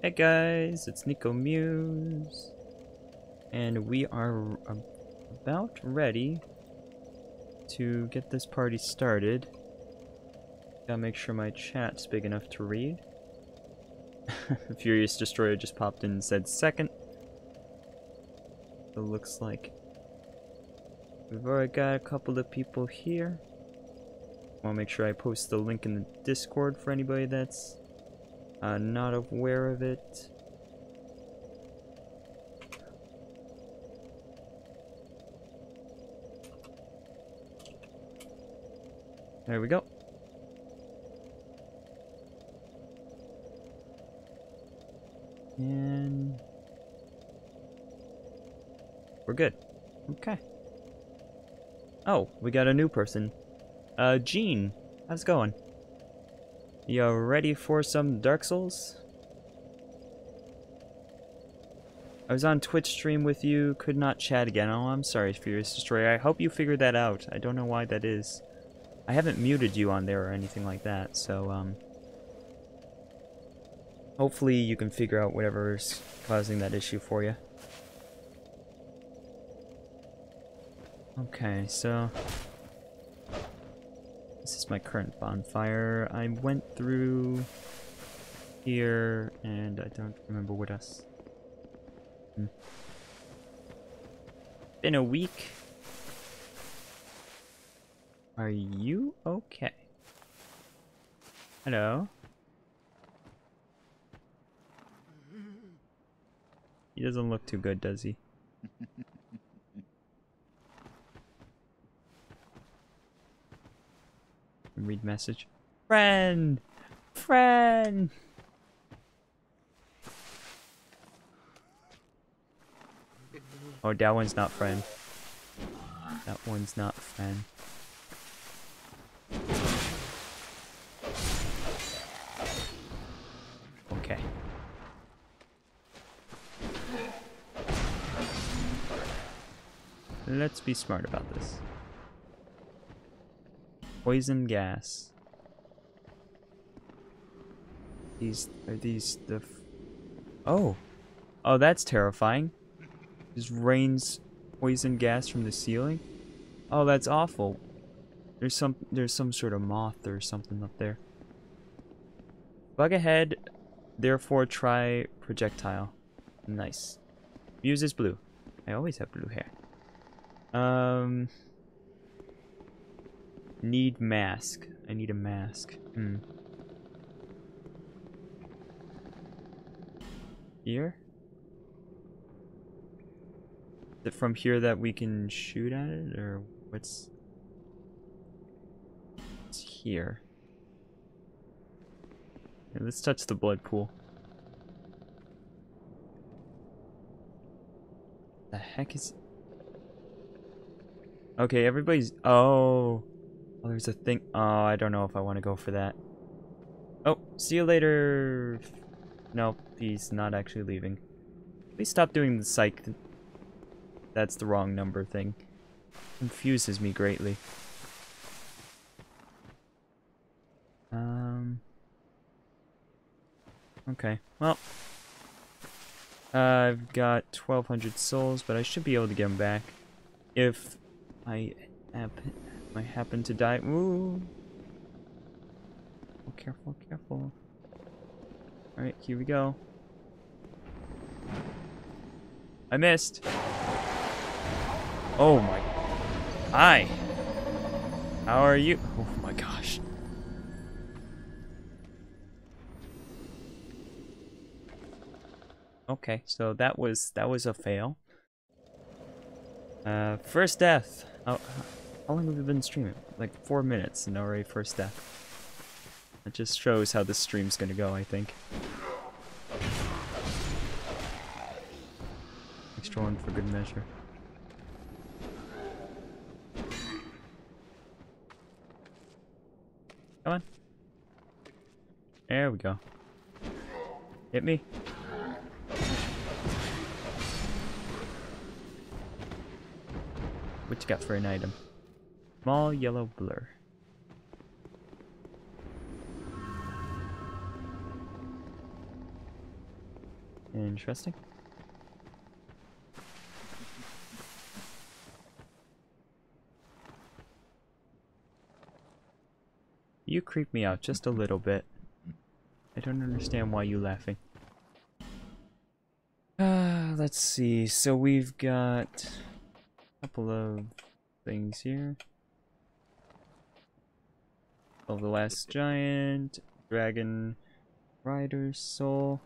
Hey guys, it's Nekomews, and we are about ready to get this party started. Gotta make sure my chat's big enough to read. Furious Destroyer just popped in and said second. It looks like we've already got a couple of people here. I'll make sure I post the link in the Discord for anybody that's uh, not aware of it. There we go. And we're good. Okay. Oh, we got a new person. Uh, Gene, how's it going? You ready for some Dark Souls? I was on Twitch stream with you, could not chat again. Oh, I'm sorry, Furious Destroyer. I hope you figured that out. I don't know why that is. I haven't muted you on there or anything like that, so, um... Hopefully you can figure out whatever's causing that issue for you. Okay, so... My current bonfire. I went through here, and I don't remember what else. Hmm. Been a week. Are you okay? Hello? He doesn't look too good, does he? Read message. Friend! Friend! Oh, that one's not friend. That one's not friend. Okay. Let's be smart about this. Poison gas. These are these the. oh, oh, that's terrifying. Just rains poison gas from the ceiling. Oh, that's awful. There's some there's some sort of moth or something up there. Bug ahead, therefore try projectile. Nice. Mews is blue. I always have blue hair. Um. Need mask. I need a mask. Hmm. Here? Is it from here that we can shoot at it, or what's... It's here. Okay, let's touch the blood pool. The heck is... Okay, everybody's... Oh... Oh, there's a thing. Oh, I don't know if I want to go for that. Oh, see you later. No, he's not actually leaving. Please stop doing the psych. That's the wrong number thing. Confuses me greatly. Um. Okay, well. I've got 1,200 souls, but I should be able to get them back. If I have I happen to die. Ooh. Oh, careful, careful. Alright, here we go. I missed. Oh my. Hi. How are you? Oh my gosh. Okay, so that was that was a fail. Uh, first death. Oh, how long have we been streaming? Like four minutes and already first death. It just shows how this stream's gonna go, I think. Extra one for good measure. Come on. There we go. Hit me. What you got for an item? Small yellow burr. Interesting. You creep me out just a little bit. I don't understand why you're laughing. Uh, let's see. So we've got a couple of things here. Oh, the last giant, dragon, rider's soul.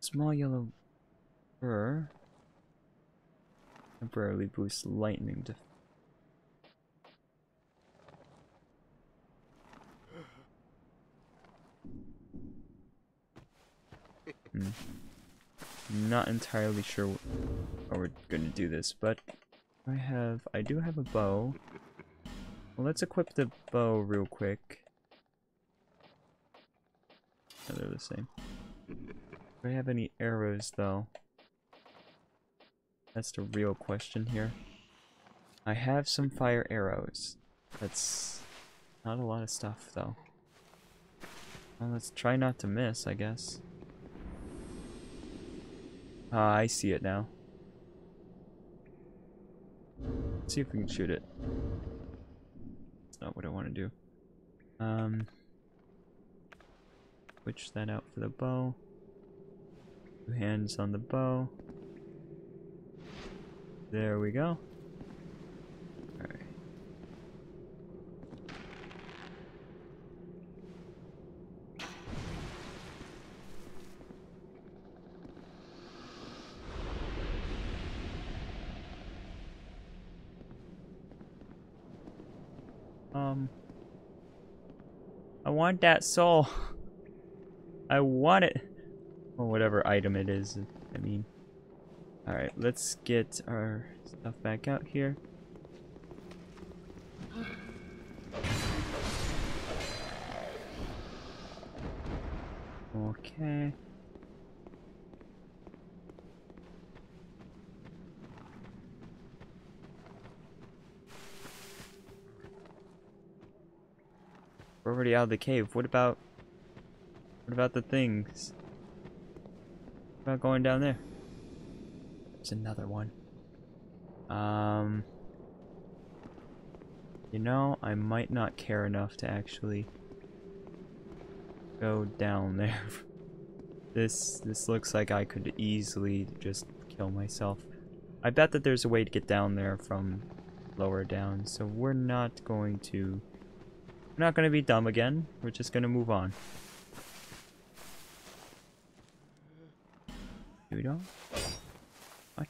Small yellow burr. Temporarily boosts lightning defense. Hmm. Not entirely sure how we're gonna do this, but I have, I do have a bow. Well, let's equip the bow real quick. They're the same. Do I have any arrows, though? That's the real question here. I have some fire arrows. That's not a lot of stuff, though. Well, let's try not to miss, I guess. Ah, I see it now. Let's see if we can shoot it. Not what I want to do. Um, switch that out for the bow. Two hands on the bow. There we go. Alright. Um, I want that soul. I want it. Or whatever item it is, I mean. Alright, let's get our stuff back out here. Okay. Out of the cave. What about... What about the things? What about going down there? There's another one. Um... You know, I might not care enough to actually go down there. this this looks like I could easily just kill myself. I bet that there's a way to get down there from lower down, so we're not going to we're not going to be dumb again. We're just going to move on. Here we go. What?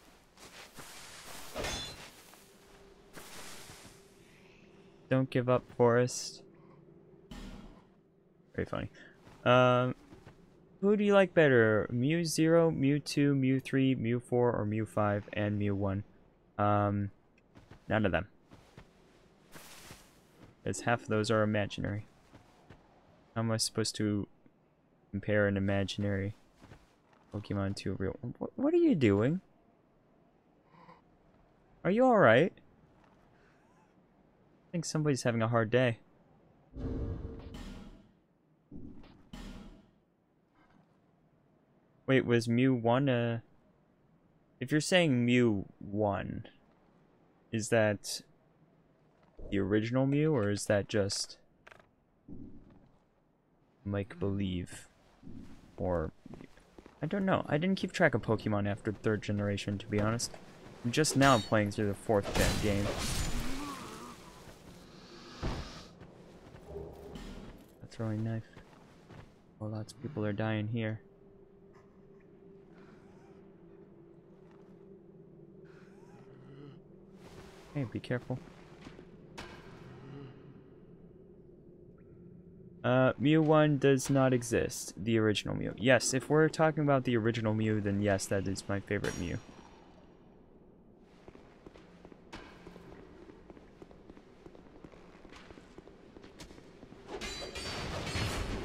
Don't give up, Forest. Very funny. Um, who do you like better? Mew 0, Mew 2, Mew 3, Mew 4, or Mew 5, and Mew 1? Um, none of them. Because half of those are imaginary. How am I supposed to compare an imaginary Pokemon to a real one? What, what are you doing? Are you alright? I think somebody's having a hard day. Wait, was Mew 1 uh... If you're saying Mew 1, is that the original Mew, or is that just make believe? Or I don't know. I didn't keep track of Pokemon after third generation, to be honest. I'm just now playing through the fourth gen game. A throwing knife. Oh, lots of people are dying here. Hey, be careful. Uh, Mew 1 does not exist. The original Mew. Yes, if we're talking about the original Mew, then yes, that is my favorite Mew.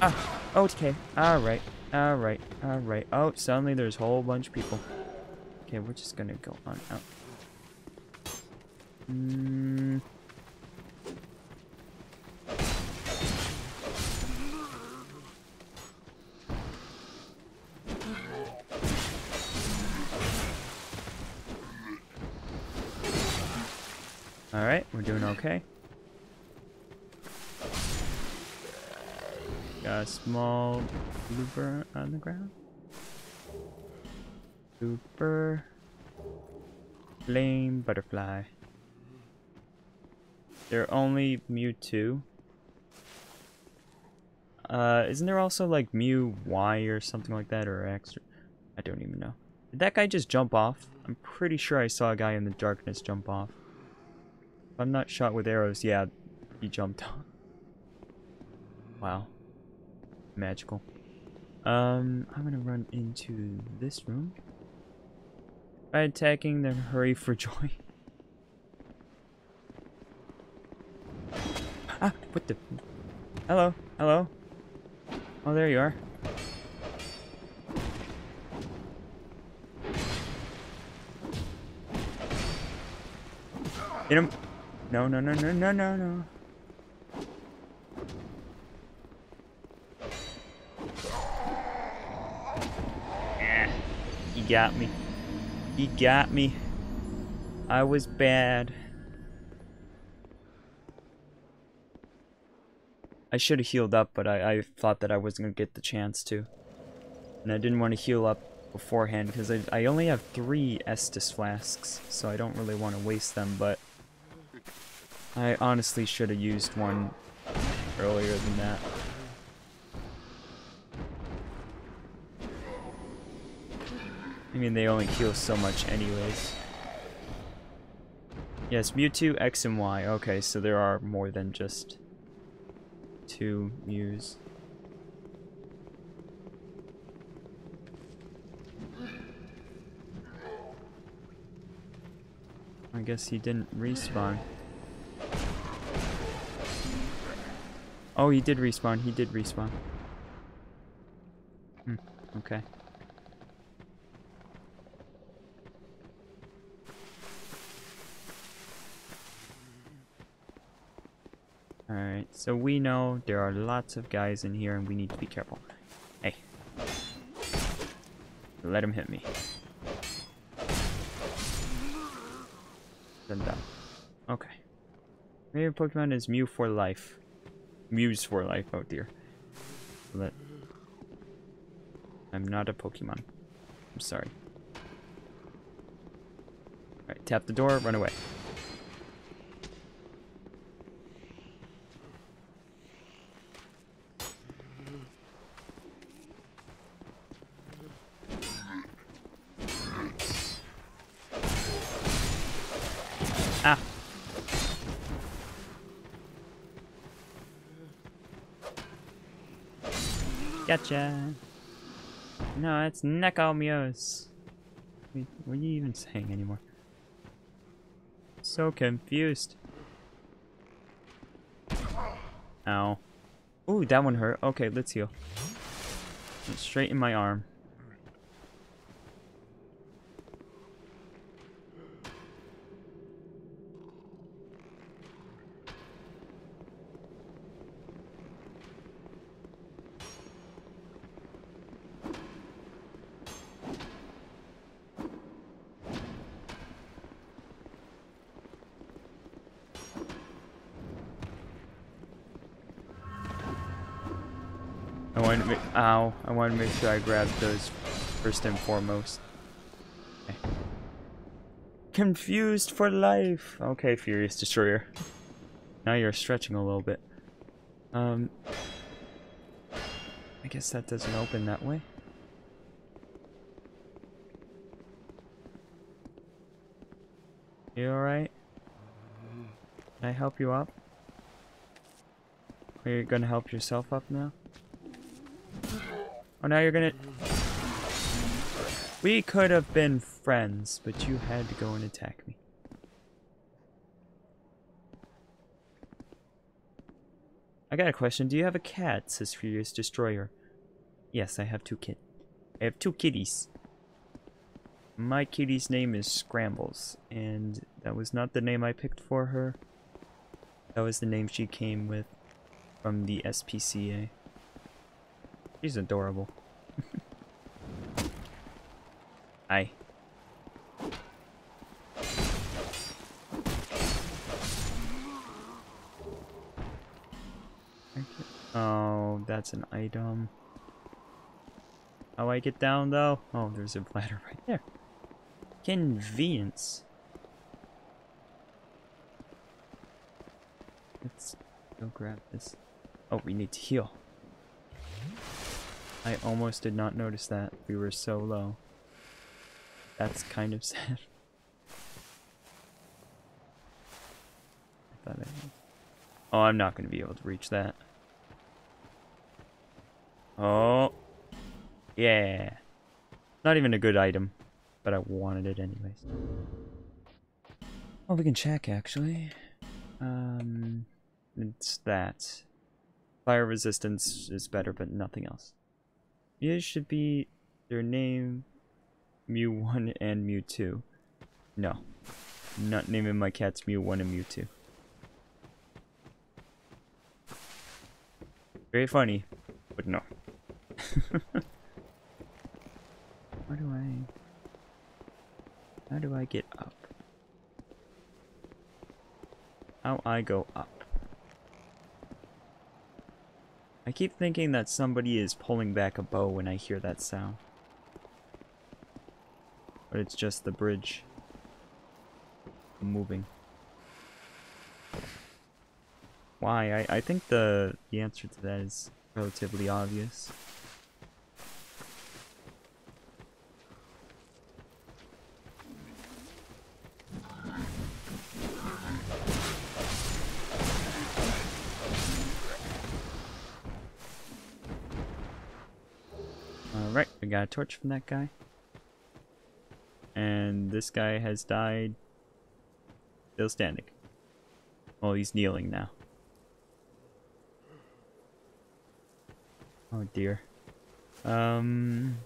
Ah, okay. Alright, alright, alright. Oh, suddenly there's a whole bunch of people. Okay, we're just gonna go on out. Hmm... okay. Got a small looper on the ground. Looper. Flame butterfly. They're only Mewtwo. Uh, isn't there also like Mew Y or something like that, or X? I don't even know. Did that guy just jump off? I'm pretty sure I saw a guy in the darkness jump off. I'm not shot with arrows, yeah, he jumped on. Wow. Magical. Um, I'm gonna run into this room. By attacking, then hurry for joy. ah, what the? Hello, hello. Oh, there you are. Hit him. No, no, no, no, no, no, no. Eh, he got me. He got me. I was bad. I should have healed up, but I, I thought that I wasn't going to get the chance to. And I didn't want to heal up beforehand because I, I only have three Estus flasks, so I don't really want to waste them, but I honestly should have used one earlier than that. I mean, they only heal so much anyways. Yes, Mewtwo, X and Y. Okay, so there are more than just two Mews. I guess he didn't respawn. Oh, he did respawn. He did respawn. Hmm, okay. Alright, so we know there are lots of guys in here and we need to be careful. Hey. Let him hit me. Then done. Okay. Maybe Pokemon is Mew for life. Mews for life, oh dear. Let I'm not a Pokemon. I'm sorry. Alright, tap the door, run away. Gotcha. No, it's Nekomews. What are you even saying anymore? So confused. Ow. Ooh, that one hurt. Okay, let's heal. Straight in my arm. Make, ow, I want to make sure I grab those first and foremost. Okay. Confused for life. Okay, Furious Destroyer. Now you're stretching a little bit. Um, I guess that doesn't open that way. You alright? Can I help you up? Are you gonna help yourself up now? Oh, now you're gonna... We could have been friends, but you had to go and attack me. I got a question. Do you have a cat? Says Furious Destroyer. Yes, I have two kit. I have two kitties. My kitty's name is Scrambles, and that was not the name I picked for her. That was the name she came with from the SPCA. She's adorable. Hi. Oh, that's an item. How I get down though? Oh, there's a ladder right there. Convenience. Let's go grab this. Oh, we need to heal. I almost did not notice that. We were so low. That's kind of sad. Oh, I'm not going to be able to reach that. Oh. Yeah. Not even a good item, but I wanted it anyways. Well, we can check actually. Um, it's that. Fire resistance is better, but nothing else. These should be their name, Mew1 and Mew2. No. Not naming my cats Mew1 and Mew2. Very funny, but no. How do I... How do I get up? How I go up? I keep thinking that somebody is pulling back a bow when I hear that sound. But it's just the bridge moving. Why? I, I think the, the answer to that is relatively obvious. Got a torch from that guy. And this guy has died. Still standing. Well, he's kneeling now. Oh dear. Um.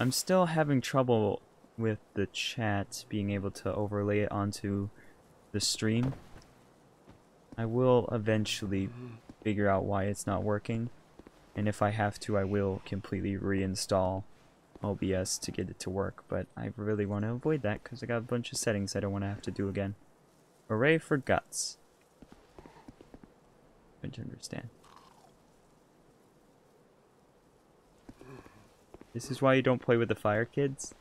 I'm still having trouble with the chat being able to overlay it onto the stream. I will eventually figure out why it's not working. And if I have to, I will completely reinstall OBS to get it to work. But I really want to avoid that because I got a bunch of settings I don't want to have to do again. Hooray for guts to understand. This is why you don't play with the fire kids?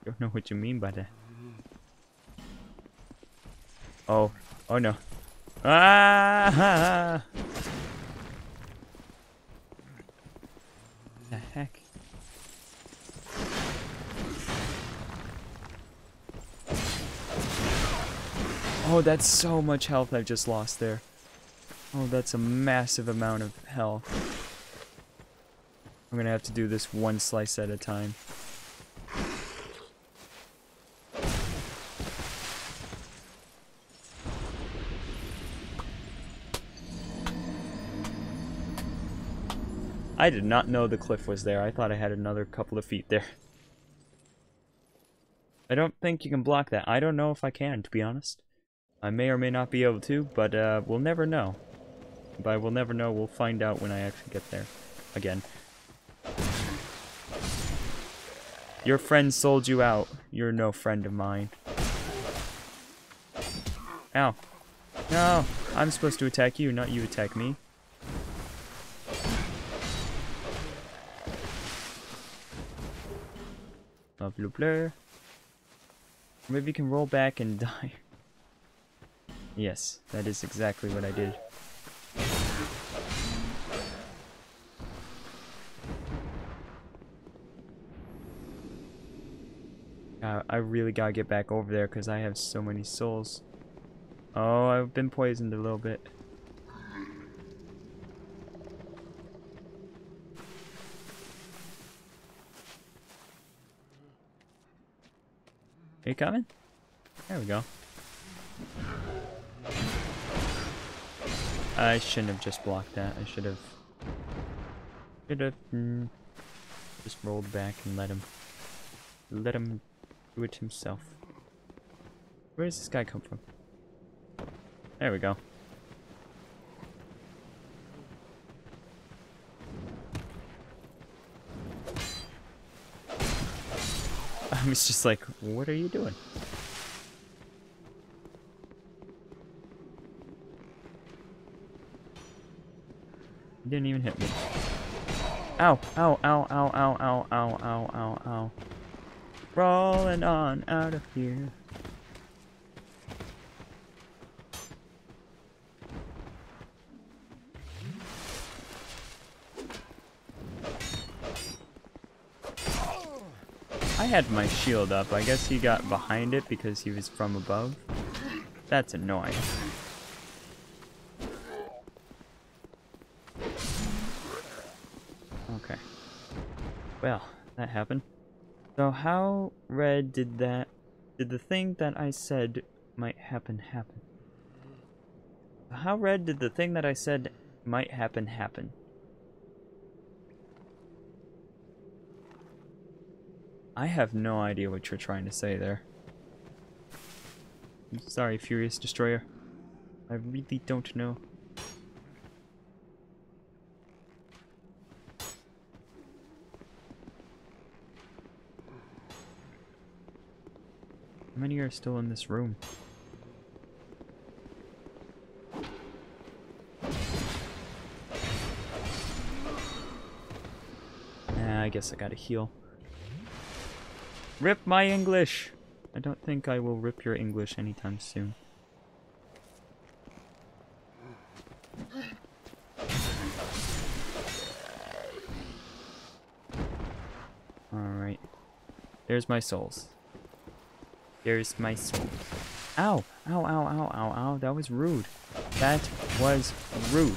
I Don't know what you mean by that. Oh, oh no. Ah! The heck? Oh, that's so much health I've just lost there. Oh, that's a massive amount of health. I'm gonna have to do this one slice at a time. I did not know the cliff was there. I thought I had another couple of feet there. I don't think you can block that. I don't know if I can, to be honest. I may or may not be able to, but uh, we'll never know. But we'll never know. We'll find out when I actually get there. Again. Your friend sold you out. You're no friend of mine. Ow. No, I'm supposed to attack you, not you attack me. Blah, blah. Maybe you can roll back and die. yes, that is exactly what I did. Uh, I really gotta get back over there because I have so many souls. Oh, I've been poisoned a little bit. Are you coming? There we go. I shouldn't have just blocked that. I should have... Should have... Mm, just rolled back and let him... Let him do it himself. Where does this guy come from? There we go. time it's just like, what are you doing? You didn't even hit me. Ow, ow, ow, ow, ow, ow, ow, ow, ow, ow. Rolling on out of here. I had my shield up. I guess he got behind it because he was from above. That's annoying. Okay. Well, that happened. So how red did that did the thing that I said might happen happen? How red did the thing that I said might happen happen? I have no idea what you're trying to say there. I'm sorry, Furious Destroyer. I really don't know. How many are still in this room? I guess I gotta heal. Rip my English! I don't think I will rip your English anytime soon. Alright. There's my souls. There's my soul. Ow! Ow, ow, ow, ow, ow. That was rude. That was rude.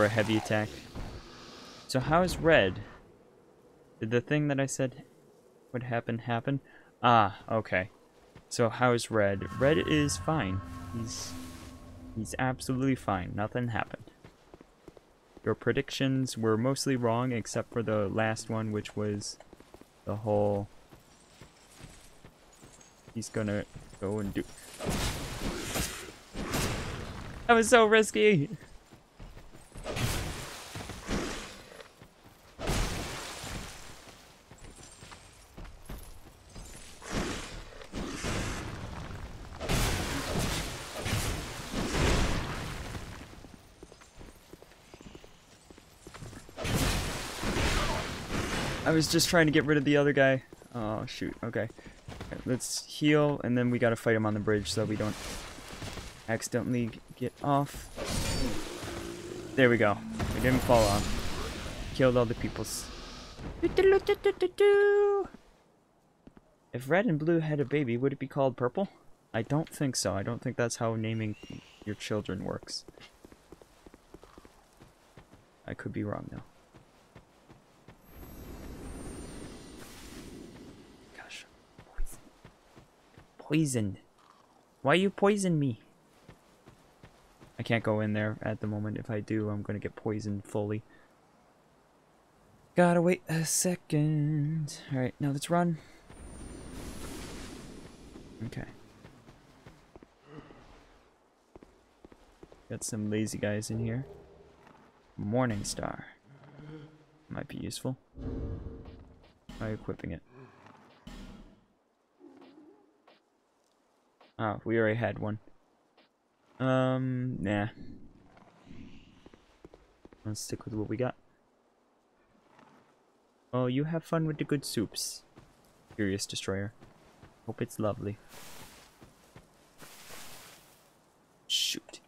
For a heavy attack. So how is red? Did the thing that I said would happen happen? Ah, okay. So how's red? Red is fine. He's he's absolutely fine. Nothing happened. Your predictions were mostly wrong except for the last one which was the whole he's gonna go and do That was so risky. I was just trying to get rid of the other guy. Oh, shoot. Okay. okay. Let's heal, and then we gotta fight him on the bridge so we don't accidentally get off. There we go. We didn't fall off. Killed all the peoples. If red and blue had a baby, would it be called purple? I don't think so. I don't think that's how naming your children works. I could be wrong, though. Poisoned. Why you poison me? I can't go in there at the moment. If I do, I'm gonna get poisoned fully. Gotta wait a second. Alright, now let's run. Okay. Got some lazy guys in here. Morning Star. Might be useful. By equipping it. Oh, we already had one. Um, nah. Let's stick with what we got. Oh, you have fun with the good soups. Furious Destroyer. Hope it's lovely. Shoot.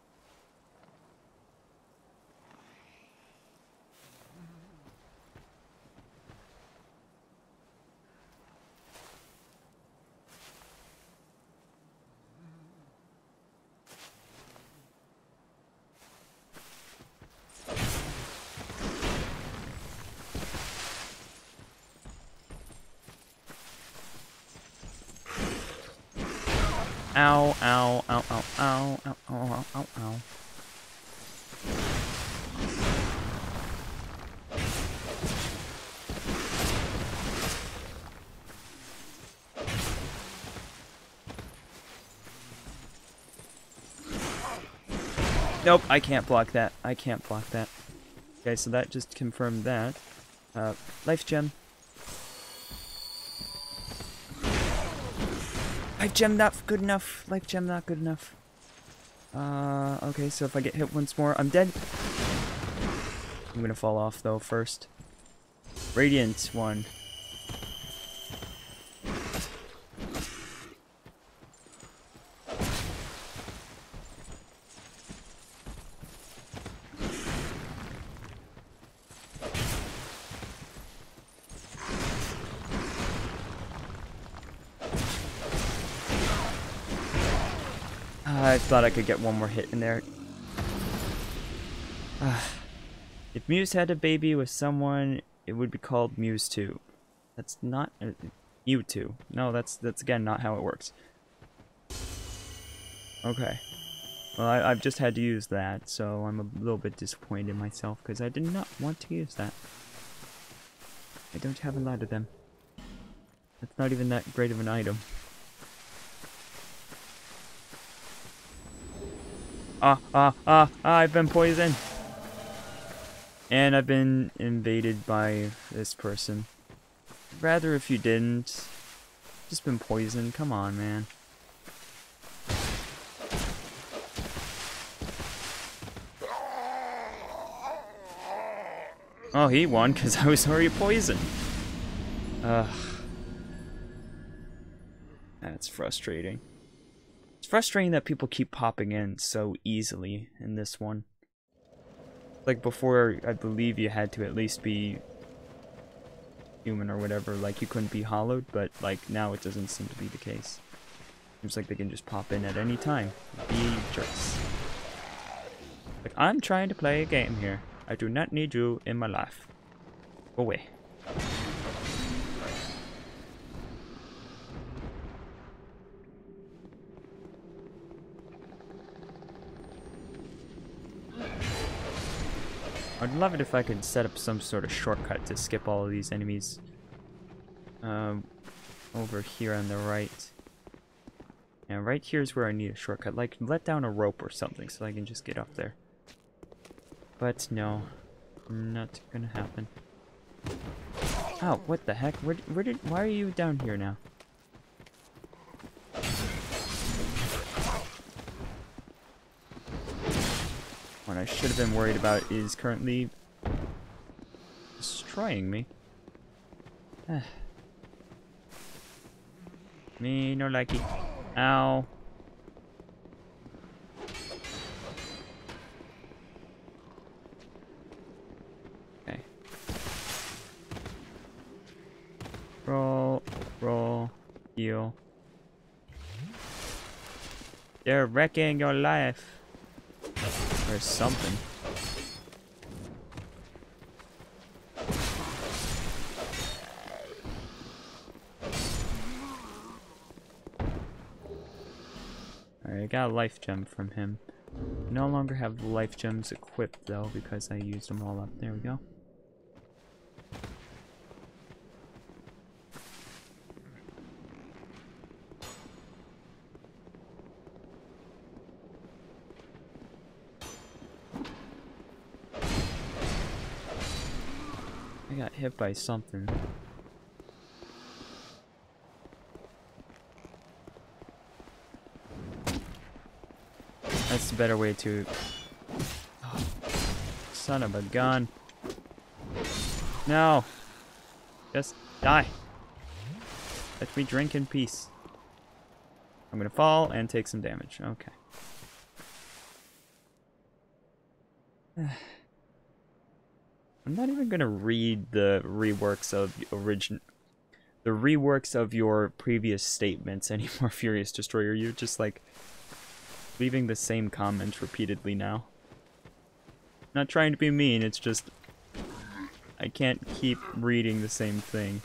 Nope, I can't block that. I can't block that. Okay, so that just confirmed that. Uh, life gem. Life gem not good enough. Life gem not good enough. Uh, okay, so if I get hit once more, I'm dead. I'm gonna fall off though first. Radiant one. I thought I could get one more hit in there. if Mews had a baby with someone, it would be called Mews 2. That's not... Uh, Mewtwo. No, that's, that's again not how it works. Okay. Well, I, have just had to use that, so I'm a little bit disappointed in myself, because I did not want to use that. I don't have a lot of them. That's not even that great of an item. Ah, ah, ah, ah, I've been poisoned. And I've been invaded by this person. Rather if you didn't. Just been poisoned. Come on, man. Oh, he won because I was already poisoned. Ugh. That's frustrating frustrating that people keep popping in so easily in this one. Like before, I believe you had to at least be human or whatever, like you couldn't be hollowed, but like now it doesn't seem to be the case. Seems like they can just pop in at any time. Be jerks. Like, I'm trying to play a game here. I do not need you in my life. Go away. I'd love it if I could set up some sort of shortcut to skip all of these enemies. Um, over here on the right. And right here is where I need a shortcut. Like, let down a rope or something so I can just get up there. But no, not gonna happen. Oh, what the heck? Where, where did, why are you down here now? I should have been worried about is currently destroying me. me no likey. Ow. Okay. Roll, roll, heal. They're wrecking your life. Or something. Alright, I got a life gem from him. No longer have life gems equipped though because I used them all up. There we go. Hit by something. That's the better way to... Son of a gun. No! Just die. Let me drink in peace. I'm gonna fall and take some damage. Okay. I'm not even gonna read the reworks of origin the reworks of your previous statements anymore, Furious Destroyer. You're just like leaving the same comments repeatedly now. Not trying to be mean, it's just I can't keep reading the same thing.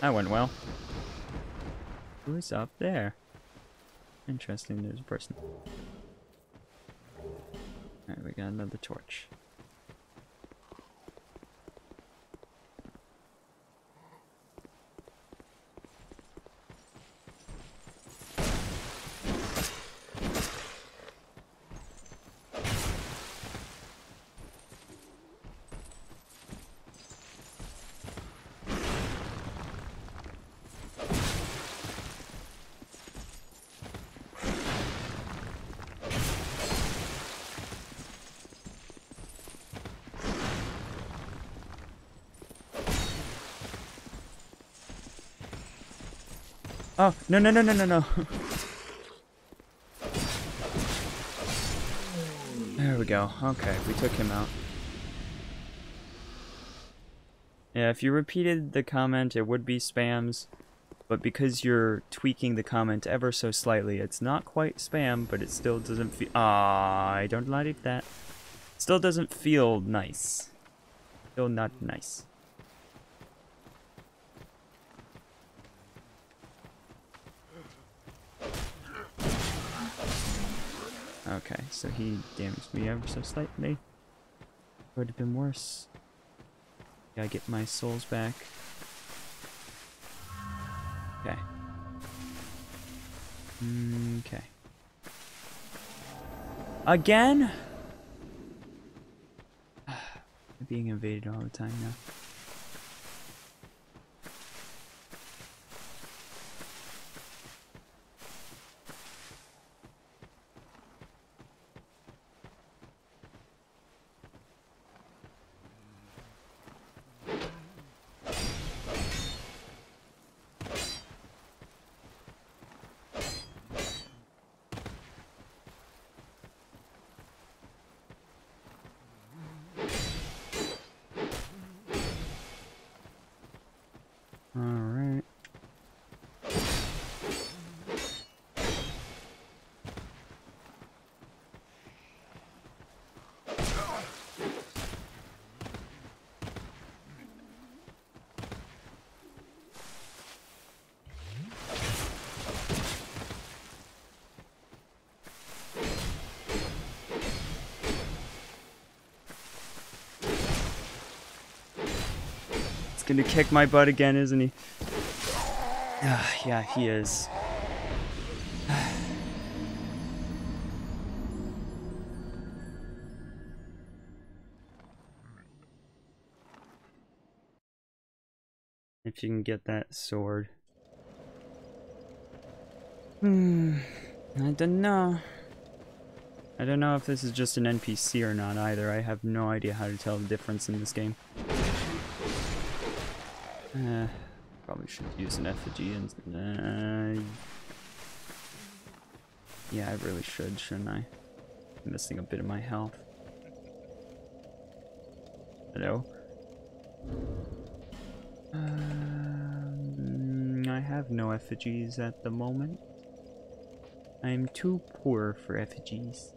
That went well. Who's up there? Interesting, there's a person. Alright, we got another torch. Oh, no, no, no, no, no, no. there we go. Okay, we took him out. Yeah, if you repeated the comment, it would be spams. But because you're tweaking the comment ever so slightly, it's not quite spam, but it still doesn't feel... Ah, I don't like that. Still doesn't feel nice. Still not nice. Okay, so he damaged me ever so slightly. Would have been worse. Gotta get my souls back. Okay. Okay. Again? being invaded all the time now. Alright. It's gonna kick my butt again, isn't he? Uh, yeah, he is. if you can get that sword. Hmm. I don't know. I don't know if this is just an NPC or not either. I have no idea how to tell the difference in this game. Uh, probably should use an effigy and uh, yeah, I really should, shouldn't I? I'm missing a bit of my health. Hello. Um, I have no effigies at the moment. I'm too poor for effigies.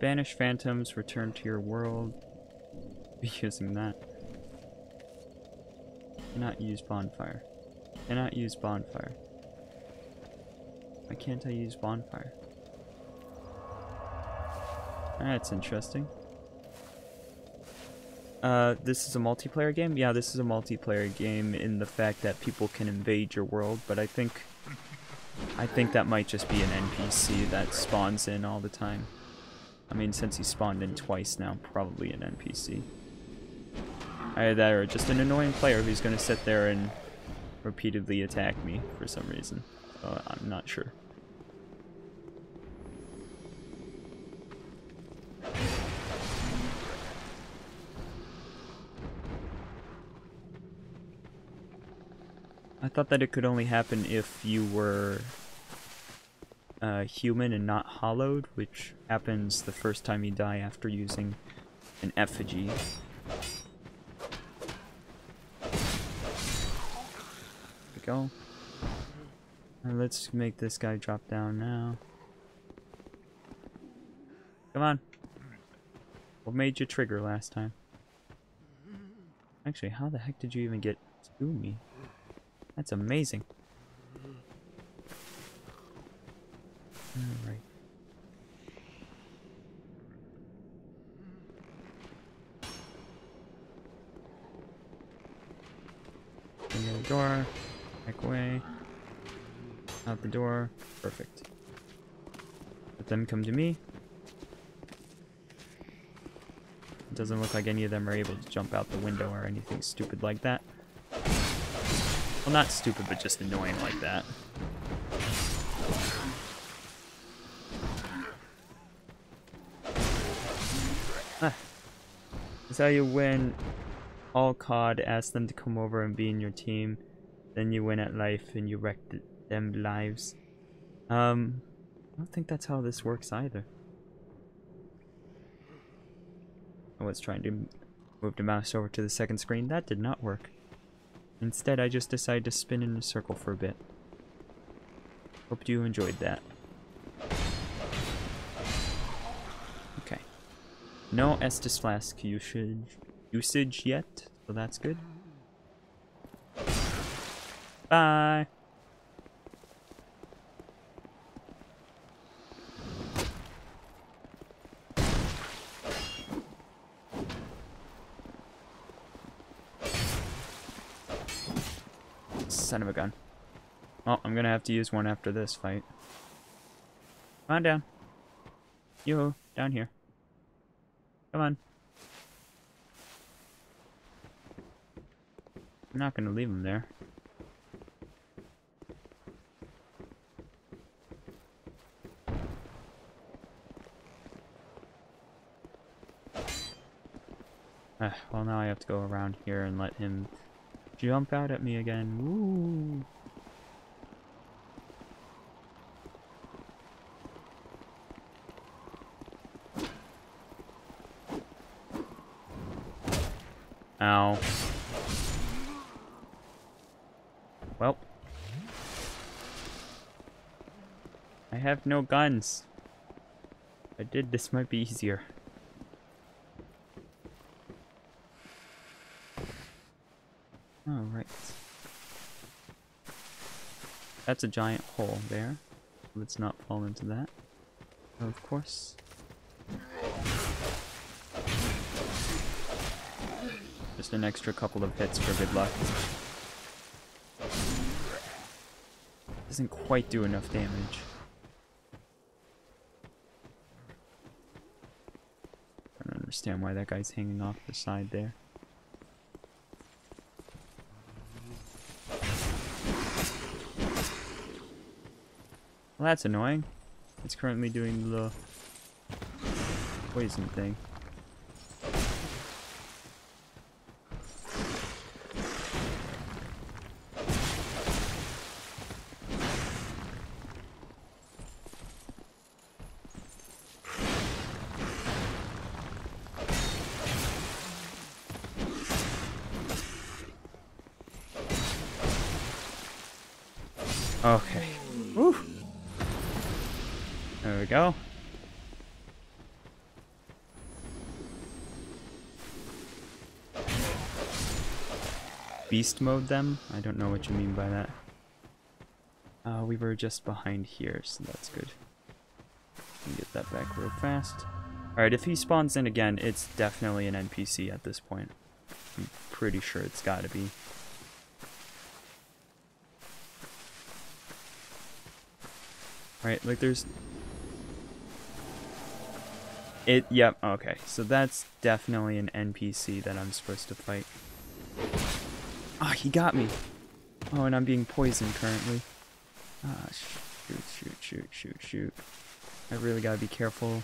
Banish phantoms, return to your world. Be using that. Cannot use bonfire. Cannot use bonfire. Why can't I use bonfire? That's interesting. Uh, this is a multiplayer game? Yeah, this is a multiplayer game in the fact that people can invade your world, but I think... I think that might just be an NPC that spawns in all the time. I mean, since he spawned in twice now, probably an NPC. Either that or just an annoying player who's going to sit there and repeatedly attack me for some reason. So I'm not sure. I thought that it could only happen if you were uh, human and not hollowed, which happens the first time you die after using an effigy. Go. Let's make this guy drop down now. Come on. What made you trigger last time? Actually, how the heck did you even get to me? That's amazing. Alright. Door. Back away. Out the door. Perfect. Let them come to me. It doesn't look like any of them are able to jump out the window or anything stupid like that. Well, not stupid, but just annoying like that. Ah. That's how you win all COD. Ask them to come over and be in your team. Then you win at life and you wreck th- them lives. Um, I don't think that's how this works either. I was trying to move the mouse over to the second screen. That did not work. Instead, I just decided to spin in a circle for a bit. Hope you enjoyed that. Okay. No Estus Flask usage, usage yet, so that's good. Bye! Son of a gun. Well, I'm gonna have to use one after this fight. Come on down. Yo, down here. Come on. I'm not gonna leave him there. Eh, well, now I have to go around here and let him jump out at me again. Woo! Ow. Well. I have no guns. If I did, this might be easier. Alright. That's a giant hole there. Let's not fall into that. Of course. Just an extra couple of hits for good luck. Doesn't quite do enough damage. I don't understand why that guy's hanging off the side there. Well, that's annoying. It's currently doing the poison thing. Beast mode them? I don't know what you mean by that. Uh, we were just behind here, so that's good. Get that back real fast. Alright, if he spawns in again, it's definitely an NPC at this point. I'm pretty sure it's gotta be. Alright, like there's... It, yep, okay. So that's definitely an NPC that I'm supposed to fight. Ah, he got me. Oh, and I'm being poisoned currently. Ah, shoot, shoot, shoot, shoot, shoot. I really gotta be careful.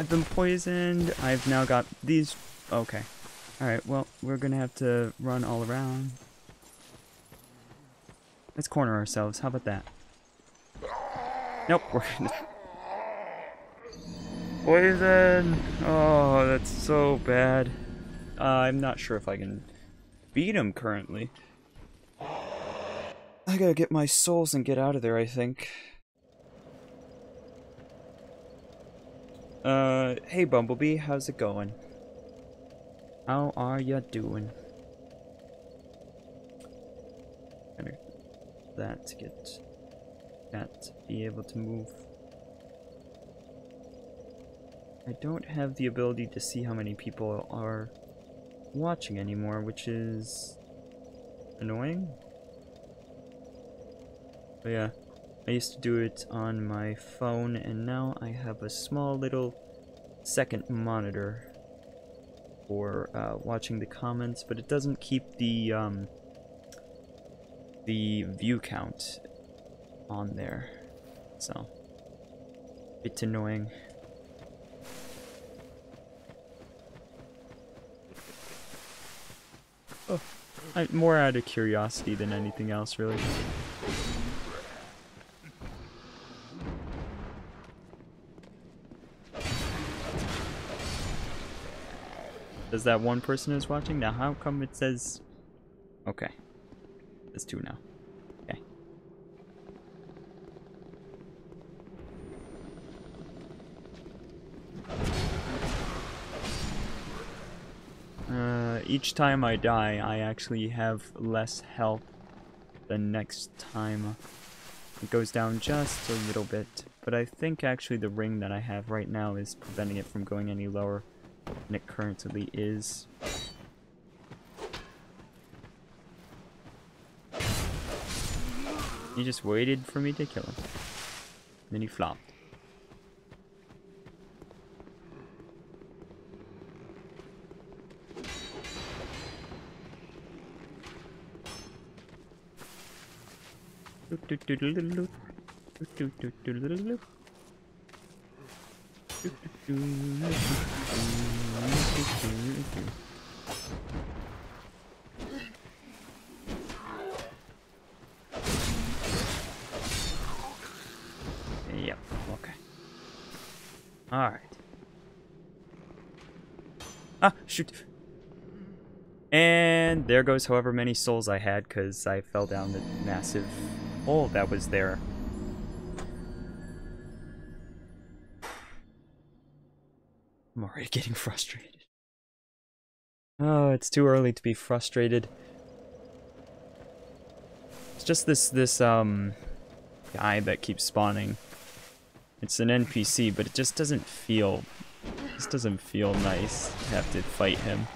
I've been poisoned. I've now got these. Okay. Alright, well, we're gonna have to run all around. Let's corner ourselves. How about that? Nope, we're Poison! Oh, that's so bad. Uh, I'm not sure if I can beat him currently. I gotta get my souls and get out of there, I think. Uh, hey Bumblebee, how's it going? How are ya doing? Better that to get that to be able to move. I don't have the ability to see how many people are watching anymore, which is annoying. But yeah, I used to do it on my phone, and now I have a small little second monitor for uh, watching the comments, but it doesn't keep the um, the view count on there, so it's annoying. Oh, I, more out of curiosity than anything else, really. Does that one person is watching? Now, how come it says... Okay. There's two now. Okay. Uh, each time I die, I actually have less health the next time. It goes down just a little bit, but I think actually the ring that I have right now is preventing it from going any lower than it currently is. He just waited for me to kill him. Then he flopped. Yep, okay. Alright. Ah, shoot! And there goes however many souls I had, because I fell down the massive hole that was there. Already getting frustrated. Oh, it's too early to be frustrated. It's just this, this, um, guy that keeps spawning. It's an NPC, but it just doesn't feel, just doesn't feel nice to have to fight him.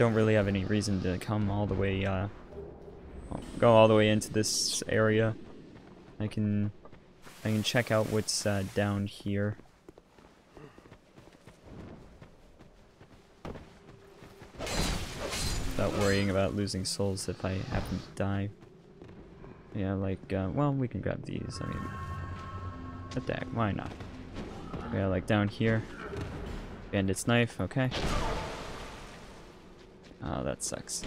Don't really have any reason to come all the way, uh, go all the way into this area. I can, I can check out what's uh, down here. Without worrying about losing souls if I happen to die. Yeah, like, uh, well, we can grab these. I mean, attack, why not? Yeah, like down here. Bandit's knife, okay. Oh, that sucks.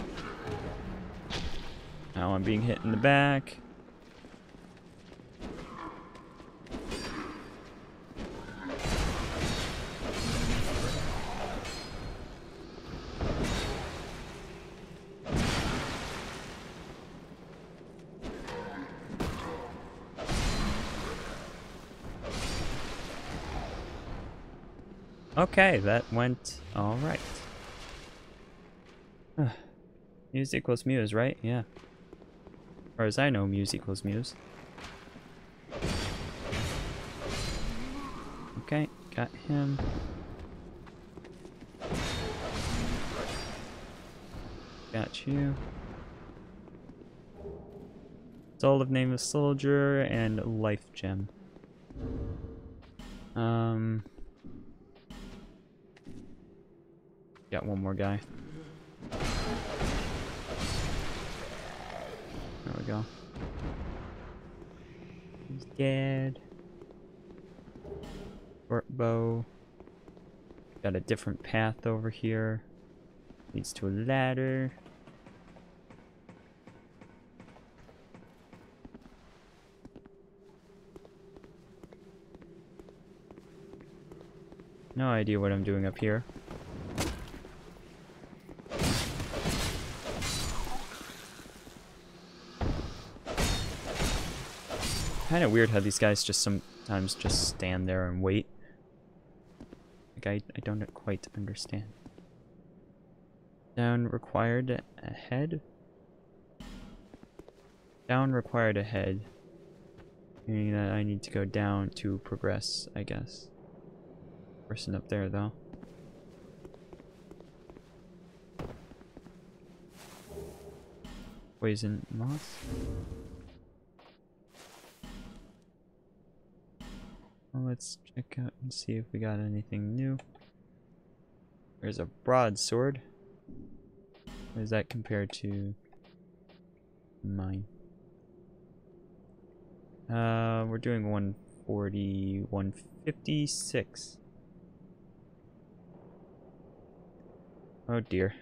Now I'm being hit in the back. Okay, that went alright. Muse equals muse, right? Yeah. Far as I know, muse equals muse. Okay, got him. Got you. Soul of Nameless Soldier and Life Gem. Um... Got one more guy. There we go. He's dead. Short bow. Got a different path over here. Leads to a ladder. No idea what I'm doing up here. Kind of weird how these guys just sometimes just stand there and wait. Like, I, I don't quite understand. Down required ahead? Down required ahead. Meaning that I need to go down to progress, I guess. Person up there, though. Poison moss. Let's check out and see if we got anything new. There's a broadsword. What does that compared to mine? Uh, we're doing 140, 156. Oh dear.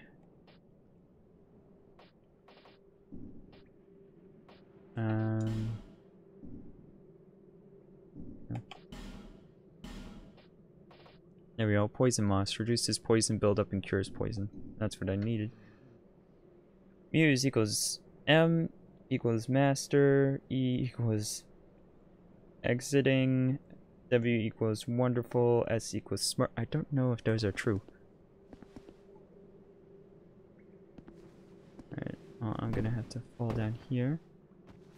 Um. There we go. Poison moss reduces poison buildup and cures poison. That's what I needed. Mews equals M equals master. E equals exiting. W equals wonderful. S equals smart. I don't know if those are true. Alright, well, I'm gonna have to fall down here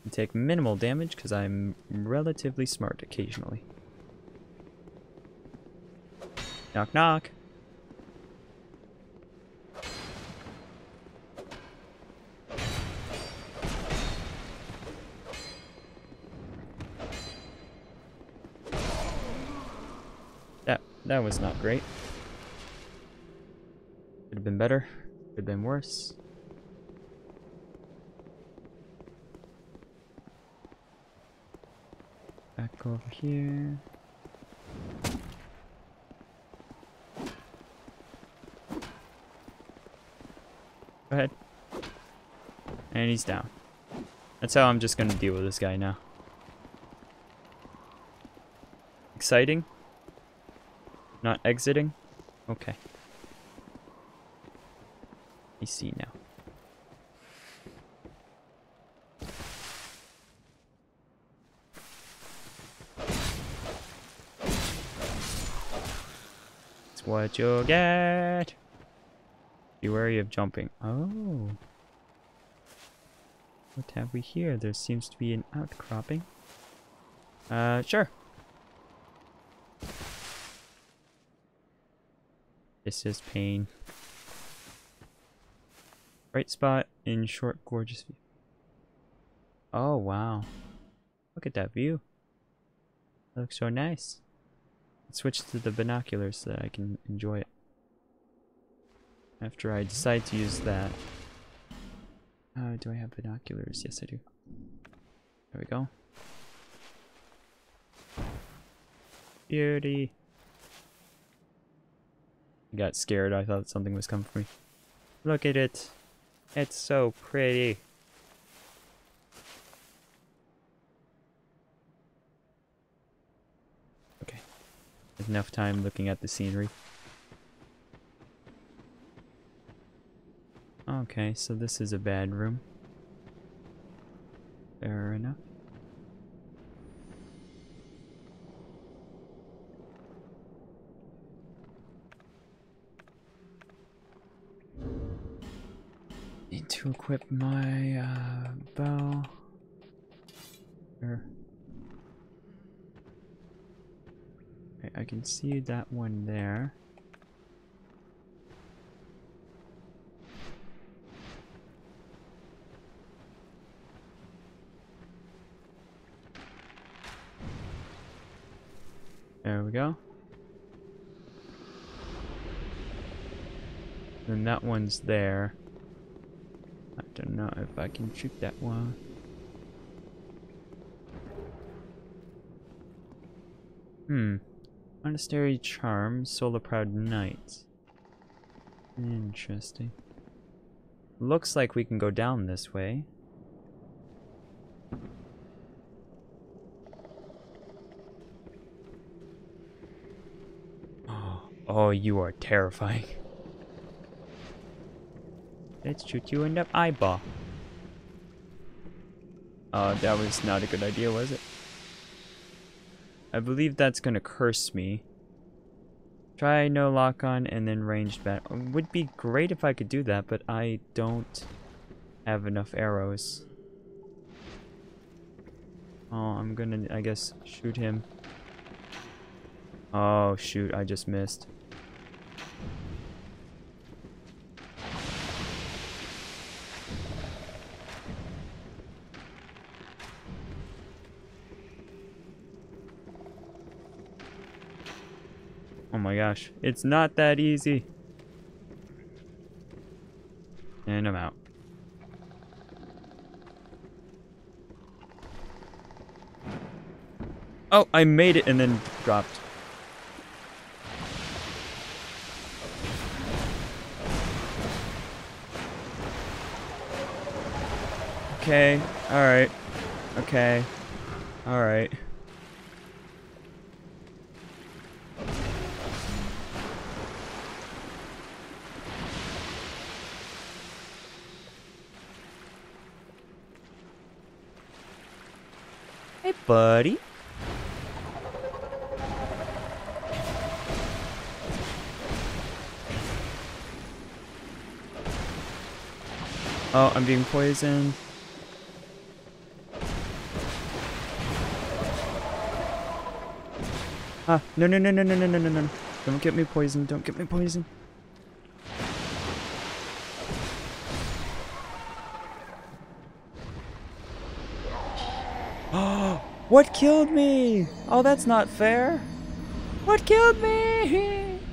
and take minimal damage because I'm relatively smart occasionally. Knock knock. That that was not great. Could have been better. Could have been worse. Back over here. Go ahead. And he's down. That's how I'm just gonna deal with this guy now. Exciting? Not exiting? Okay. I see now. It's what you'll get. Be wary of jumping. Oh. What have we here? There seems to be an outcropping. Uh, sure. This is pain. Bright spot in short, gorgeous view. Oh, wow. Look at that view. It looks so nice. Let's switch to the binoculars so that I can enjoy it. After I decide to use that. Uh, do I have binoculars? Yes, I do. There we go. Beauty. I got scared. I thought something was coming for me. Look at it. It's so pretty. Okay. Enough time looking at the scenery. Okay, so this is a bad room. Fair enough. Need to equip my uh, bow. Okay, I can see that one there. There we go. Then that one's there. I don't know if I can shoot that one. Hmm. Monastery Charm, Solar Proud Knight. Interesting. Looks like we can go down this way. Oh, you are terrifying. Let's shoot you in the eyeball. Uh, that was not a good idea, was it? I believe that's gonna curse me. Try no lock on and then ranged bat. Would be great if I could do that, but I don't have enough arrows. Oh, I'm gonna, I guess, shoot him. Oh, shoot, I just missed. Gosh, it's not that easy. And I'm out. Oh, I made it and then dropped. Okay, alright. Okay. Alright. Buddy. Oh, I'm being poisoned. Ah, no, no, no, no, no, no, no, no, no. Don't get me poisoned. Don't get me poisoned. Oh, what killed me? Oh, that's not fair. What killed me?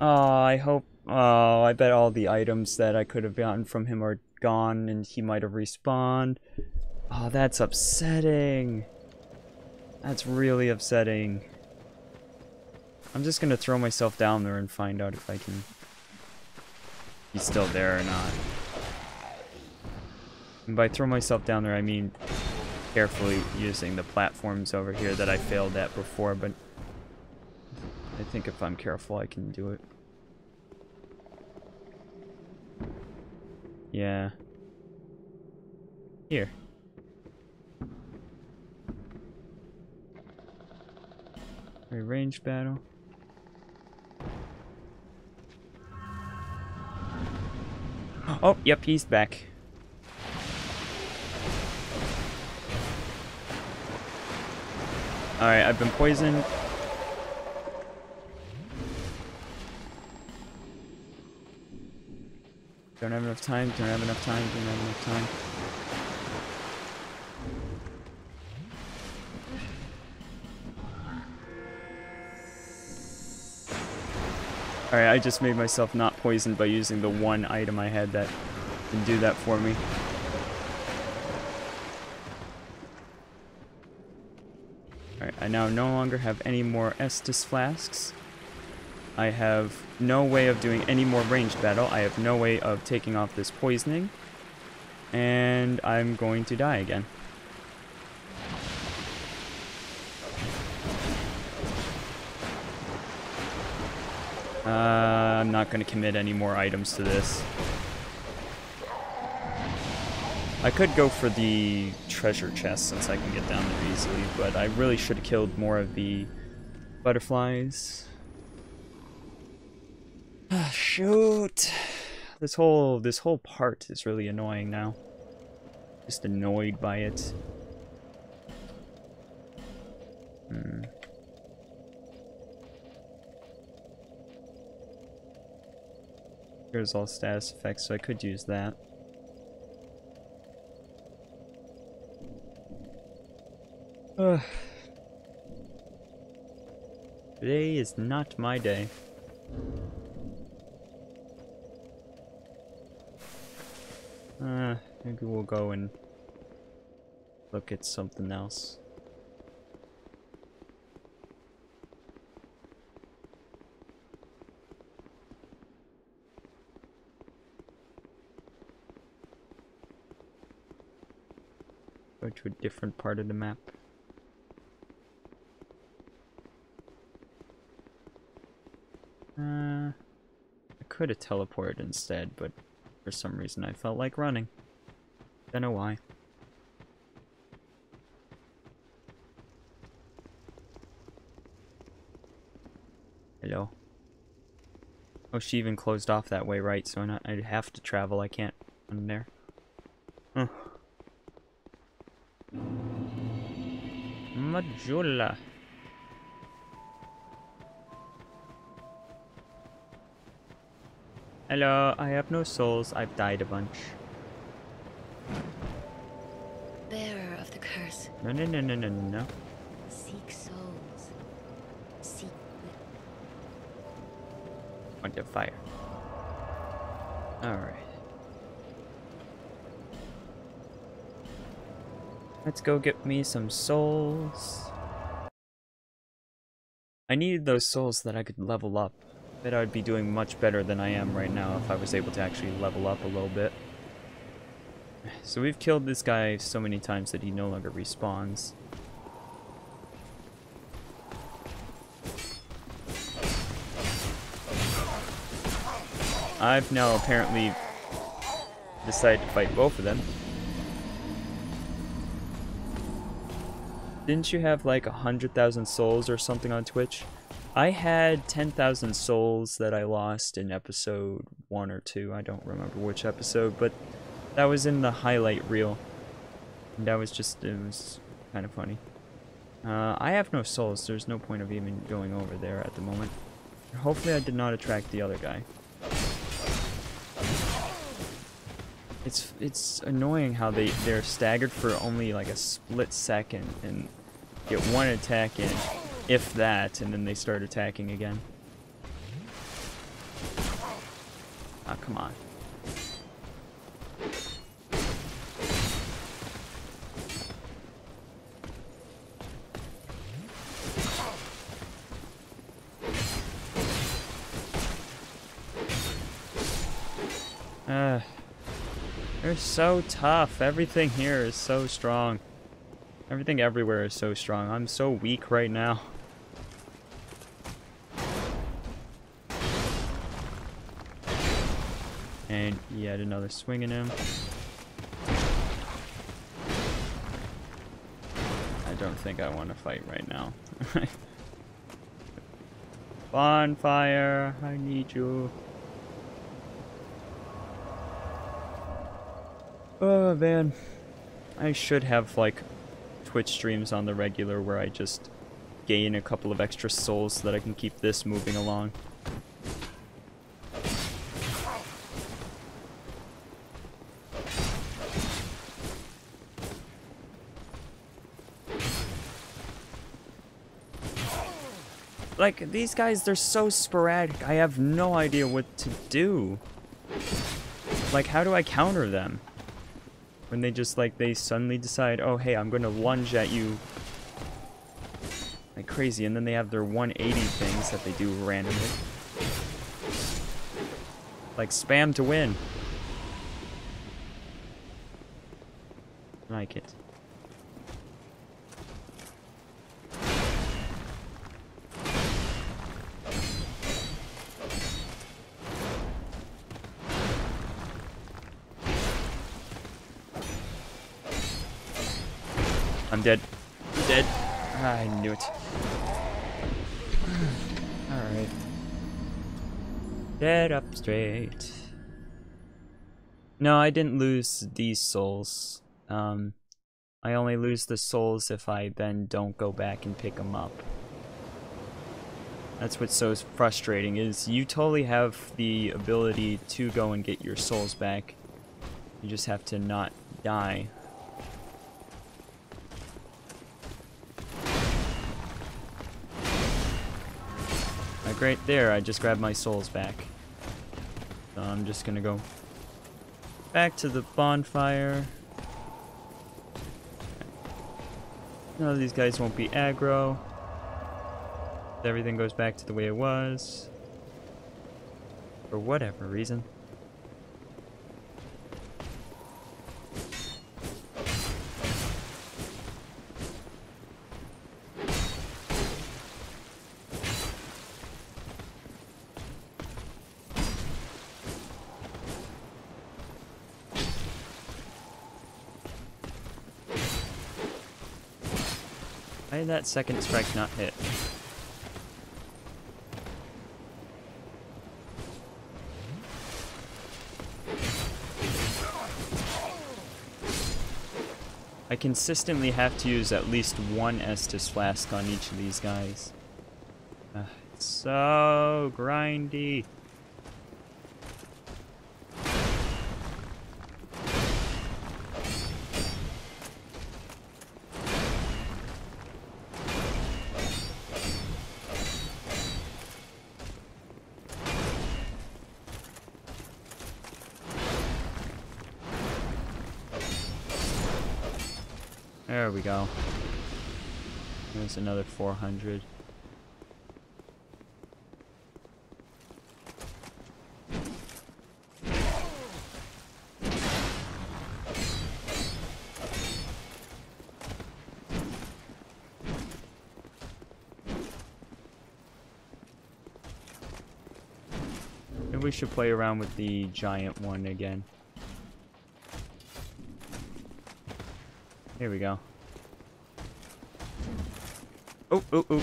Oh, I hope. Oh, I bet all the items that I could have gotten from him are gone and he might have respawned. Oh, that's upsetting. That's really upsetting. I'm just gonna throw myself down there and find out if I can... He's still there or not. And by throw myself down there, I mean carefully using the platforms over here that I failed at before, but I think if I'm careful, I can do it. Yeah. Here. Range battle. Oh, yep, he's back. Alright, I've been poisoned. Don't have enough time, don't have enough time, don't have enough time. Alright, I just made myself not poisoned by using the one item I had that can do that for me. I now no longer have any more Estus flasks. I have no way of doing any more ranged battle. I have no way of taking off this poisoning. And I'm going to die again. Uh, I'm not going to commit any more items to this. I could go for the treasure chest since I can get down there easily, but I really should have killed more of the butterflies. Ah, shoot. This whole this whole part is really annoying now. Just annoyed by it. Hmm. Here's all status effects, so I could use that. Today is not my day. Uh, maybe we'll go and look at something else. Go to a different part of the map. Could have teleported instead, but for some reason I felt like running. Don't know why. Hello. Oh, she even closed off that way, right? So I have to travel. I can't run there. Huh. Majula. Hello, I have no souls. I've died a bunch. Bearer of the curse, No, no, no, no, no, no, no. seek souls. Seek. Point of fire. Alright. Let's go get me some souls. I needed those souls so that I could level up. Bet I would be doing much better than I am right now if I was able to actually level up a little bit. So we've killed this guy so many times that he no longer respawns. I've now apparently decided to fight both of them. Didn't you have like a hundred thousand souls or something on Twitch? I had 10,000 souls that I lost in episode 1 or 2. I don't remember which episode, but that was in the highlight reel. And that was just, it was kind of funny. Uh, I have no souls, there's no point of even going over there at the moment. Hopefully I did not attract the other guy. It's it's annoying how they, they're staggered for only like a split second and get one attack in, if that, and then they start attacking again. Ah, come on. Uh, they're so tough. Everything here is so strong. Everything everywhere is so strong. I'm so weak right now. And yet another swing in him. I don't think I want to fight right now. Bonfire, I need you. Oh man, I should have like Twitch streams on the regular where I just gain a couple of extra souls so that I can keep this moving along. Like, these guys, they're so sporadic. I have no idea what to do. Like, how do I counter them? When they just, like, they suddenly decide, oh, hey, I'm going to lunge at you like crazy, and then they have their 180 things that they do randomly. Like, spam to win. Like it. Dead. Dead. Ah, I knew it. Alright. Dead up straight. No, I didn't lose these souls. Um, I only lose the souls if I then don't go back and pick them up. That's what's so frustrating, is you totally have the ability to go and get your souls back. You just have to not die. Like right there, I just grabbed my souls back. So I'm just gonna go back to the bonfire. None of these guys won't be aggro. Everything goes back to the way it was. For whatever reason. That second strike not hit? I consistently have to use at least one Estus flask on each of these guys. Uh, it's so grindy. There's another 400. Maybe we should play around with the giant one again. Here we go. Oh, oh, oh.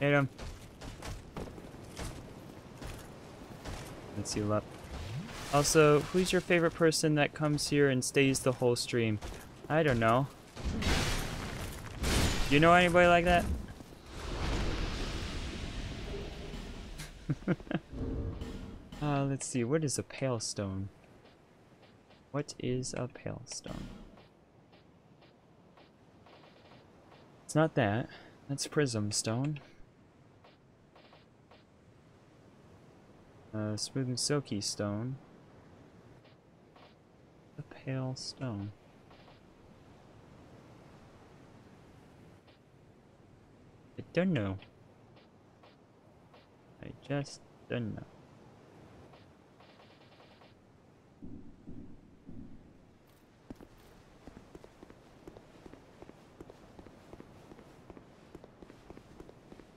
Hit him. Let's heal up. Also, who's your favorite person that comes here and stays the whole stream? I don't know. You know anybody like that? uh, let's see. What is a pale stone? What is a pale stone? It's not that. That's prism stone. Uh, smooth and silky stone. A pale stone. I don't know. I just don't know.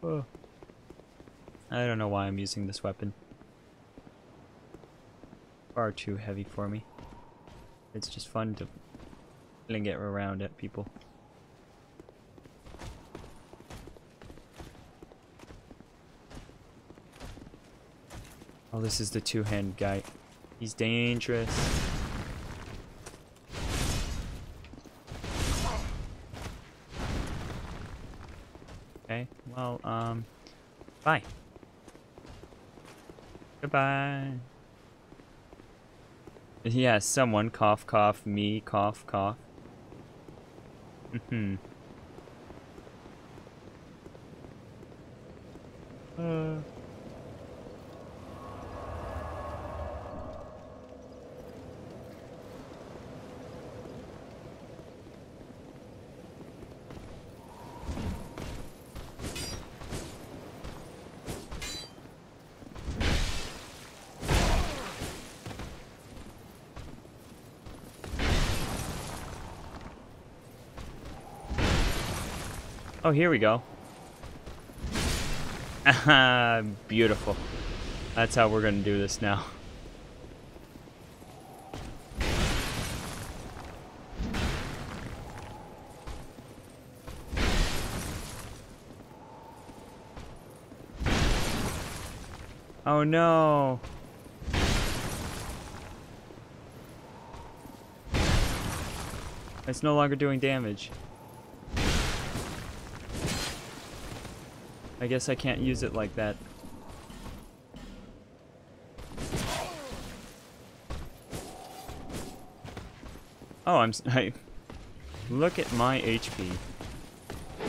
Oh. I don't know why I'm using this weapon. Far too heavy for me. It's just fun to fling it around at people. Oh, this is the two-hand guy. He's dangerous. Well, um, bye. Goodbye. Yeah, someone, cough, cough, me, cough, cough. Mm-hmm. Uh... Oh, here we go. Beautiful. That's how we're gonna do this now. Oh no. It's no longer doing damage. I guess I can't use it like that. Oh, I'm. I, look at my HP.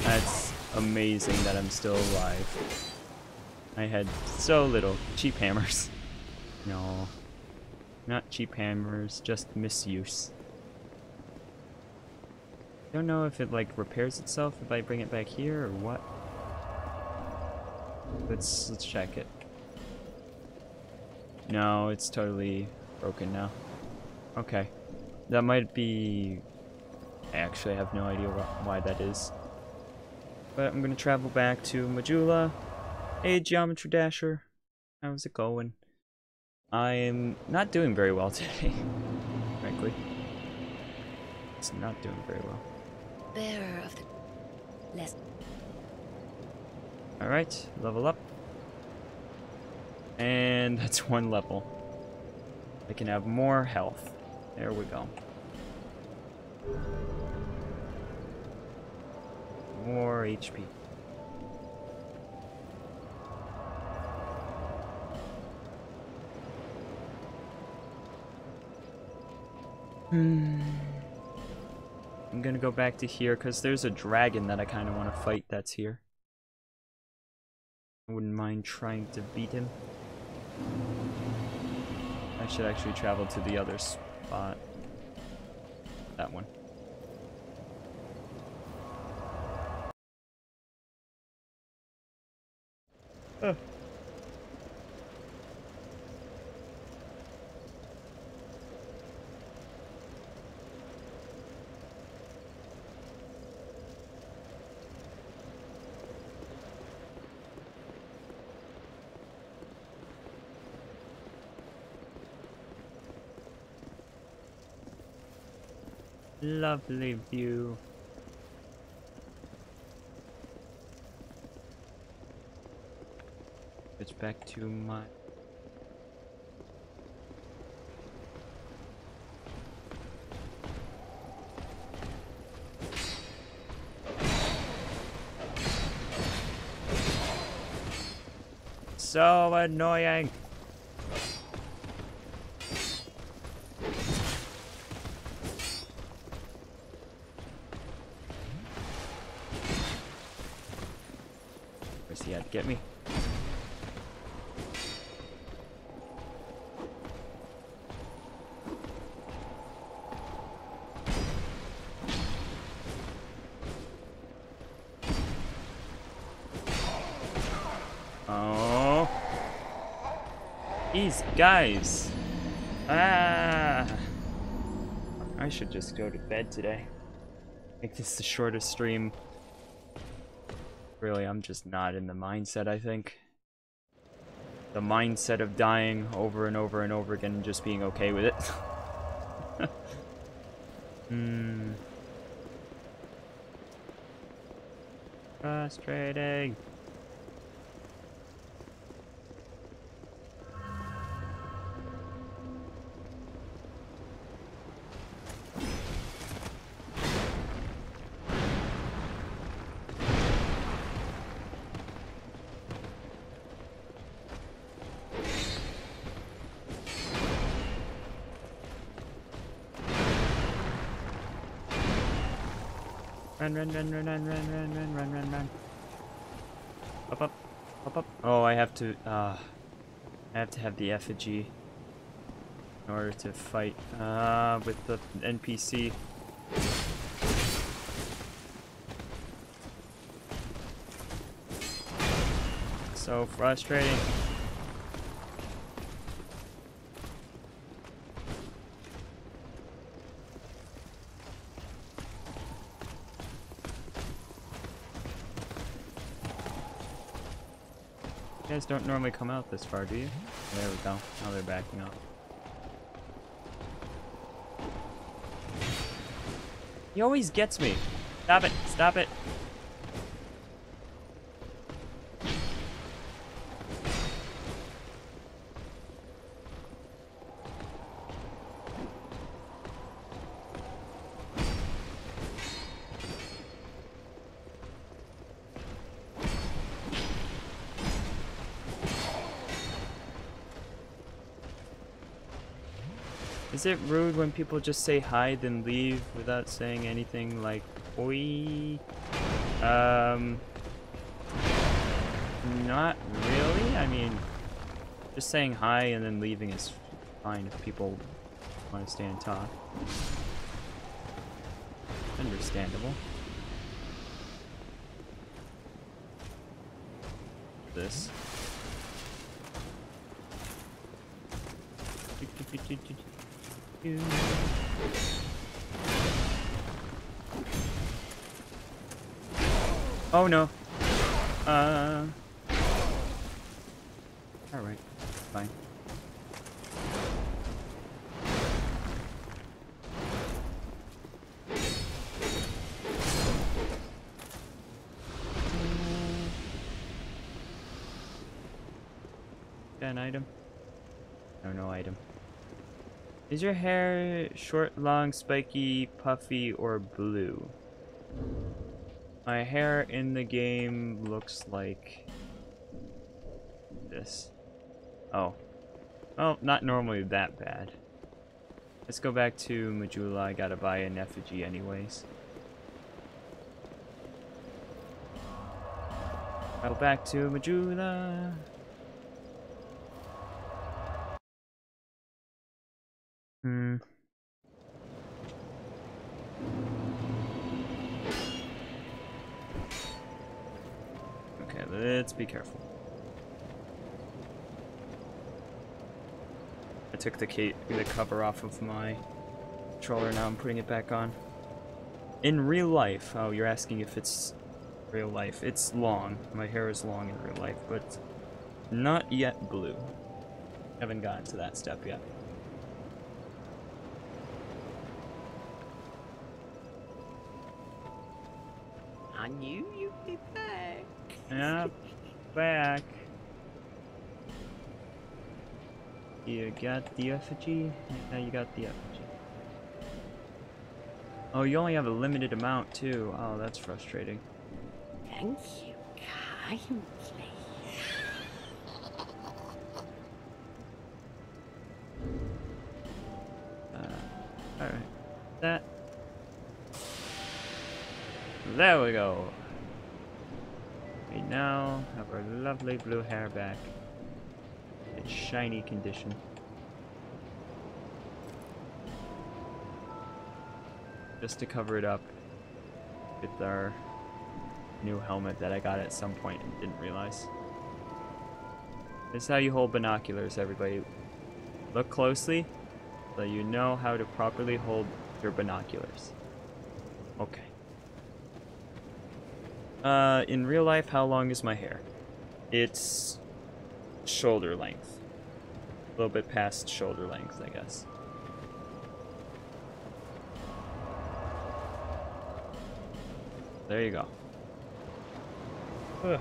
That's amazing that I'm still alive. I had so little cheap hammers. No, not cheap hammers, just misuse. I Don't know if it like repairs itself if I bring it back here or what. Let's let's check it. No, it's totally broken now. Okay. That might be... I actually have no idea wh why that is. But I'm gonna travel back to Majula. Hey, Geometry Dasher. How's it going? I am not doing very well today, frankly. It's not doing very well. Bearer of the less Alright, level up. And that's one level. I can have more health. There we go. More HP. Hmm. I'm gonna go back to here because there's a dragon that I kind of want to fight that's here. I wouldn't mind trying to beat him. I should actually travel to the other spot. That one. Lovely view. It's back to my So annoying. At? Get me. Oh. These guys. Ah. I should just go to bed today. Make this the shortest stream. Really, I'm just not in the mindset, I think. The mindset of dying over and over and over again and just being okay with it. Hmm. Frustrating. Run, run, run, run, run, run, run, run, run, run. Up, up, up, up. Oh, I have to, uh, I have to have the effigy in order to fight, uh, with the NPC. So frustrating. Don't normally come out this far, do you? There we go. Now they're backing up. He always gets me. Stop it. Stop it. Is it rude when people just say hi then leave without saying anything like oi? Um, not really. I mean, just saying hi and then leaving is fine if people want to stay and talk. Understandable. This. Oh no. Uh. Is your hair short, long, spiky, puffy, or blue? My hair in the game looks like this. Oh. Well, not normally that bad. Let's go back to Majula. I gotta buy an effigy anyways. Go back to Majula. Be careful. I took the ca the cover off of my controller, now I'm putting it back on. In real life, oh, you're asking if it's real life. It's long. My hair is long in real life, but not yet blue. Haven't gotten to that step yet. I knew you'd be back. Yeah, back. You got the effigy? now you got the effigy. Oh, you only have a limited amount too. Oh, that's frustrating. Thank you kindly. Blue hair back. In shiny condition. Just to cover it up with our new helmet that I got at some point and didn't realize. This is how you hold binoculars, everybody. Look closely so you know how to properly hold your binoculars. Okay. Uh, in real life, how long is my hair? It's shoulder length. A little bit past shoulder length, I guess. There you go. Ugh.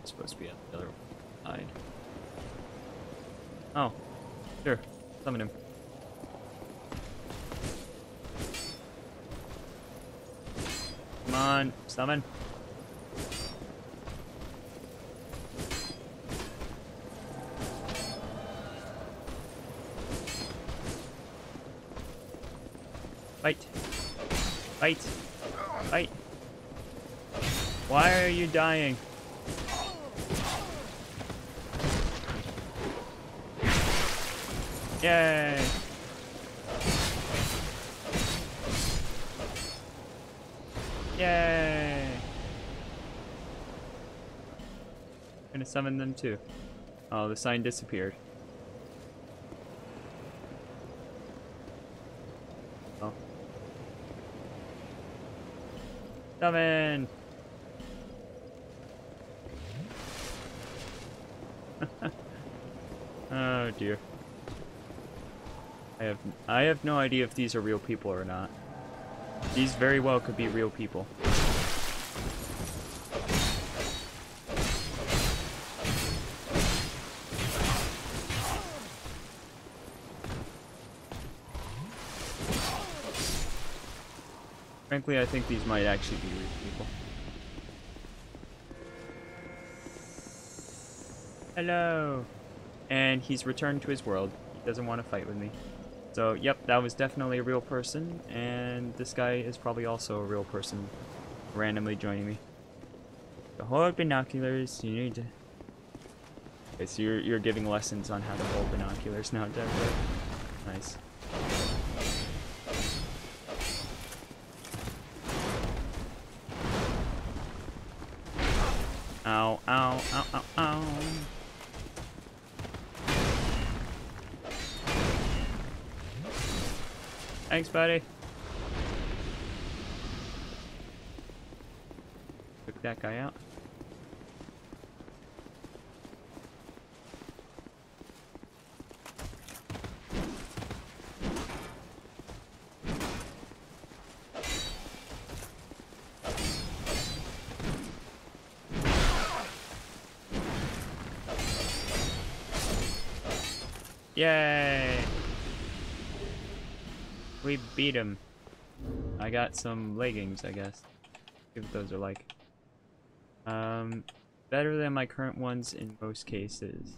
It's supposed to be on the other side. Oh, sure. Summon him. Come summon. Fight. Fight. Fight. Why are you dying? Yay! Yay! I'm gonna summon them too. Oh, the sign disappeared. Oh. Summon! oh dear. I have I have no idea if these are real people or not. These very well could be real people. Frankly, I think these might actually be real people. Hello! And he's returned to his world. He doesn't want to fight with me. So, yep, that was definitely a real person, and this guy is probably also a real person randomly joining me. The hold binoculars, you need to... Okay, so you're, you're giving lessons on how to hold binoculars now, Deborah. Nice. Thanks, buddy. Took that guy out. Yeah. Beat him. I got some leggings, I guess. See what those are like. Um, better than my current ones in most cases.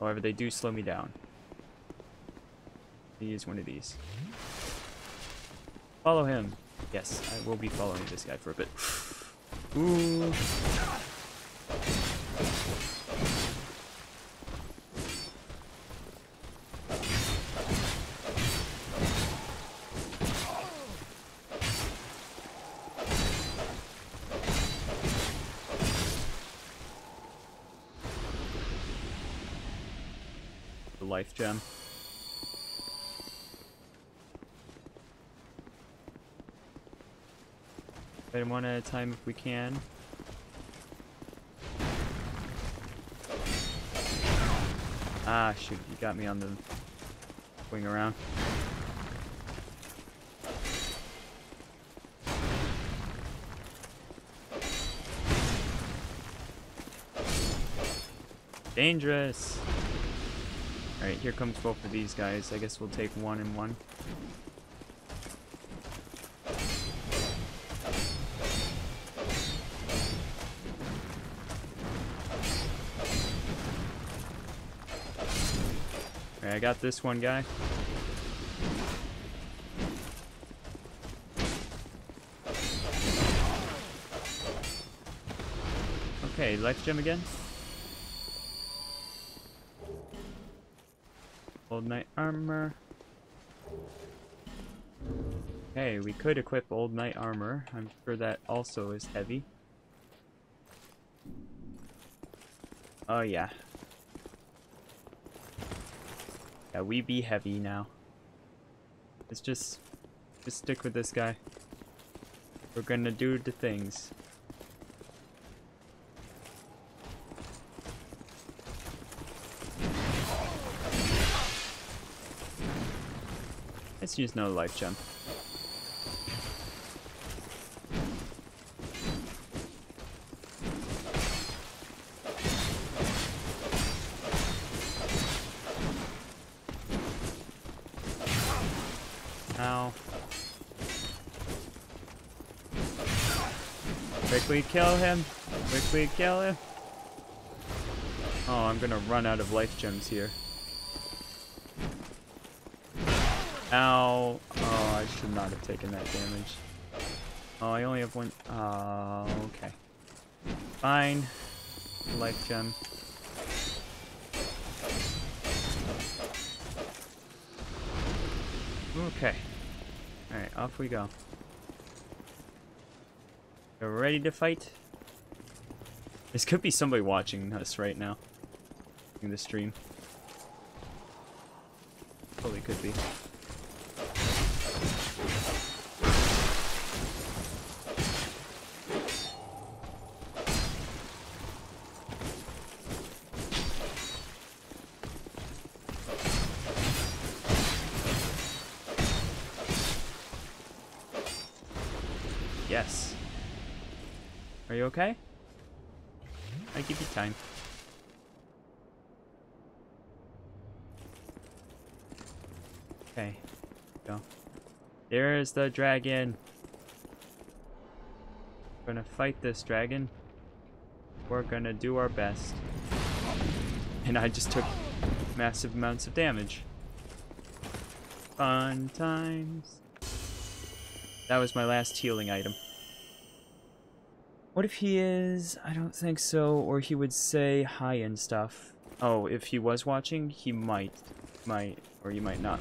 However, they do slow me down. Use one of these. Follow him. Yes, I will be following this guy for a bit. Ooh. One at a time if we can. Ah, shoot, you got me on the wing around. Dangerous! Alright, here comes both of these guys. I guess we'll take one and one. Got this one guy. Okay, life gem again. Old Knight Armor. Okay, we could equip Old Knight Armor. I'm sure that also is heavy. Oh yeah. Yeah, we be heavy now. Let's just, just stick with this guy. We're gonna do the things. Let's use no life gem. Quickly kill him. Quickly kill him. Oh, I'm gonna run out of life gems here. Ow. Oh, I should not have taken that damage. Oh, I only have one. Oh, okay. Fine. Life gem. Okay. Alright, off we go. We're ready to fight? This could be somebody watching us right now. In the stream. Totally could be. Yes. Are you okay? I give you time. Okay. Go. There's the dragon. We're gonna fight this dragon. We're gonna do our best. And I just took massive amounts of damage. Fun times. That was my last healing item. What if he is? I don't think so. Or he would say hi and stuff. Oh, if he was watching, he might. Might. Or you might not.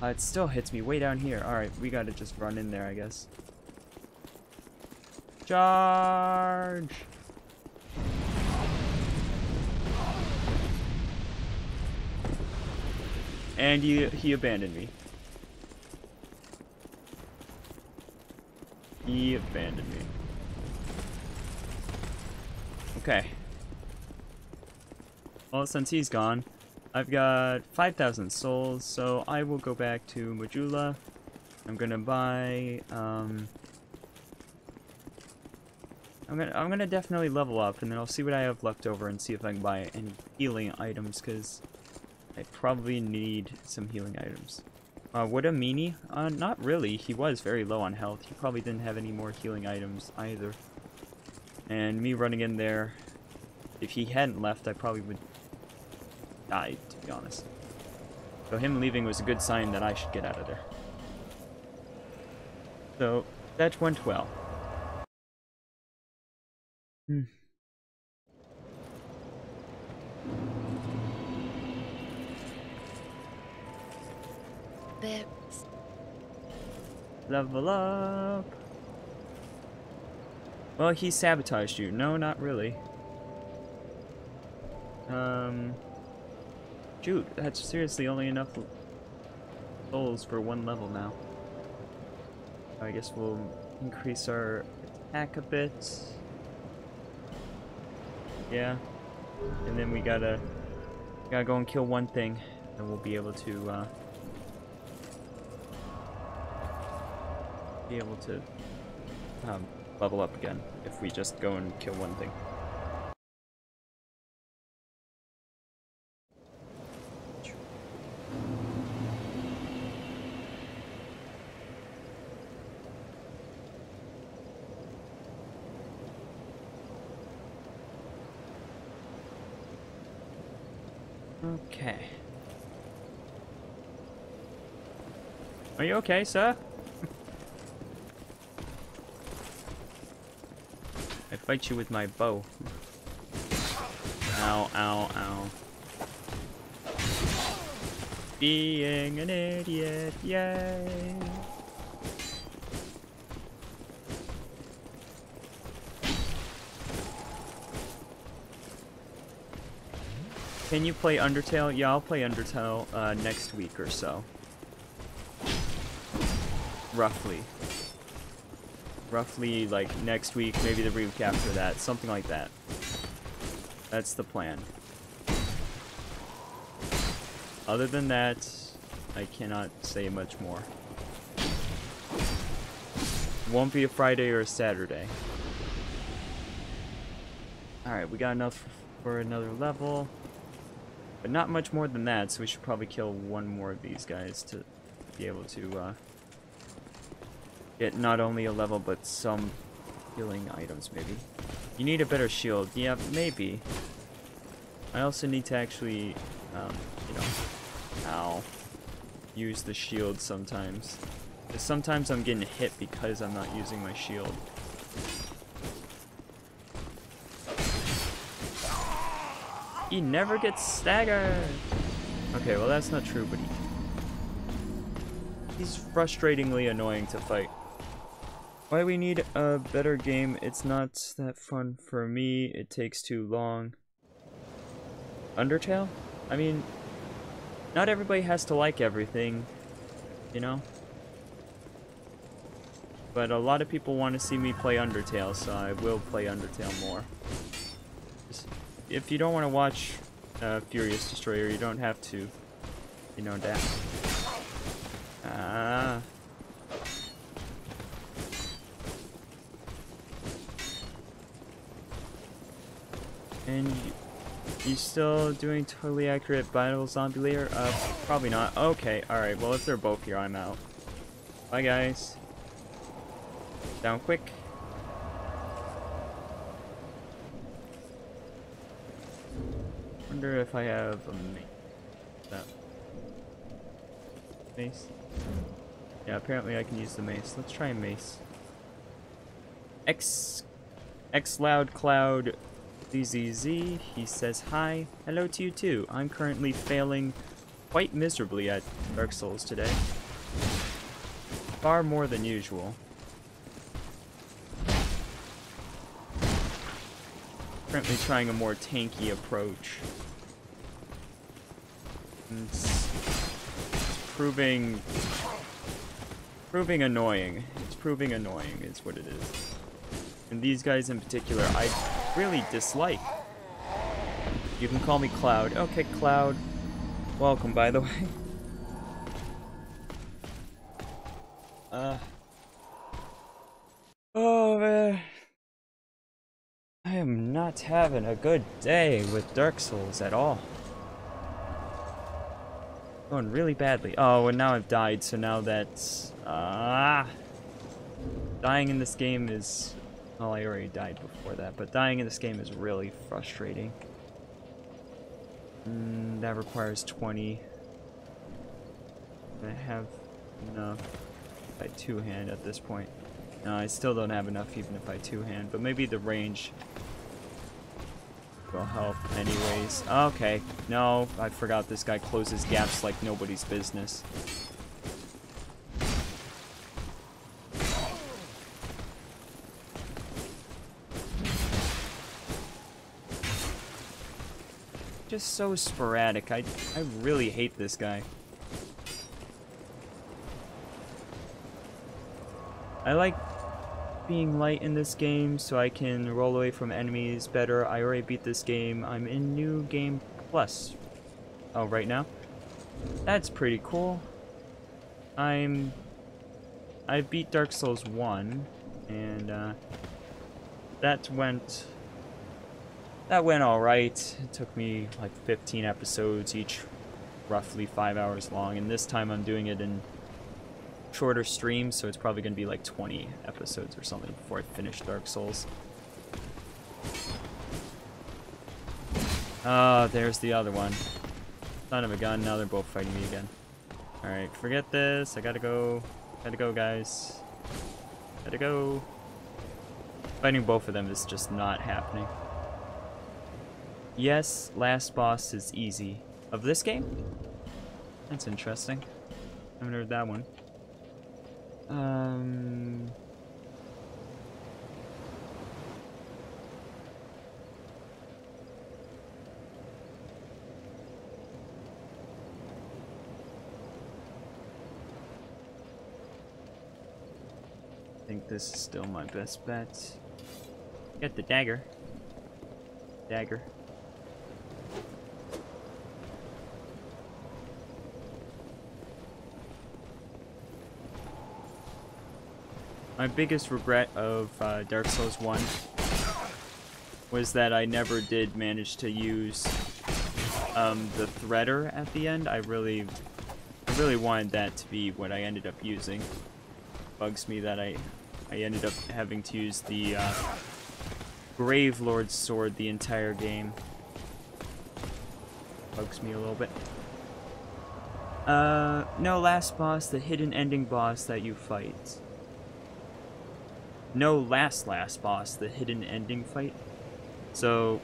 Uh, it still hits me way down here. Alright, we gotta just run in there, I guess. Charge! And he, he abandoned me. He abandoned me. Okay. Well, since he's gone, I've got 5,000 souls, so I will go back to Majula. I'm gonna buy, um... I'm gonna I'm gonna definitely level up, and then I'll see what I have left over and see if I can buy any healing items, because I probably need some healing items. Uh, would a meanie? Uh, not really. He was very low on health. He probably didn't have any more healing items either. And me running in there, if he hadn't left, I probably would die, to be honest. So him leaving was a good sign that I should get out of there. So, that went well. Hmm. There. Level up. Well, he sabotaged you. No, not really. Um. Shoot, that's seriously only enough souls for one level now. I guess we'll increase our attack a bit. Yeah. And then we gotta gotta go and kill one thing, and we'll be able to uh, be able to um, level up again if we just go and kill one thing. Okay. Are you okay, sir? I fight you with my bow. Ow, ow, ow. Being an idiot, yay! Can you play Undertale? Yeah, I'll play Undertale uh, next week or so. Roughly. Roughly, like, next week, maybe the week after that. Something like that. That's the plan. Other than that, I cannot say much more. Won't be a Friday or a Saturday. Alright, we got enough for another level. But not much more than that, so we should probably kill one more of these guys to be able to uh, get not only a level, but some healing items, maybe. You need a better shield. Yeah, maybe. I also need to actually, um, you know, ow, use the shield sometimes. sometimes I'm getting hit because I'm not using my shield. He never gets staggered. Okay, well that's not true, but he... He's frustratingly annoying to fight. Why we need a better game? It's not that fun for me. It takes too long. Undertale? I mean, not everybody has to like everything, you know? But a lot of people want to see me play Undertale, so I will play Undertale more. If you don't want to watch uh, Furious Destroyer, you don't have to, you know, that. Ah. And you, still doing Totally Accurate Battle Zombielator? Uh, probably not. Okay, alright, well if they're both here, I'm out. Bye guys. Down quick. wonder if I have a mace. That mace. Yeah, apparently I can use the mace. Let's try mace. X X Loud Cloud ZZZ. He says hi. Hello to you too. I'm currently failing quite miserably at Dark Souls today. Far more than usual. Currently trying a more tanky approach. It's, it's proving proving annoying. It's proving annoying is what it is. And these guys in particular, I really dislike. You can call me Cloud. Okay, Cloud. Welcome, by the way. Uh. Oh, man. I am not having a good day with Dark Souls at all. Going really badly. Oh, and now I've died, so now that's... Ah! dying in this game is... Well, I already died before that, but dying in this game is really frustrating. Mm, that requires 20. I have enough by two-hand at this point. No, I still don't have enough even if I two-hand, but maybe the range will help anyways. Okay, no, I forgot this guy closes gaps like nobody's business. Just so sporadic. I, I really hate this guy. I like being light in this game so I can roll away from enemies better. I already beat this game. I'm in New Game Plus. Oh, right now? That's pretty cool. I'm... I beat Dark Souls 1, and, uh, that went... That went alright. It took me, like, 15 episodes, each roughly 5 hours long, and this time I'm doing it in shorter streams, so it's probably going to be like 20 episodes or something before I finish Dark Souls. Oh, there's the other one. Son of a gun, now they're both fighting me again. Alright, forget this. I gotta go. Gotta go, guys. Gotta go. Fighting both of them is just not happening. Yes, last boss is easy. Of this game? That's interesting. I haven't heard that one. Um. I think this is still my best bet. Get the dagger. Dagger. My biggest regret of uh, Dark Souls 1 was that I never did manage to use um, the threader at the end. I really, I really wanted that to be what I ended up using. Bugs me that I, I ended up having to use the uh, Grave Lord's sword the entire game. Bugs me a little bit. Uh, no, last boss, the hidden ending boss that you fight. No last last boss, the hidden ending fight. So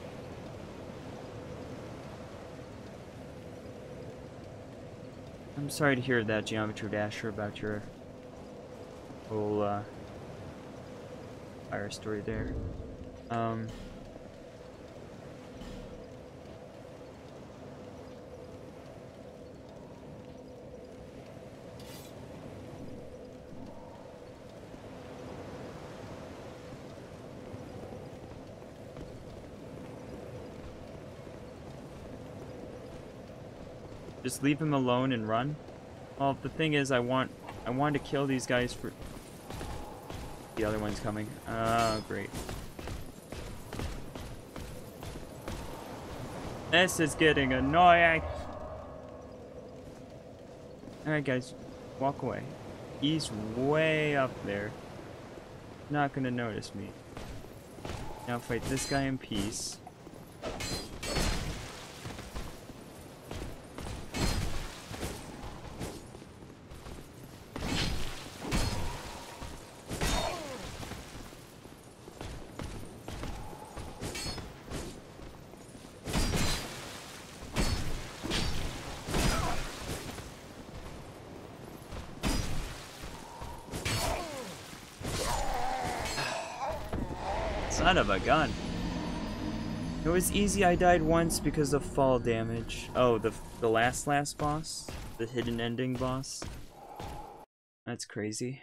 I'm sorry to hear that, Geometry Dasher, about your whole uh, fire story there. Um, Just leave him alone and run? Well, the thing is, I want I want to kill these guys for... The other one's coming. Ah, great. This is getting annoying. Alright, guys. Walk away. He's way up there. Not gonna notice me. Now fight this guy in peace. Son of a gun. It was easy, I died once because of fall damage. Oh, the, the last last boss? The hidden ending boss? That's crazy.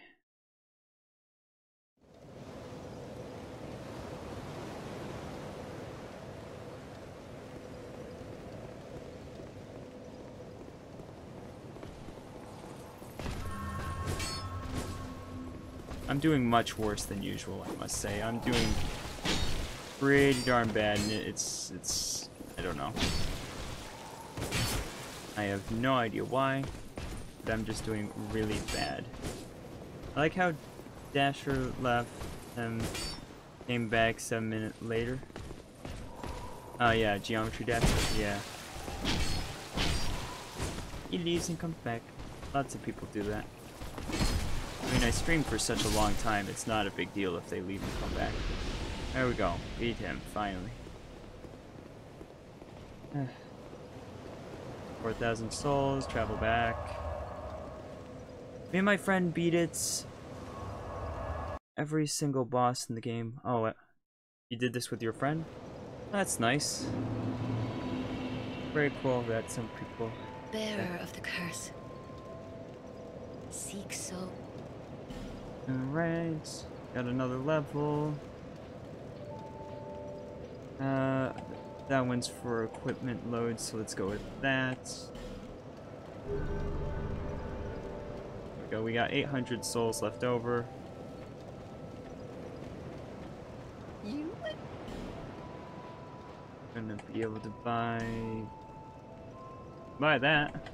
I'm doing much worse than usual, I must say. I'm doing pretty darn bad, and it's it's I don't know. I have no idea why, but I'm just doing really bad. I like how Dasher left and came back seven minutes later. Oh yeah, geometry Dasher, yeah. He leaves and comes back. Lots of people do that. I mean, I streamed for such a long time, it's not a big deal if they leave and come back. There we go. Beat him, finally. 4,000 souls, travel back. Me and my friend beat it. Every single boss in the game. Oh, you did this with your friend? That's nice. Very cool that some people Bearer of the curse. Seek so. Alright, got another level. Uh, that one's for equipment load, so let's go with that. There we go, we got 800 souls left over. You would Gonna be able to buy... Buy that.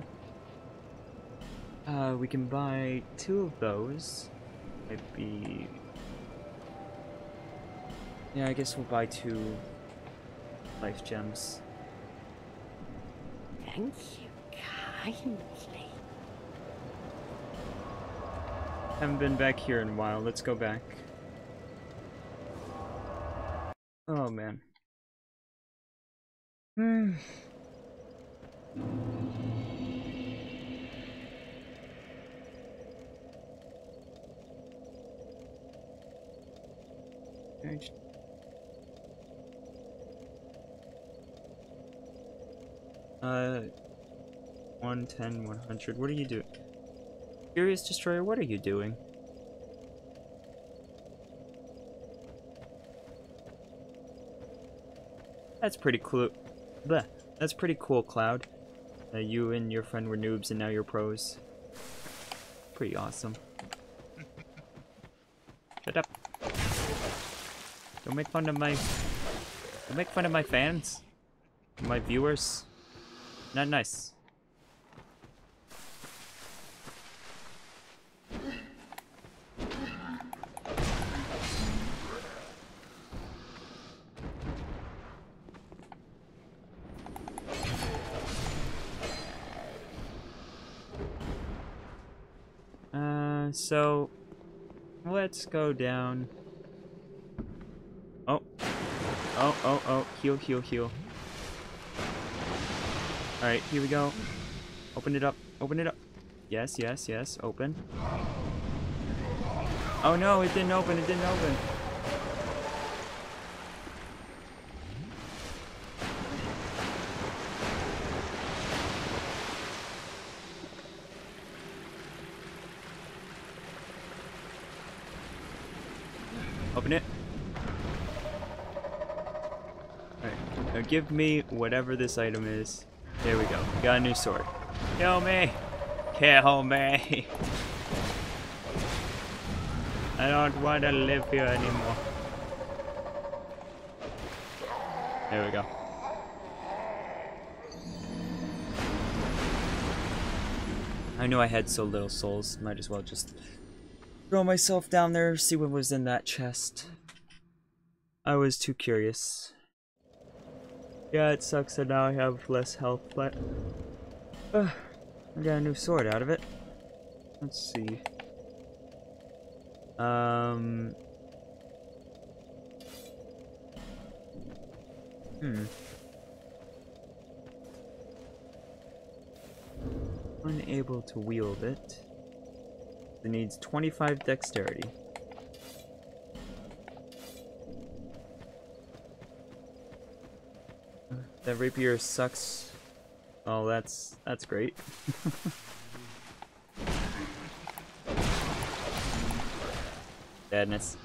Uh, we can buy two of those. Might be... Yeah, I guess we'll buy two life gems. thank you kindly. Haven't been back here in a while. Let's go back. Oh man. Hmm. Right. Uh, 110, 100. What are you doing? Curious Destroyer, what are you doing? That's pretty cool. Bleh. That's pretty cool, Cloud. Uh, you and your friend were noobs and now you're pros. Pretty awesome. Shut up. Don't make fun of my... Don't make fun of my fans. My viewers. Not nice. Uh, so let's go down. Oh, oh, oh, oh! Heal, heal, heal. All right, here we go. Open it up. Open it up. Yes, yes, yes. Open. Oh no! It didn't open. It didn't open. Open it. Alright, now give me whatever this item is. There we go. Got a new sword. Kill me! Kill me! I don't want to live here anymore. There we go. I knew I had so little souls. Might as well just throw myself down there, see what was in that chest. I was too curious. Yeah, it sucks that now I have less health, but uh, I got a new sword out of it. Let's see. Um. Hmm. Unable to wield it. It needs 25 dexterity. That rapier sucks. Oh, that's that's great. Sadness.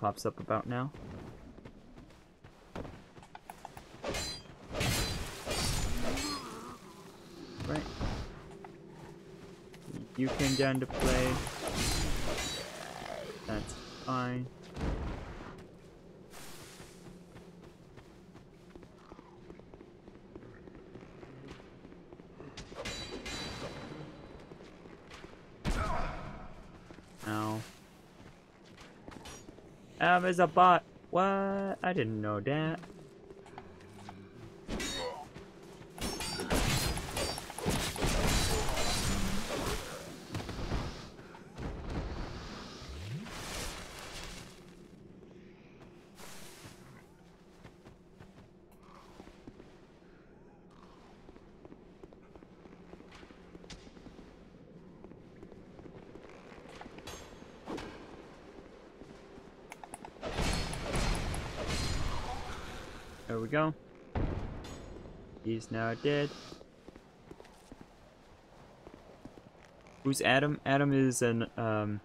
Pops up about now. Right. You came down to play. That's fine. Ow. Is a bot. What? I didn't know that. He's now dead. Who's Adam? Adam is an um.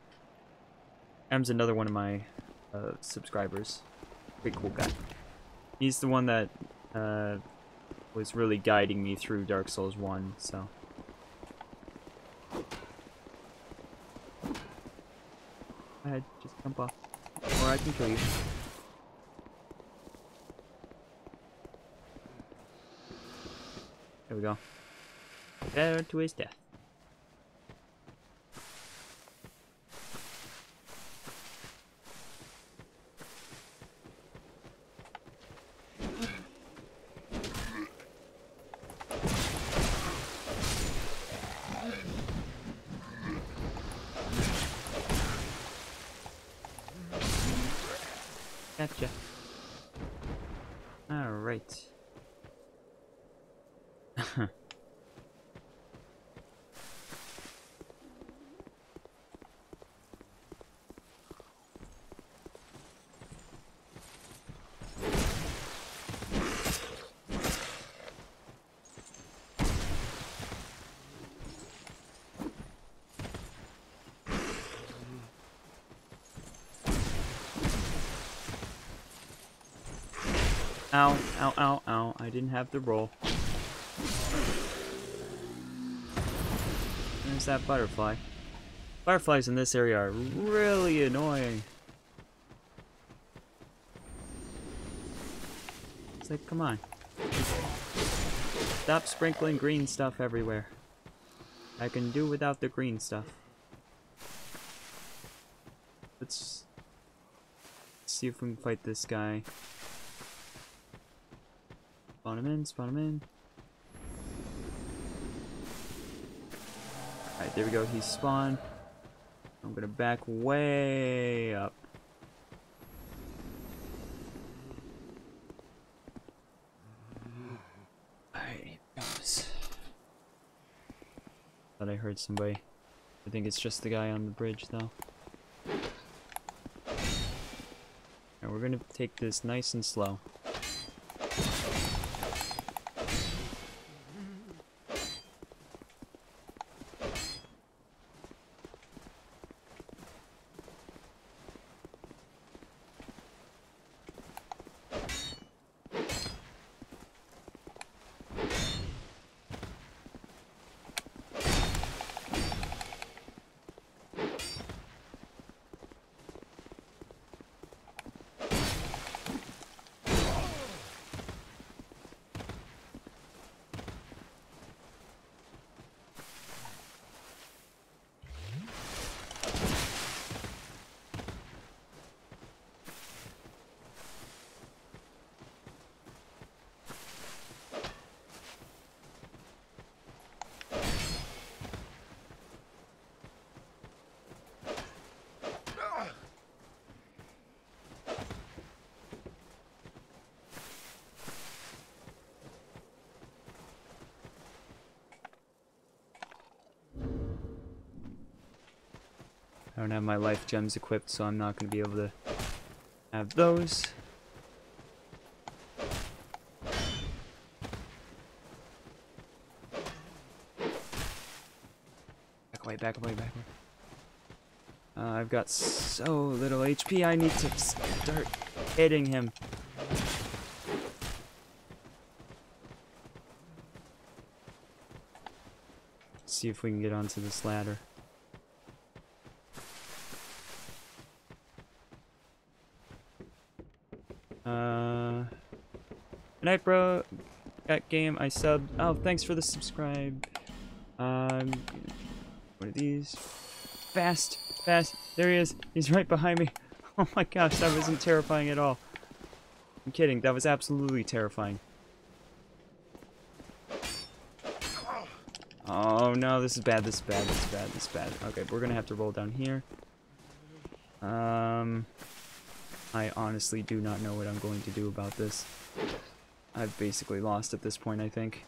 Adam's another one of my uh, subscribers. Pretty cool guy. He's the one that uh, was really guiding me through Dark Souls 1, so. Go ahead, just jump off. Or I can kill you. There we go. Better to his death. Gotcha. Alright. Ow, ow, ow, ow. I didn't have the roll. There's that butterfly. Butterflies in this area are really annoying. It's like, come on. Stop sprinkling green stuff everywhere. I can do without the green stuff. Let's, let's see if we can fight this guy. Spawn him in, spawn him in. Alright, there we go, he's spawned. I'm gonna back way up. Alright. Thought I heard somebody. I think it's just the guy on the bridge though. And we're gonna take this nice and slow. Have my life gems equipped, so I'm not going to be able to have those. Back away, back away, back away. Uh, I've got so little HP, I need to start hitting him. See if we can get onto this ladder. Uh, good night, bro. Game. I subbed. Oh, thanks for the subscribe. Um, what are these? Fast, fast. There he is. He's right behind me. Oh my gosh, that wasn't terrifying at all. I'm kidding. That was absolutely terrifying. Oh no, this is bad. This is bad. This is bad. This is bad. Okay, we're gonna have to roll down here. Um, I honestly do not know what I'm going to do about this. I've basically lost at this point, I think.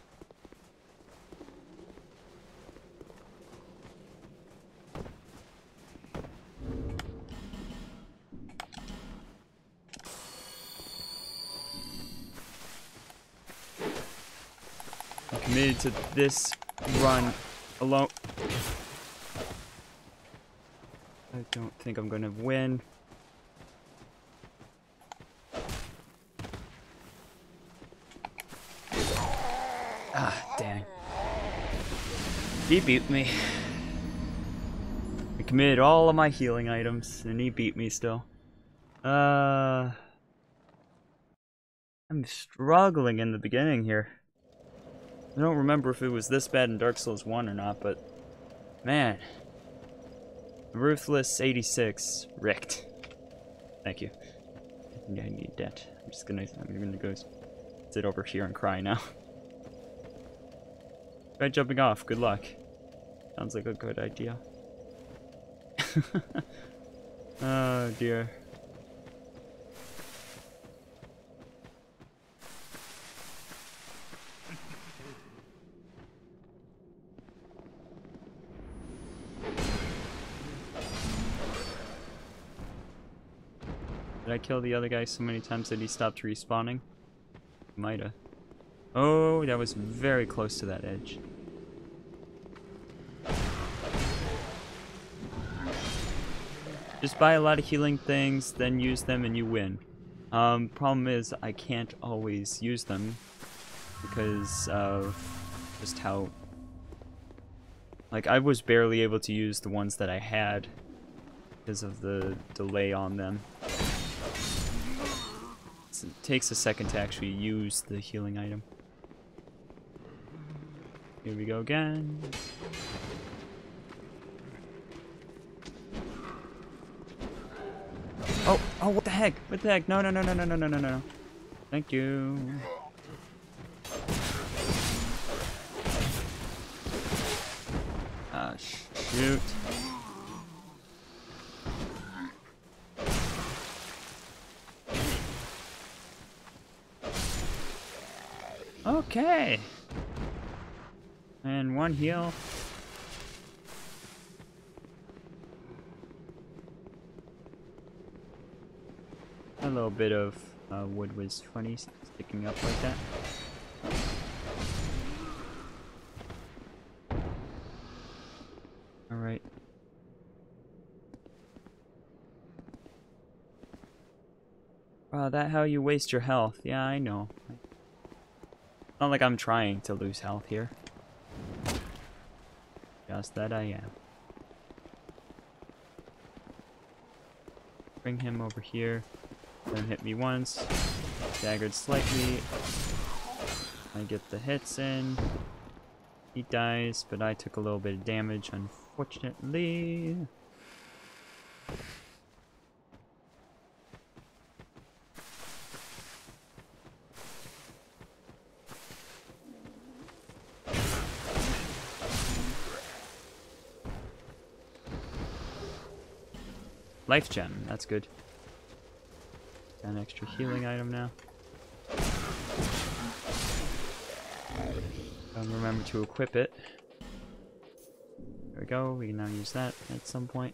I'm committed to this run alone. I don't think I'm gonna win. Ah, dang. He beat me. I committed all of my healing items, and he beat me still. Uh... I'm struggling in the beginning here. I don't remember if it was this bad in Dark Souls 1 or not, but... Man. Ruthless 86. Wrecked. Thank you. I think I need that. I'm just gonna, I'm gonna go sit over here and cry now. Try jumping off. Good luck. Sounds like a good idea. oh dear. Did I kill the other guy so many times that he stopped respawning? Mighta. Oh, that was very close to that edge. Just buy a lot of healing things, then use them and you win. Um, problem is, I can't always use them because of just how... Like, I was barely able to use the ones that I had because of the delay on them. It takes a second to actually use the healing item. Here we go again. Oh, oh, what the heck? What the heck? No, no, no, no, no, no, no, no, no. Thank you. Ah, shoot. Okay. One heal. A little bit of uh, wood was funny sticking up like that. Alright. Wow, that how you waste your health. Yeah, I know. Not like I'm trying to lose health here. Just that I am. Bring him over here. Then hit me once. Daggered slightly. I get the hits in. He dies, but I took a little bit of damage, unfortunately. Life gem, that's good. Got an extra healing item now. Um, remember to equip it. There we go, we can now use that at some point.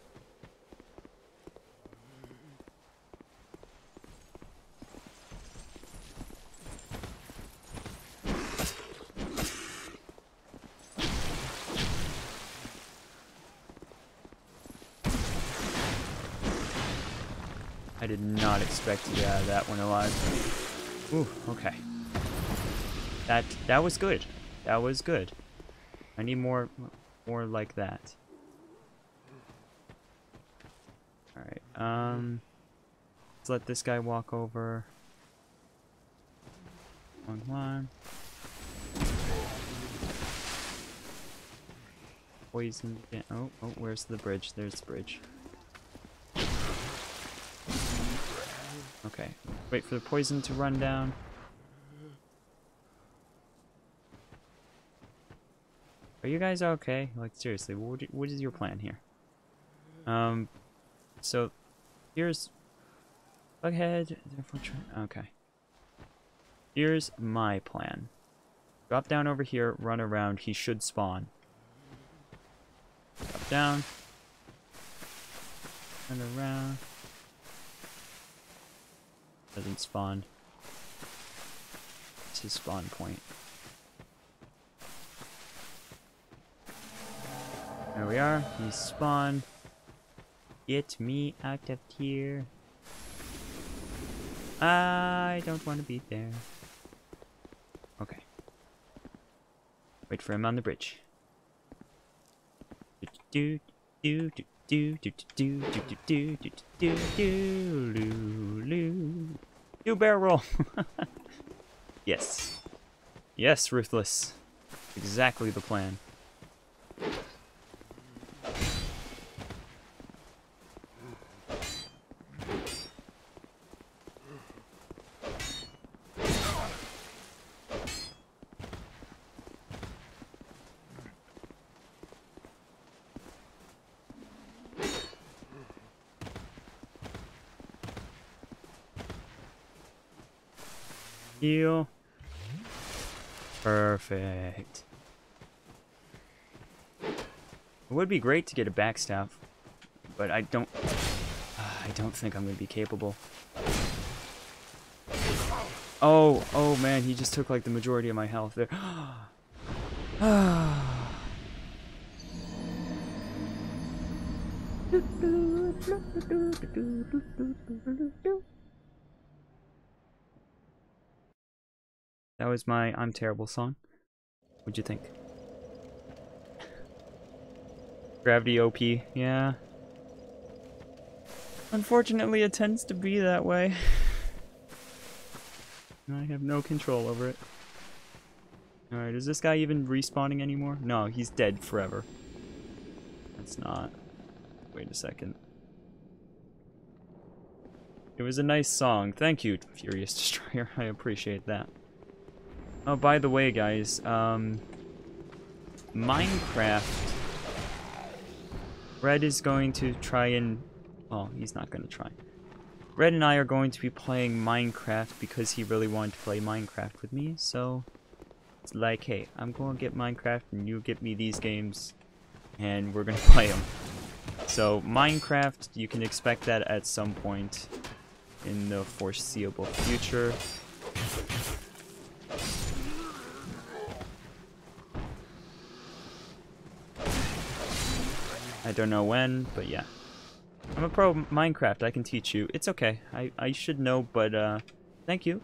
I did not expect to of that one alive. Ooh, okay. That that was good. That was good. I need more more like that. Alright, um let's let this guy walk over. One one. Poison. Oh, oh, where's the bridge? There's the bridge. Okay. Wait for the poison to run down. Are you guys okay? Like, seriously, what, what is your plan here? Um, so, here's... Bughead. Okay. Here's my plan. Drop down over here, run around, he should spawn. Drop down. Run around. Doesn't spawn. It's his spawn point. There we are. He's spawned. Get me out of here. I don't want to be there. Okay. Wait for him on the bridge. Do do do do do do do do do do do do do do do do barrel roll. yes. Yes, ruthless. Exactly the plan. Heal. Perfect. It would be great to get a backstab, but I don't. I don't think I'm gonna be capable. Oh, oh man, he just took like the majority of my health there. That was my I'm Terrible song. What'd you think? Gravity OP, yeah. Unfortunately, it tends to be that way. I have no control over it. Alright, is this guy even respawning anymore? No, he's dead forever. That's not. Wait a second. It was a nice song. Thank you, Furious Destroyer. I appreciate that. Oh, by the way, guys, um, Minecraft. Red is going to try and. Well, he's not going to try. Red and I are going to be playing Minecraft because he really wanted to play Minecraft with me, so it's like, hey, I'm going to get Minecraft and you get me these games, and we're going to play them. So, Minecraft, you can expect that at some point in the foreseeable future. I don't know when, but yeah. I'm a pro Minecraft, I can teach you. It's okay. I, I should know, but uh, thank you.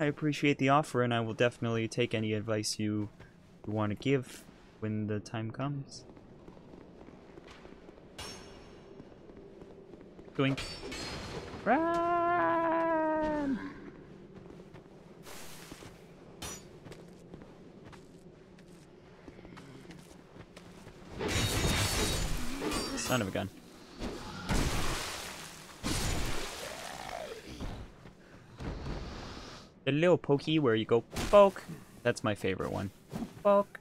I appreciate the offer, and I will definitely take any advice you, you want to give when the time comes. Doink. Son of a gun. The little pokey where you go poke. That's my favorite one. Poke.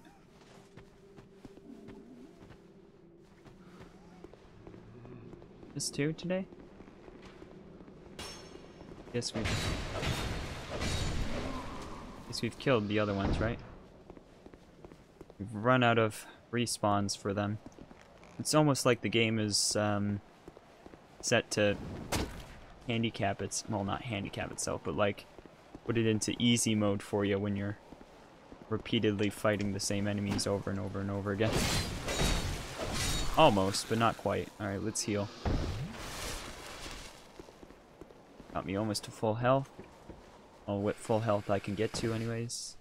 This two today? Yes, we've. Guess we've killed the other ones, right? We've run out of respawns for them. It's almost like the game is um, set to handicap its well, not handicap itself, but like put it into easy mode for you when you're repeatedly fighting the same enemies over and over and over again. Almost, but not quite. Alright, let's heal. Got me almost to full health. Well, what full health I can get to anyways.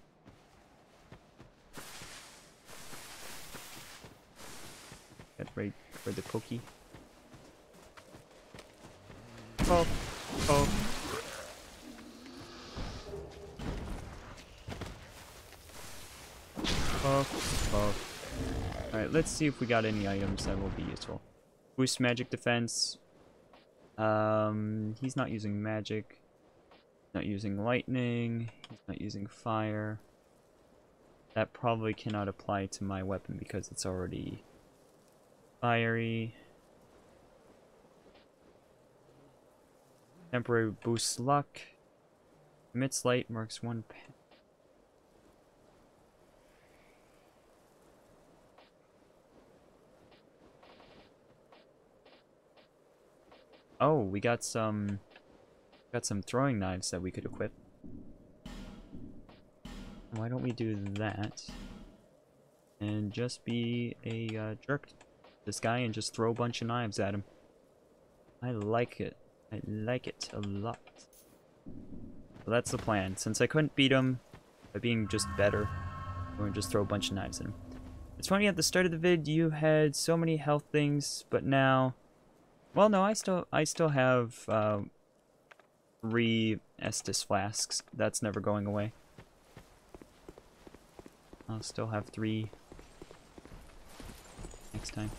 Get ready for the cookie. Oh, oh. Oh, oh. Alright, let's see if we got any items that will be useful. Boost magic defense. Um, he's not using magic. Not using lightning. He's not using fire. That probably cannot apply to my weapon because it's already fiery. Temporary boosts luck. Emits light, marks one Oh, we got some got some throwing knives that we could equip. Why don't we do that? And just be a uh, jerk this guy and just throw a bunch of knives at him. I like it. I like it a lot. So that's the plan. Since I couldn't beat him by being just better, we're gonna just throw a bunch of knives at him. It's funny, at the start of the vid, you had so many health things, but now well, no, I still I still have uh, three Estus flasks. That's never going away. I'll still have three next time.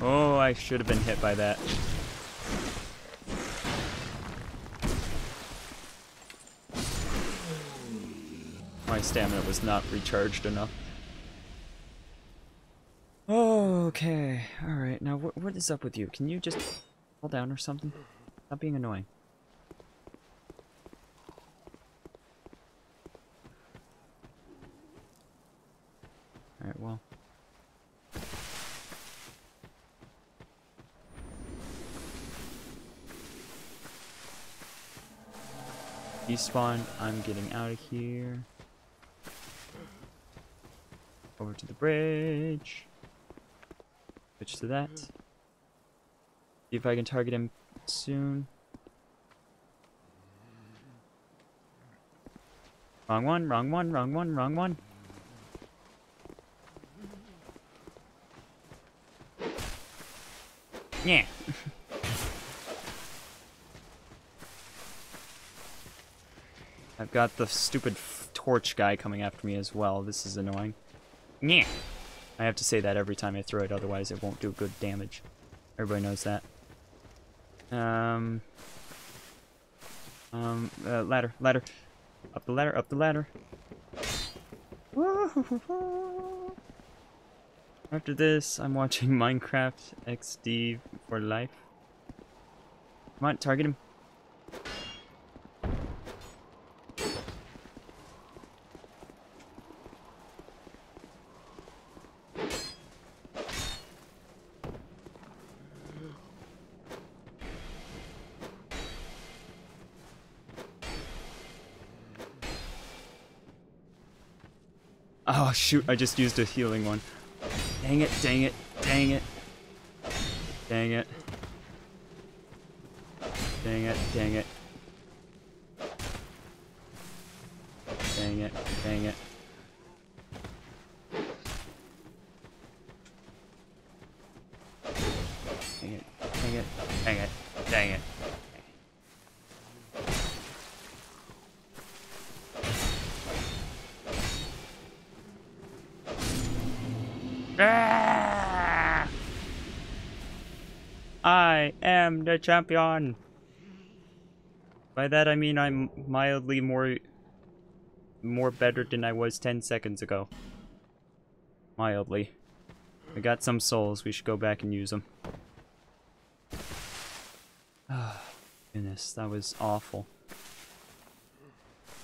Oh, I should have been hit by that. my stamina was not recharged enough. Okay, alright, now wh what is up with you? Can you just fall down or something? Stop being annoying. Alright, well. Despawn, I'm getting out of here. Over to the bridge. Switch to that. See if I can target him soon. Wrong one, wrong one, wrong one, wrong one. Yeah. I've got the stupid torch guy coming after me as well. This is annoying. Yeah. I have to say that every time I throw it, otherwise it won't do good damage. Everybody knows that. Um. Um, uh, ladder, ladder. Up the ladder, up the ladder. After this, I'm watching Minecraft XD for life. Come on, target him. Shoot, I just used a healing one. Dang it, dang it, dang it. Dang it. Dang it, dang it. Dang it, dang it. Champion. By that I mean I'm mildly more more better than I was 10 seconds ago. Mildly. I got some souls, we should go back and use them. Ah, goodness, that was awful.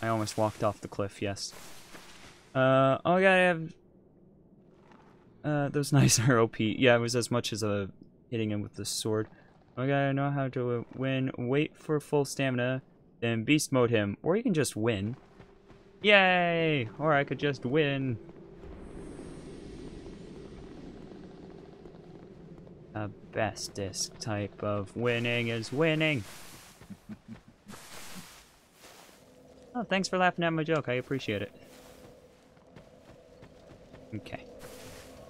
I almost walked off the cliff, yes. Uh, oh, I have uh, those nice are OP. Yeah, it was as much as a uh, hitting him with the sword. I gotta know how to win. Wait for full stamina, then beast mode him. Or you can just win. Yay! Or I could just win. The bestest type of winning is winning. oh, thanks for laughing at my joke. I appreciate it. Okay.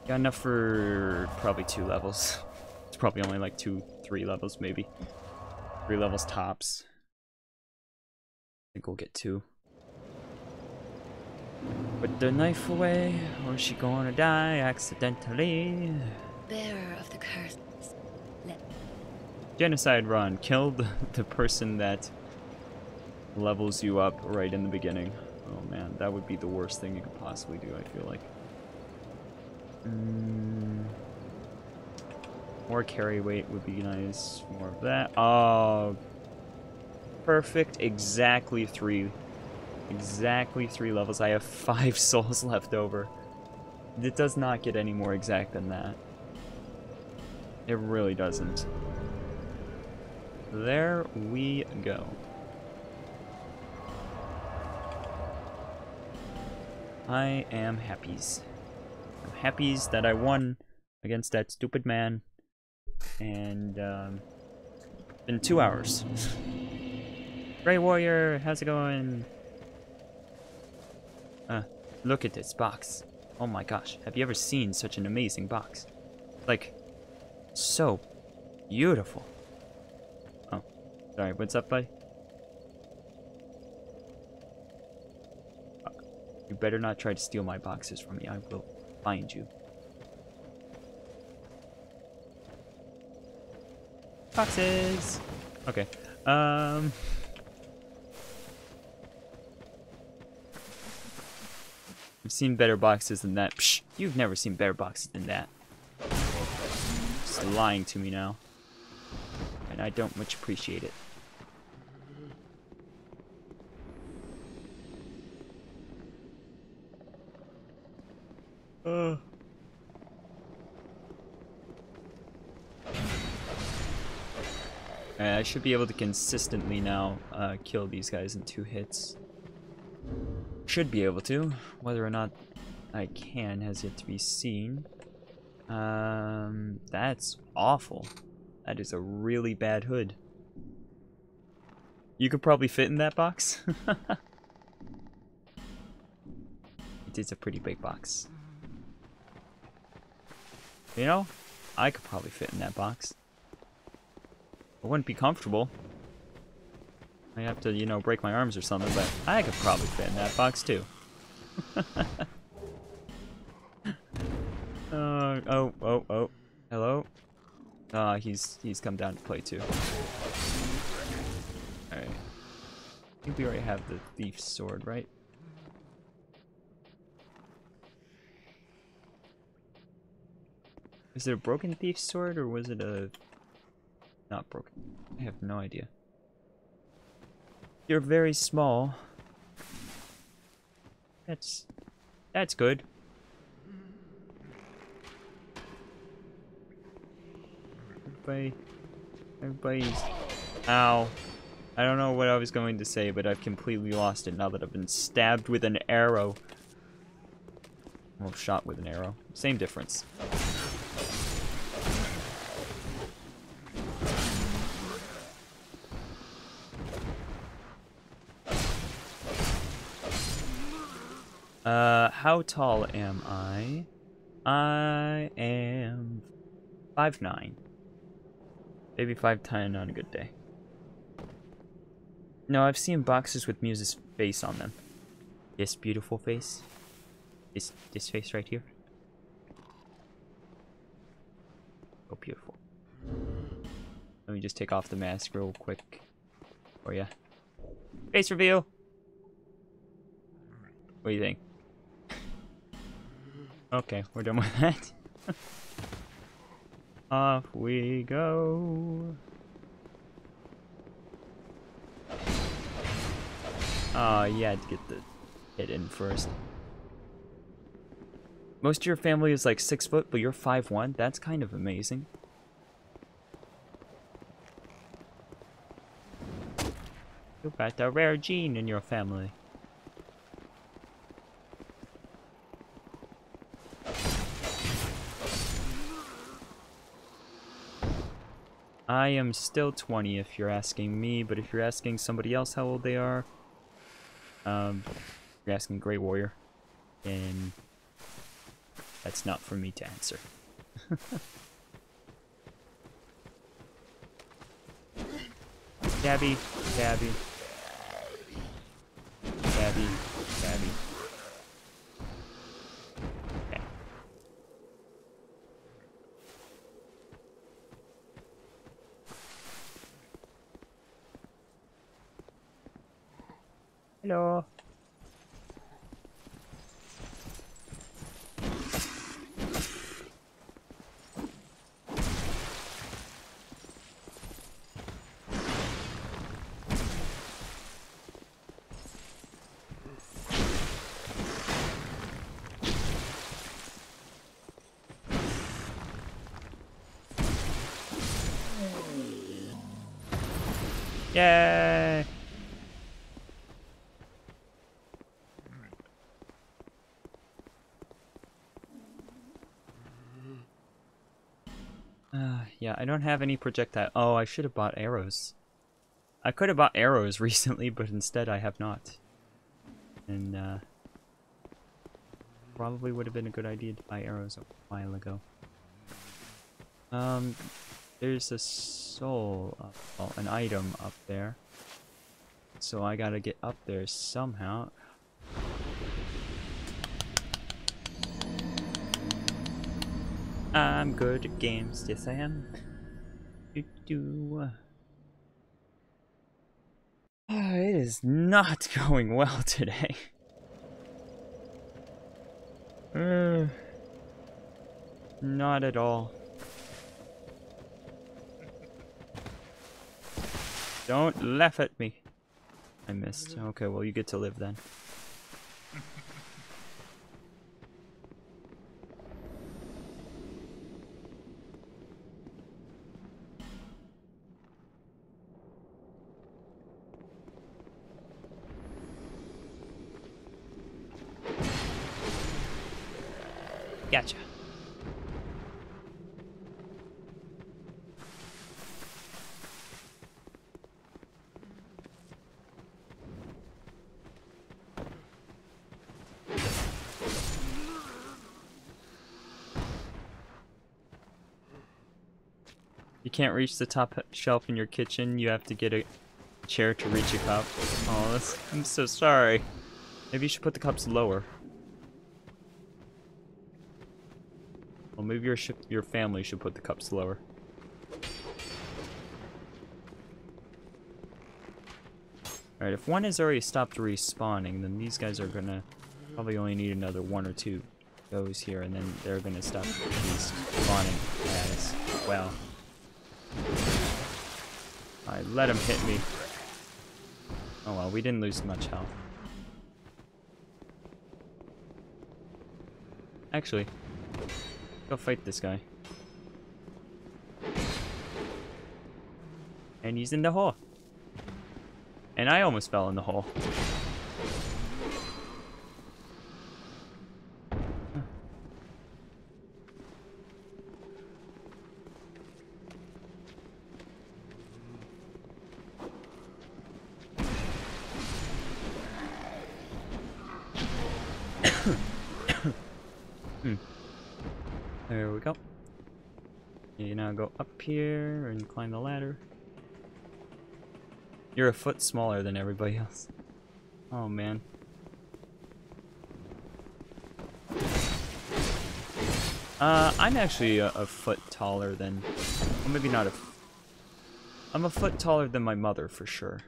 Got enough for probably two levels. It's probably only like two three levels maybe. Three levels tops. I think we'll get two. Put the knife away, or she gonna die accidentally. Bearer of the curse. Let Genocide run. Kill the, the person that levels you up right in the beginning. Oh man, that would be the worst thing you could possibly do, I feel like. Mm. More carry weight would be nice. More of that. Oh. Perfect. Exactly three. Exactly three levels. I have five souls left over. It does not get any more exact than that. It really doesn't. There we go. I am happies. I'm happies that I won against that stupid man. And, um, been two hours. Grey Warrior, how's it going? Uh, look at this box. Oh my gosh, have you ever seen such an amazing box? Like, so beautiful. Oh, sorry, what's up, buddy? You better not try to steal my boxes from me. I will find you. Boxes! Okay. Um... I've seen better boxes than that. Psh, you've never seen better boxes than that. Just lying to me now. And I don't much appreciate it. Uh. I should be able to consistently now uh, kill these guys in two hits. Should be able to. Whether or not I can has yet to be seen. Um, that's awful. That is a really bad hood. You could probably fit in that box. it is a pretty big box. You know, I could probably fit in that box. I wouldn't be comfortable. I have to, you know, break my arms or something, but I could probably fit in that box too. uh, oh, oh, oh. Hello? Ah, he's he's come down to play too. Alright. I think we already have the thief's sword, right? Is it a broken thief's sword or was it a not broken? I have no idea. You're very small. That's that's good. Everybody everybody's ow. I don't know what I was going to say, but I've completely lost it now that I've been stabbed with an arrow. Well, shot with an arrow. Same difference. How tall am I? I am five nine, maybe five ten on a good day. No, I've seen boxes with Mews's face on them. This beautiful face. This this face right here. Oh, beautiful. Let me just take off the mask real quick. Oh yeah. Face reveal. What do you think? Okay, we're done with that. Off we go. Uh, oh, had to get the hit in first. Most of your family is like six foot, but you're five one. That's kind of amazing. You got a rare gene in your family. I am still 20 if you're asking me, but if you're asking somebody else how old they are, um, you're asking Great Warrior, and that's not for me to answer. Gabby, Gabby, Gabby, Gabby. Hello. Yay! Uh, yeah, I don't have any projectile. Oh, I should have bought arrows. I could have bought arrows recently, but instead I have not. And, uh... Probably would have been a good idea to buy arrows a while ago. Um, there's a soul, up, well, an item up there. So I gotta get up there somehow. I'm good at games, yes I am. Do do. Oh, it is not going well today. Uh, not at all. Don't laugh at me. I missed. Okay, well you get to live then. Gotcha. You can't reach the top shelf in your kitchen. You have to get a chair to reach a cup. Oh, I'm so sorry. Maybe you should put the cups lower. Your your family should put the cups lower. Alright, if one has already stopped respawning, then these guys are gonna probably only need another one or two goes here, and then they're gonna stop respawning as well. I let him hit me. Oh well, we didn't lose much health. Actually, go fight this guy. And he's in the hole. And I almost fell in the hole. There we go. You now go up here and climb the ladder. You're a foot smaller than everybody else. Oh man. Uh, I'm actually a, a foot taller than, well, maybe not a. F I'm a foot taller than my mother for sure.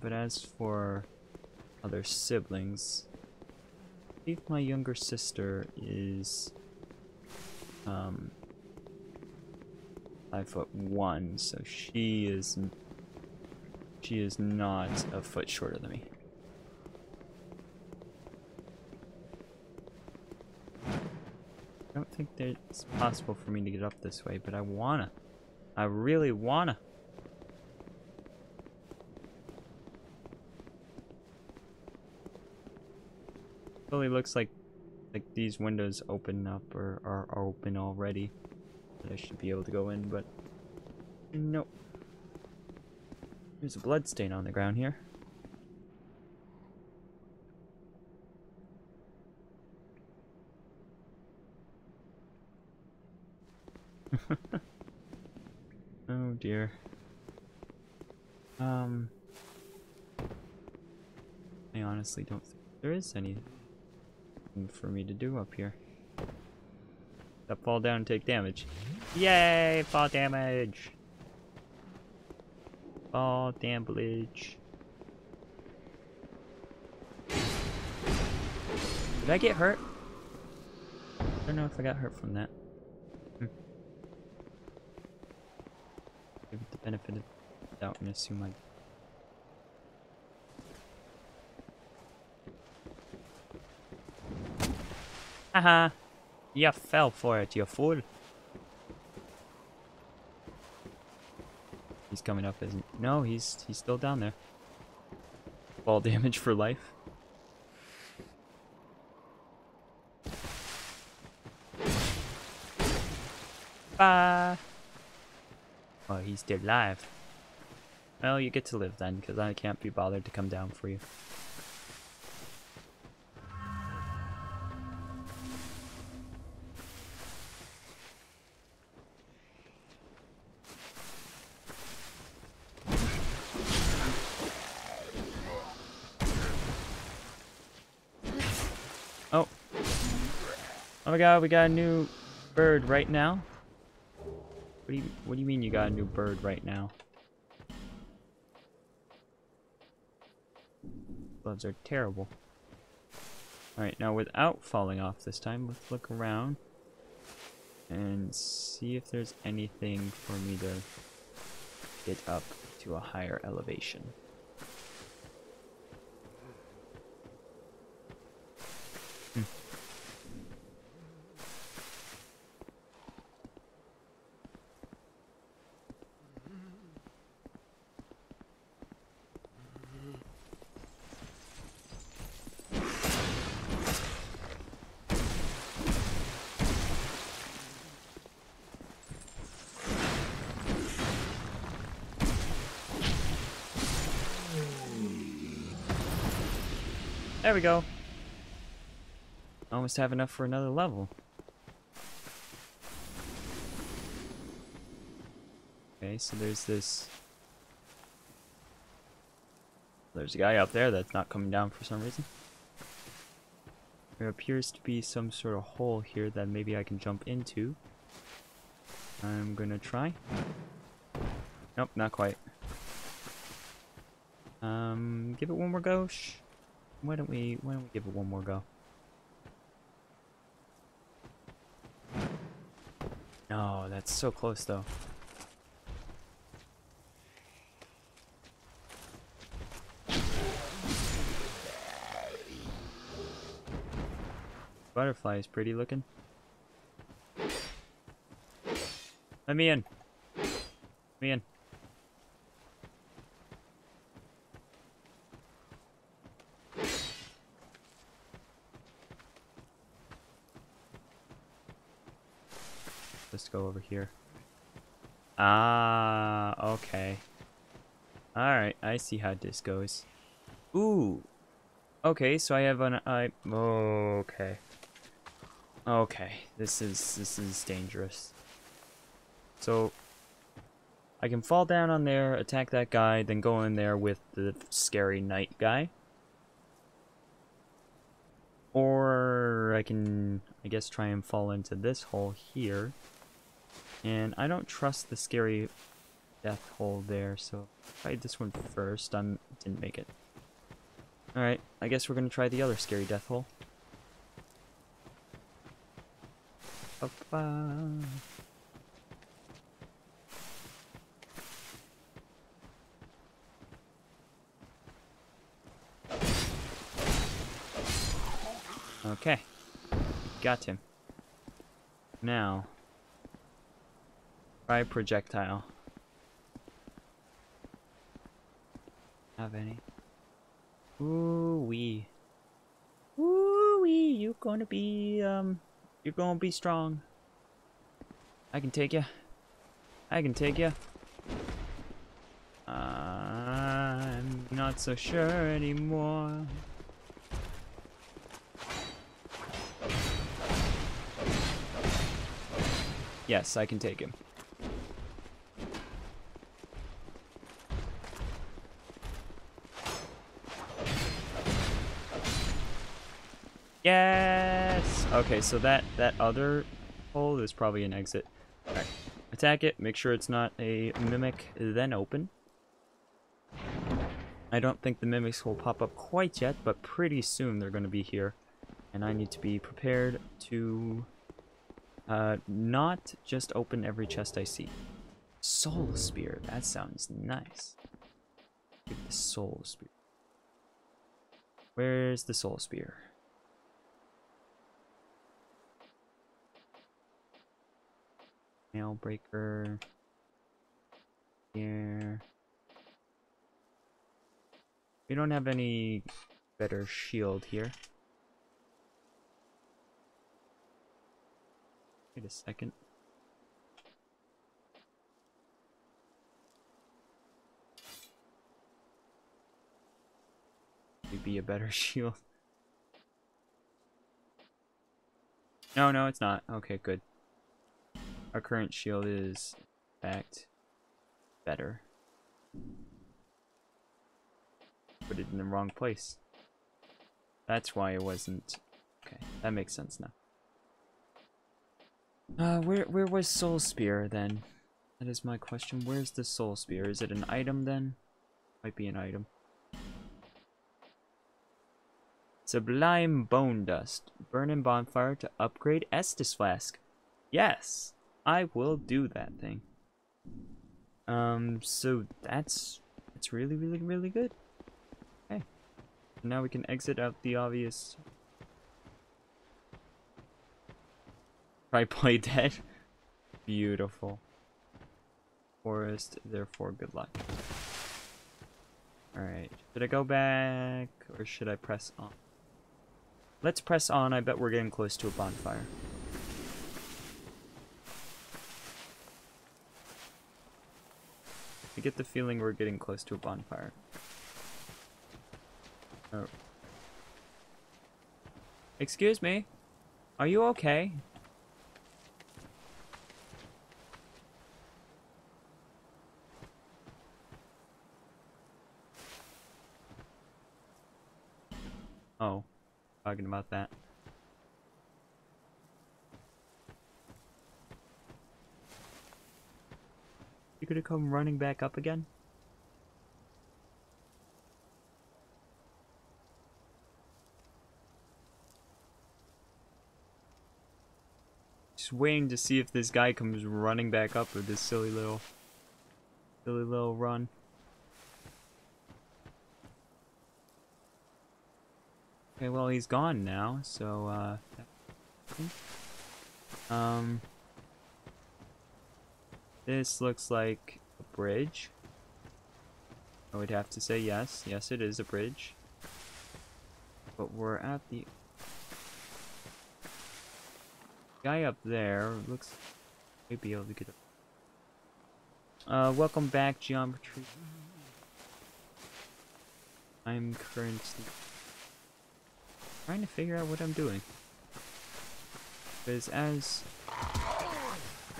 But as for other siblings, I think my younger sister is um, five foot one, so she is she is not a foot shorter than me. I don't think that it's possible for me to get up this way, but I wanna. I really wanna. Really looks like like these windows open up or are open already. I should be able to go in, but Nope. There's a blood stain on the ground here. oh dear. Um, I honestly don't think there is anything for me to do up here. Except fall down and take damage. Yay! Fall damage! Fall damage. Did I get hurt? I don't know if I got hurt from that. Hmm. Give it the benefit of the doubt and assume I Haha. You fell for it, you fool. He's coming up, isn't he? No, he's he's still down there. Fall damage for life. Bye. Oh, he's still alive. Well, you get to live then, because I can't be bothered to come down for you. My god, we got a new bird right now. What do you what do you mean you got a new bird right now? Gloves are terrible. Alright, now without falling off this time, let's look around and see if there's anything for me to get up to a higher elevation. There we go. Almost have enough for another level. Okay, so there's this... There's a guy out there that's not coming down for some reason. There appears to be some sort of hole here that maybe I can jump into. I'm gonna try. Nope, not quite. Um, give it one more go. Shh. Why don't we why don't we give it one more go? No, that's so close though. Butterfly is pretty looking. Let me in. Let me in. Go over here. Ah, okay. Alright, I see how this goes. Ooh. Okay, so I have an I okay. Okay, this is this is dangerous. So I can fall down on there, attack that guy, then go in there with the scary knight guy. Or I can I guess try and fall into this hole here. And I don't trust the scary death hole there, so I this one first. I didn't make it. Alright, I guess we're gonna try the other scary death hole. Okay. Got him. Now, try projectile. Have any? Ooh wee. Ooh wee, you gonna be um you're gonna be strong. I can take you. I can take you. I'm not so sure anymore. Yes, I can take him. Yes! Okay, so that, that other hole is probably an exit. Attack it, make sure it's not a mimic, then open. I don't think the mimics will pop up quite yet, but pretty soon they're going to be here. And I need to be prepared to uh, not just open every chest I see. Soul Spear, that sounds nice. Give the Soul Spear. Where's the Soul Spear? Mail Breaker. Here. We don't have any better shield here. Wait a second. Would be a better shield. No, no, it's not. Okay, good. Our current shield is, in fact, better. Put it in the wrong place. That's why it wasn't... Okay, that makes sense now. Uh, where, where was Soul Spear then? That is my question. Where's the Soul Spear? Is it an item then? Might be an item. Sublime Bone Dust. Burn in bonfire to upgrade Estus Flask. Yes! I will do that thing. Um, so that's, it's really, really, really good. Okay. Now we can exit out the obvious Try play dead. Beautiful. Forest, therefore good luck. Alright. Should I go back or should I press on? Let's press on. I bet we're getting close to a bonfire. I get the feeling we're getting close to a bonfire. Oh. Excuse me? Are you okay? Oh, talking about that. You gonna come running back up again? Just waiting to see if this guy comes running back up with this silly little, silly little run. Okay, well he's gone now, so uh um this looks like a bridge. I would have to say yes. Yes, it is a bridge. But we're at the guy up there looks may be able to get up. Uh welcome back geometry. I'm currently trying to figure out what I'm doing. Because as...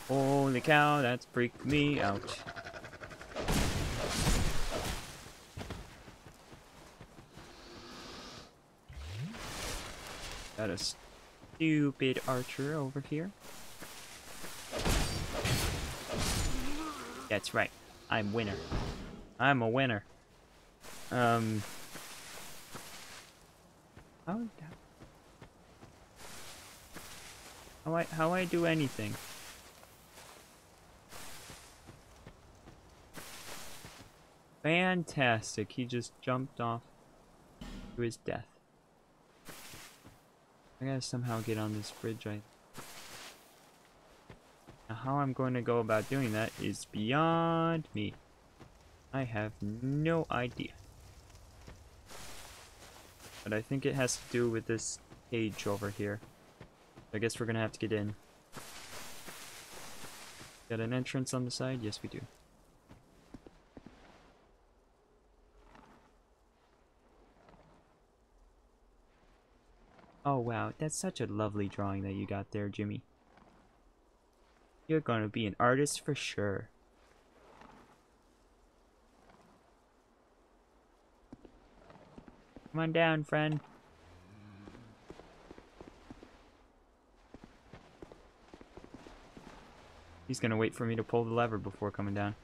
Holy cow, that's freaked me out. Got a stupid archer over here. That's right. I'm winner. I'm a winner. Um... How how I how I do anything? Fantastic! He just jumped off to his death. I gotta somehow get on this bridge. I now how I'm going to go about doing that is beyond me. I have no idea. But I think it has to do with this cage over here. I guess we're gonna have to get in. Got an entrance on the side? Yes, we do. Oh wow, that's such a lovely drawing that you got there, Jimmy. You're gonna be an artist for sure. Come on down, friend. He's gonna wait for me to pull the lever before coming down.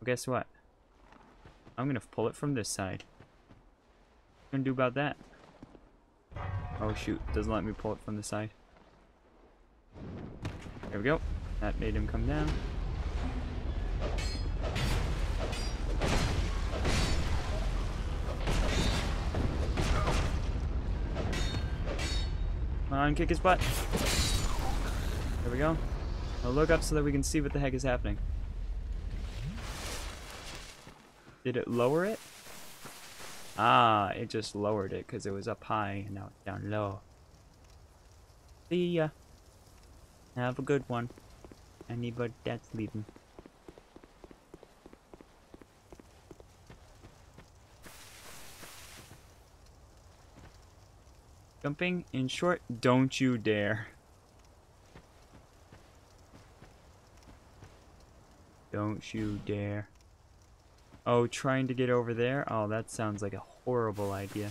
Well, guess what? I'm gonna pull it from this side. What gonna do about that? Oh shoot, doesn't let me pull it from the side. There we go. That made him come down. Come on, kick his butt. There we go. Now look up so that we can see what the heck is happening. Did it lower it? Ah, it just lowered it because it was up high and now it's down low. See ya. Have a good one. Anybody that's leaving. Jumping, in short, don't you dare. Don't you dare. Oh, trying to get over there? Oh, that sounds like a horrible idea.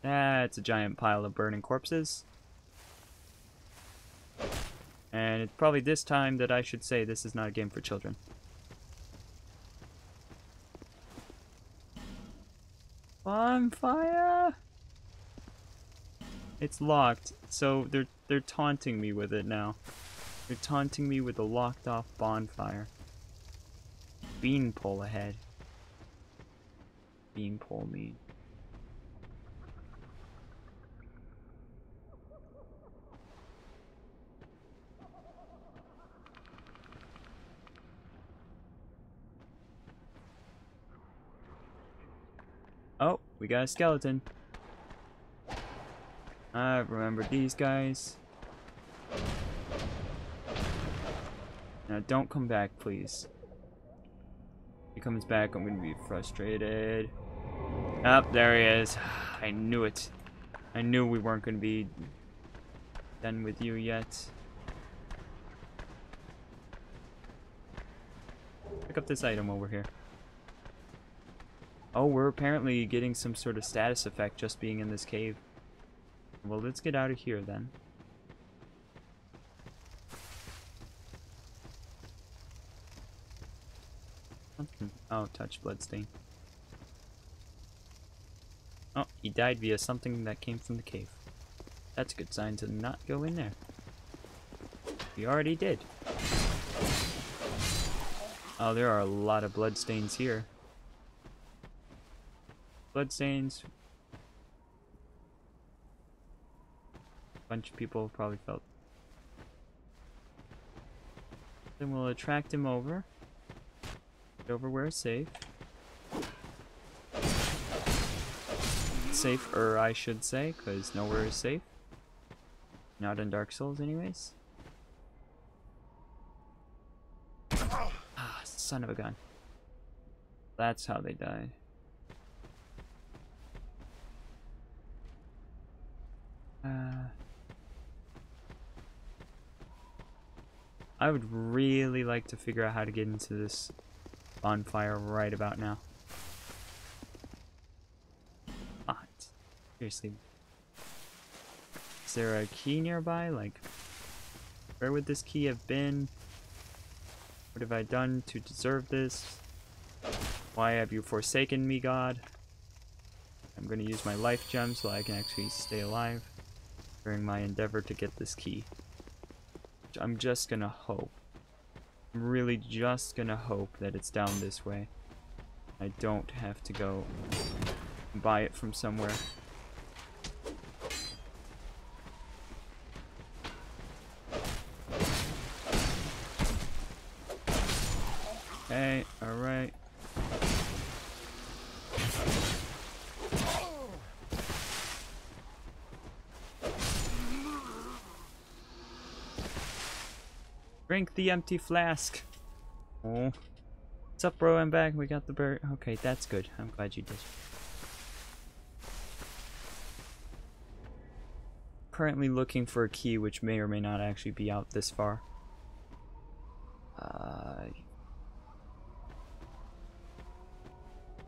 That's a giant pile of burning corpses. And it's probably this time that I should say this is not a game for children. Bonfire! It's locked, so they're they're taunting me with it now. They're taunting me with a locked off bonfire. Beanpole ahead. Beanpole me. Oh, we got a skeleton. I remember these guys. Now don't come back, please. If he comes back, I'm gonna be frustrated. Up oh, there he is. I knew it. I knew we weren't gonna be done with you yet. Pick up this item over here. Oh, we're apparently getting some sort of status effect just being in this cave. Well, let's get out of here then. Oh, touch bloodstain. Oh, he died via something that came from the cave. That's a good sign to not go in there. We already did. Oh, there are a lot of bloodstains here. Bloodstains. A bunch of people probably felt. Then we'll attract him over. Over where it's safe. Safer, I should say, because nowhere is safe. Not in Dark Souls, anyways. Ah, son of a gun. That's how they die. Uh, I would really like to figure out how to get into this bonfire right about now. Hot. Seriously. Is there a key nearby? Like, where would this key have been? What have I done to deserve this? Why have you forsaken me, God? I'm going to use my life gem so I can actually stay alive during my endeavor to get this key. I'm just gonna hope. I'm really just gonna hope that it's down this way. I don't have to go buy it from somewhere. Okay, alright. Drink the empty flask. Oh. What's up, bro? I'm back. We got the bird. Okay, that's good. I'm glad you did. Currently looking for a key which may or may not actually be out this far. Uh,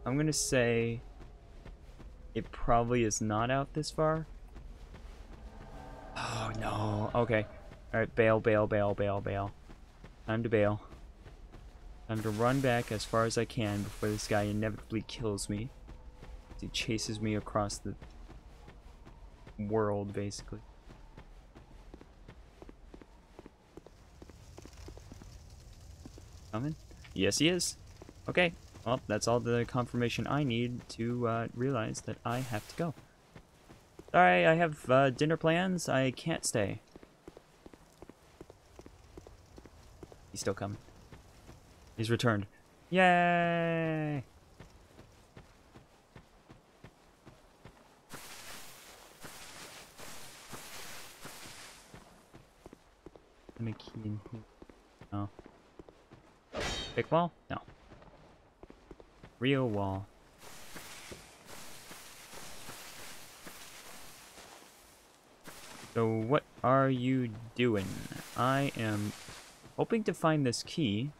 I'm gonna say it probably is not out this far. Oh no. Okay. Alright, bail, bail, bail, bail, bail. Time to bail. Time to run back as far as I can before this guy inevitably kills me. He chases me across the world, basically. Coming? Yes, he is. Okay. Well, that's all the confirmation I need to uh, realize that I have to go. Sorry, I have uh, dinner plans. I can't stay. He's still coming. He's returned. Yay! Let me key in here. No. Big wall? No. Real wall. So what are you doing? I am hoping to find this key,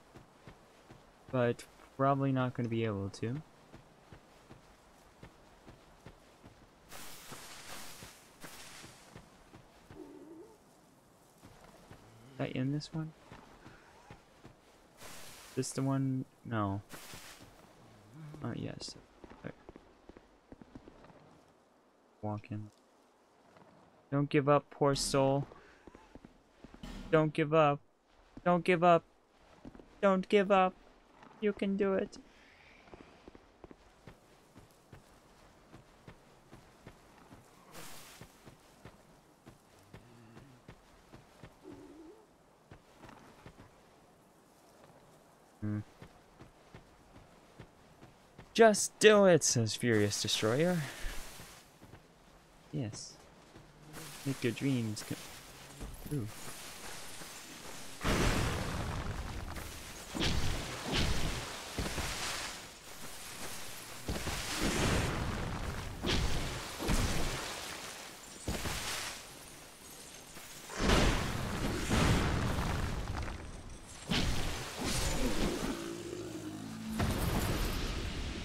but probably not going to be able to. That in this one? This the one? No. Uh, yes. Walk in. Don't give up, poor soul. Don't give up. Don't give up. Don't give up. You can do it. Hmm. Just do it, says Furious Destroyer. Yes. Make your dreams come true.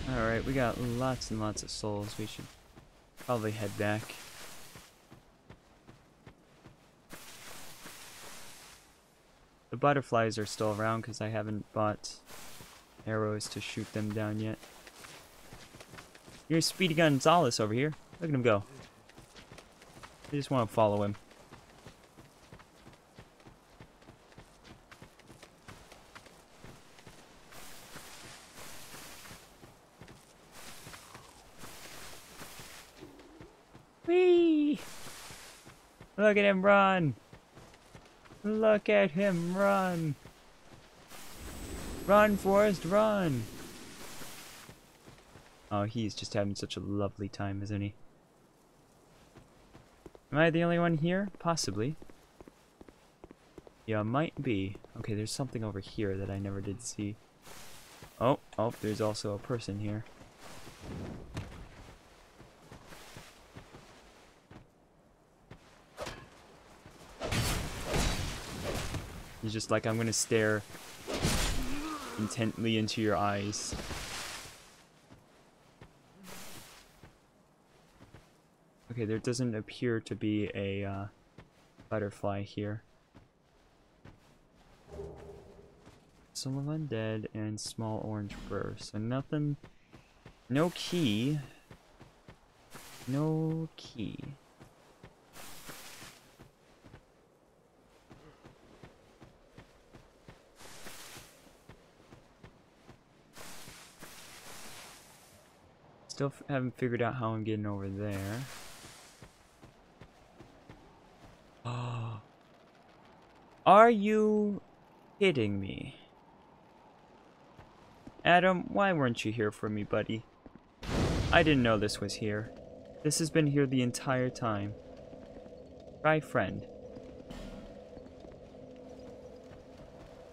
Alright, we got lots and lots of souls. We should probably head back. The butterflies are still around because I haven't bought arrows to shoot them down yet. Here's Speedy Gonzalez over here. Look at him go. I just want to follow him. Look at him run! Look at him run! Run, Forrest, run! Oh, he's just having such a lovely time, isn't he? Am I the only one here? Possibly. Yeah, might be. Okay, there's something over here that I never did see. Oh, oh, there's also a person here. He's just like, I'm gonna stare intently into your eyes. Okay, there doesn't appear to be a uh, butterfly here. Soul of Undead and small orange burr. So nothing, no key. No key. Still haven't figured out how I'm getting over there. Oh. Are you kidding me? Adam, why weren't you here for me, buddy? I didn't know this was here. This has been here the entire time. Try friend.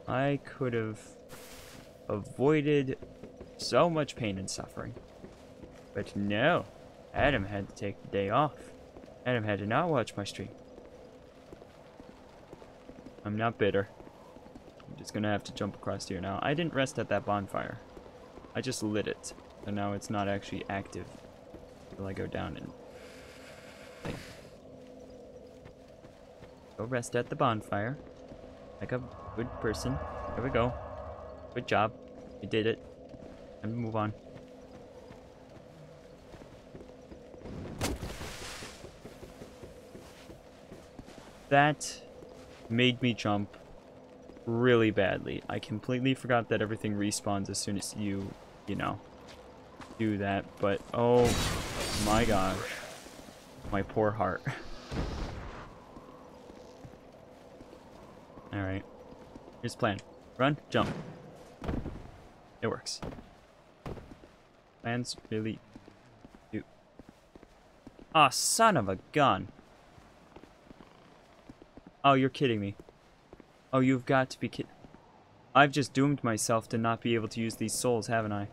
I could have avoided so much pain and suffering. But no, Adam had to take the day off. Adam had to not watch my stream. I'm not bitter. I'm just gonna have to jump across here now. I didn't rest at that bonfire. I just lit it. So now it's not actually active until I go down and go rest at the bonfire. Like a good person. There we go. Good job. You did it. And move on. That made me jump really badly. I completely forgot that everything respawns as soon as you, you know, do that. But, oh my gosh. My poor heart. Alright. Here's plan. Run, jump. It works. Plans really do. Ah, son of a gun. Oh, you're kidding me. Oh, you've got to be kidding. I've just doomed myself to not be able to use these souls, haven't I?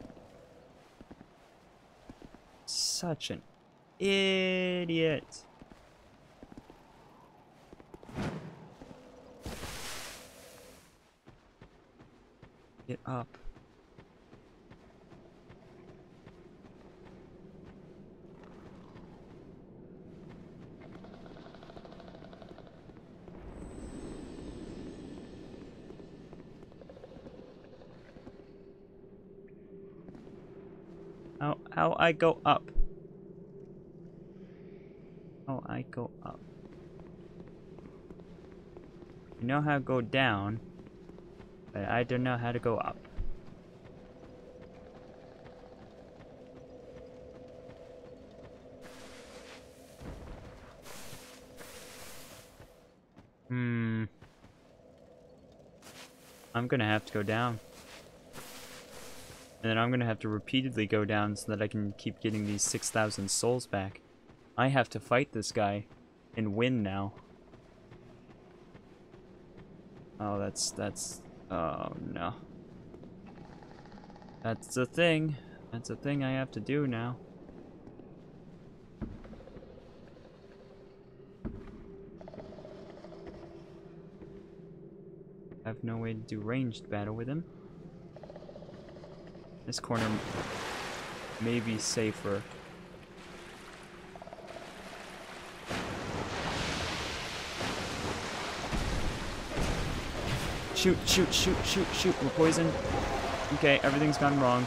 Such an idiot. Get up. How how I go up? How I go up? I know how to go down, but I don't know how to go up. Hmm. I'm gonna have to go down. And then I'm gonna have to repeatedly go down so that I can keep getting these 6,000 souls back. I have to fight this guy and win now. Oh, that's, that's, oh no. That's a thing. That's a thing I have to do now. I have no way to do ranged battle with him. This corner may be safer. Shoot, shoot, shoot, shoot, shoot. We're poisoned. Okay, everything's gone wrong.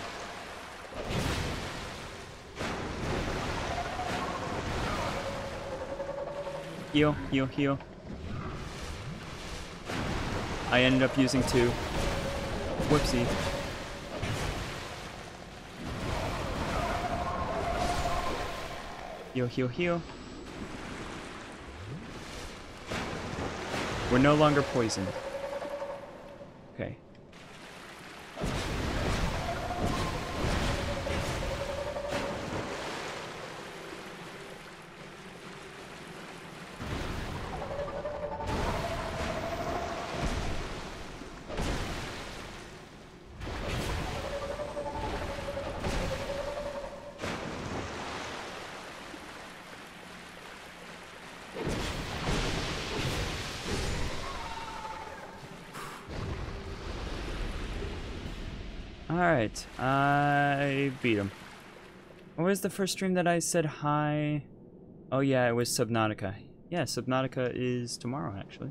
Heal, heal, heal. I ended up using two. Whoopsie. Heal, heal, heal. We're no longer poisoned. The first stream that I said hi? Oh yeah, it was Subnautica. Yeah, Subnautica is tomorrow actually.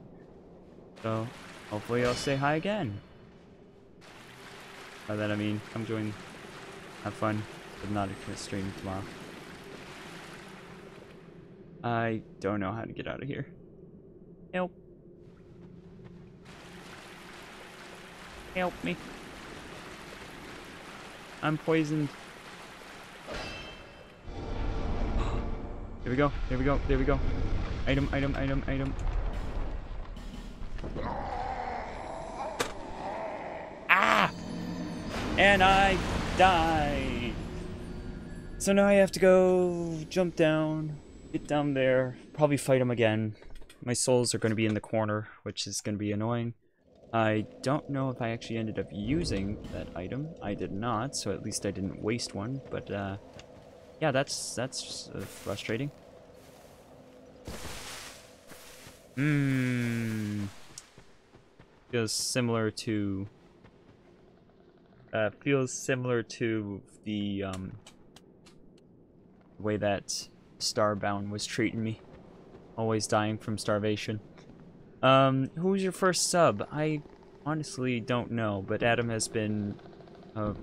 So, hopefully I'll say hi again. By that I mean, come join, have fun, Subnautica stream tomorrow. I don't know how to get out of here. Help. Help me. I'm poisoned. There we go. here we go. There we go. Item, item, item, item. Ah! And I died. So now I have to go jump down, get down there, probably fight him again. My souls are going to be in the corner, which is going to be annoying. I don't know if I actually ended up using that item. I did not, so at least I didn't waste one. But uh, yeah, that's that's uh, frustrating. Hmm. Feels similar to. Uh, feels similar to the um, way that Starbound was treating me. Always dying from starvation. Um, who's your first sub? I honestly don't know, but Adam has been a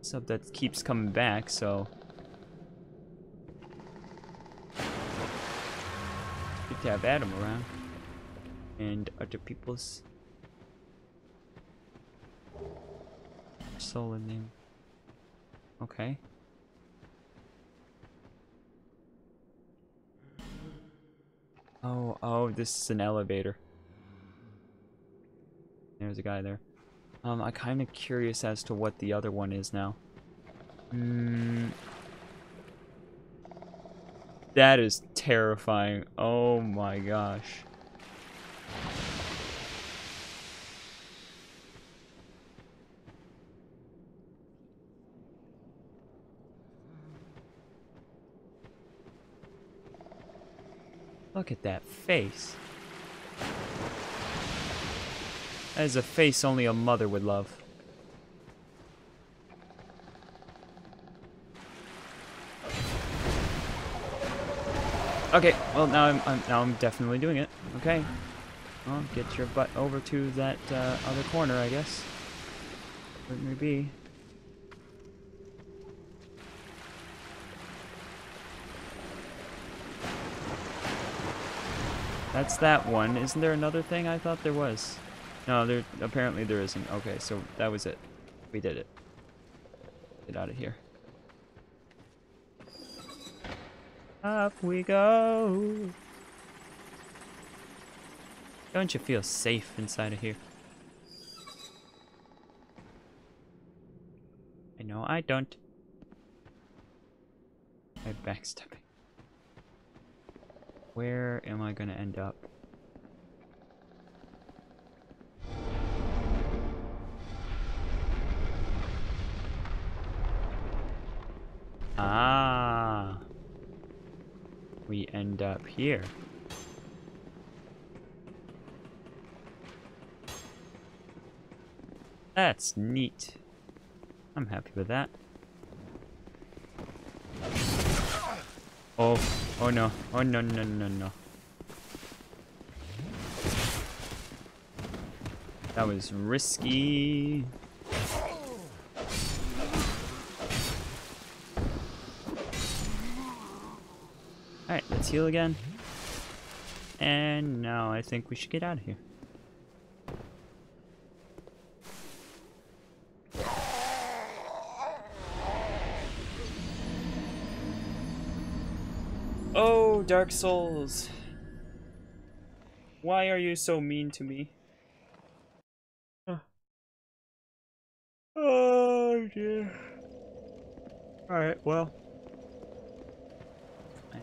sub that keeps coming back, so. To have Adam around. And other people's soul in name. Okay. Oh, oh, this is an elevator. There's a guy there. Um, I'm kind of curious as to what the other one is now. Hmm. That is terrifying. Oh my gosh. Look at that face. That is a face only a mother would love. Okay, well now I'm, I'm now I'm definitely doing it. Okay, well get your butt over to that uh, other corner, I guess. Where it may be. That's that one. Isn't there another thing? I thought there was. No, there apparently there isn't. Okay, so that was it. We did it. Get out of here. Up we go. Don't you feel safe inside of here? I know I don't. I'm backstepping. Where am I gonna end up? Ah. We end up here. That's neat. I'm happy with that. Oh, oh no. Oh no, no, no, no. That was risky. Let's heal again. And now I think we should get out of here. Oh, Dark Souls. Why are you so mean to me? Oh dear. Alright, well.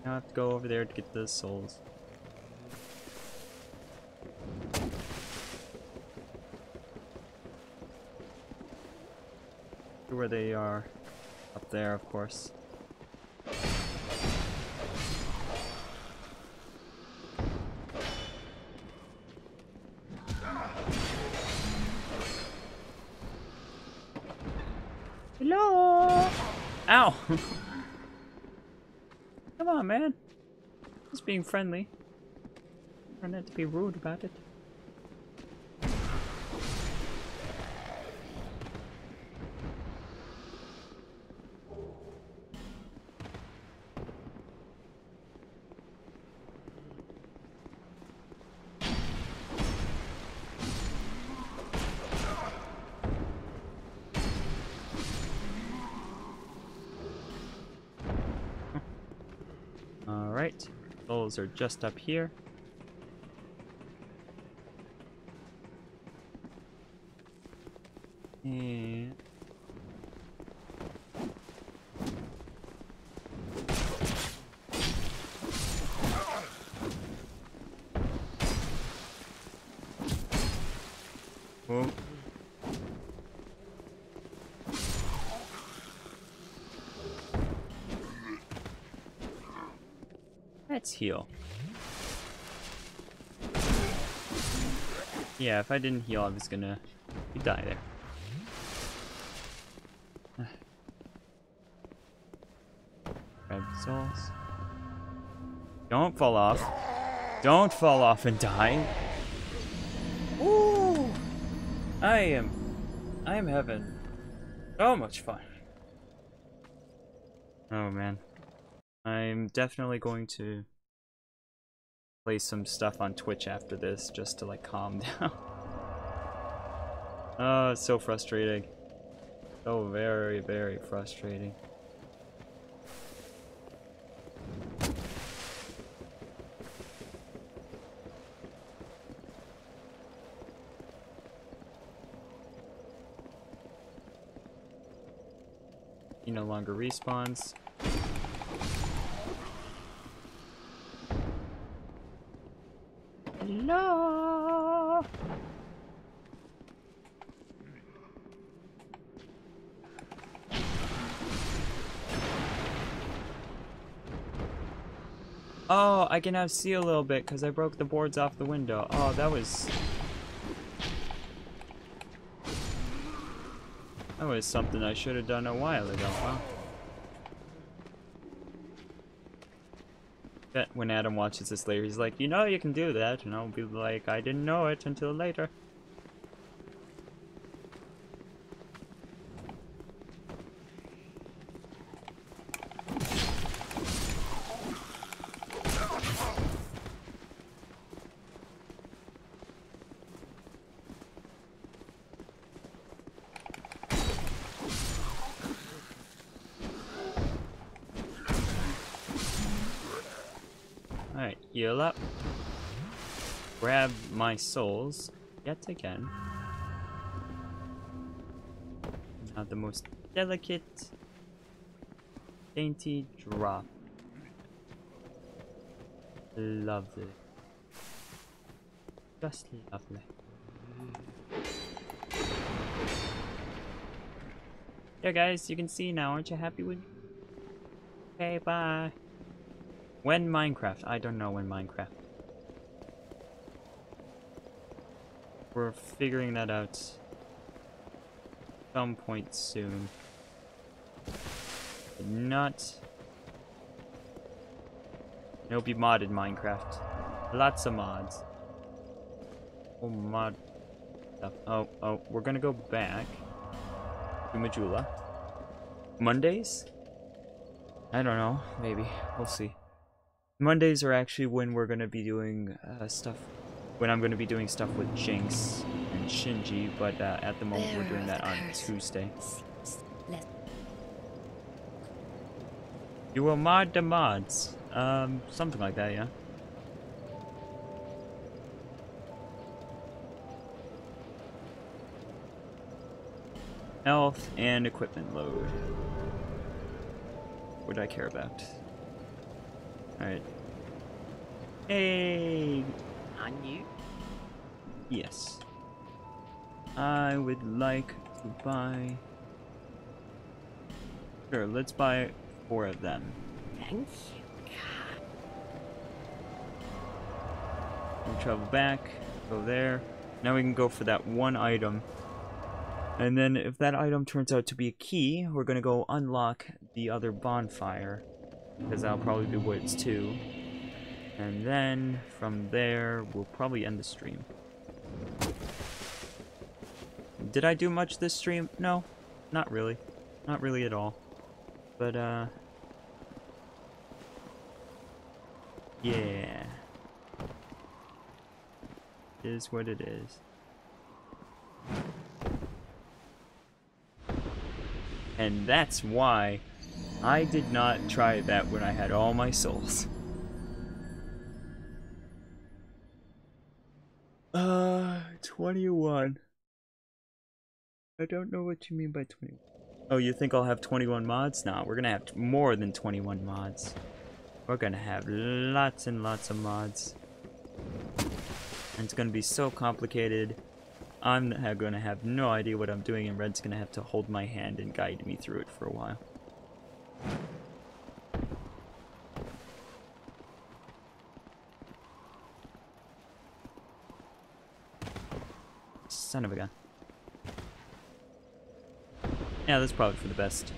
I have to go over there to get the souls. Where they are. Up there, of course. Hello? Ow! Come on, man. Just being friendly. Try not to be rude about it. Are just up here. And... let's heal. Yeah, if I didn't heal, I was gonna die there. Grab souls. Don't fall off. Don't fall off and die. Ooh! I am... I am having so much fun. Oh man. I'm definitely going to play some stuff on Twitch after this just to like calm down. oh, it's so frustrating. So very, very frustrating. He no longer respawns. Hello. Oh, I can now see a little bit because I broke the boards off the window. Oh, that was... That was something I should have done a while ago, huh? When Adam watches this later, he's like, you know you can do that, and I'll be like, I didn't know it until later. Alright, heal up. Grab my souls yet again. Now the most delicate, dainty drop. Lovely. Just lovely. Yeah guys, you can see now, aren't you happy with Okay, bye. When Minecraft? I don't know when Minecraft. We're figuring that out some point soon. But not... It'll be modded Minecraft. Lots of mods. Oh, mod stuff. Oh, oh, we're gonna go back to Majula. Mondays? I don't know. Maybe. We'll see. Mondays are actually when we're gonna be doing uh, stuff. When I'm gonna be doing stuff with Jinx and Shinji, but uh, at the moment we're doing that on. Tuesday. You will mod the mods. Um, something like that, yeah. Health and equipment load. What do I care about? Alright. Hey! On you? Yes. I would like to buy... Sure, let's buy four of them. Thank you. We travel back, go there. Now we can go for that one item. And then if that item turns out to be a key, we're gonna go unlock the other bonfire. Because that'll probably be what it's too. And then from there, we'll probably end the stream. Did I do much this stream? No, not really. Not really at all. But, uh... Yeah. Is what it is. And that's why I did not try that when I had all my souls. Uh, 21. I don't know what you mean by 21. Oh, you think I'll have 21 mods? Nah, we're gonna have more than 21 mods. We're gonna have lots and lots of mods. And it's gonna be so complicated. I'm gonna have no idea what I'm doing, and Red's gonna have to hold my hand and guide me through it for a while. Son of a gun. Yeah, that's probably for the best.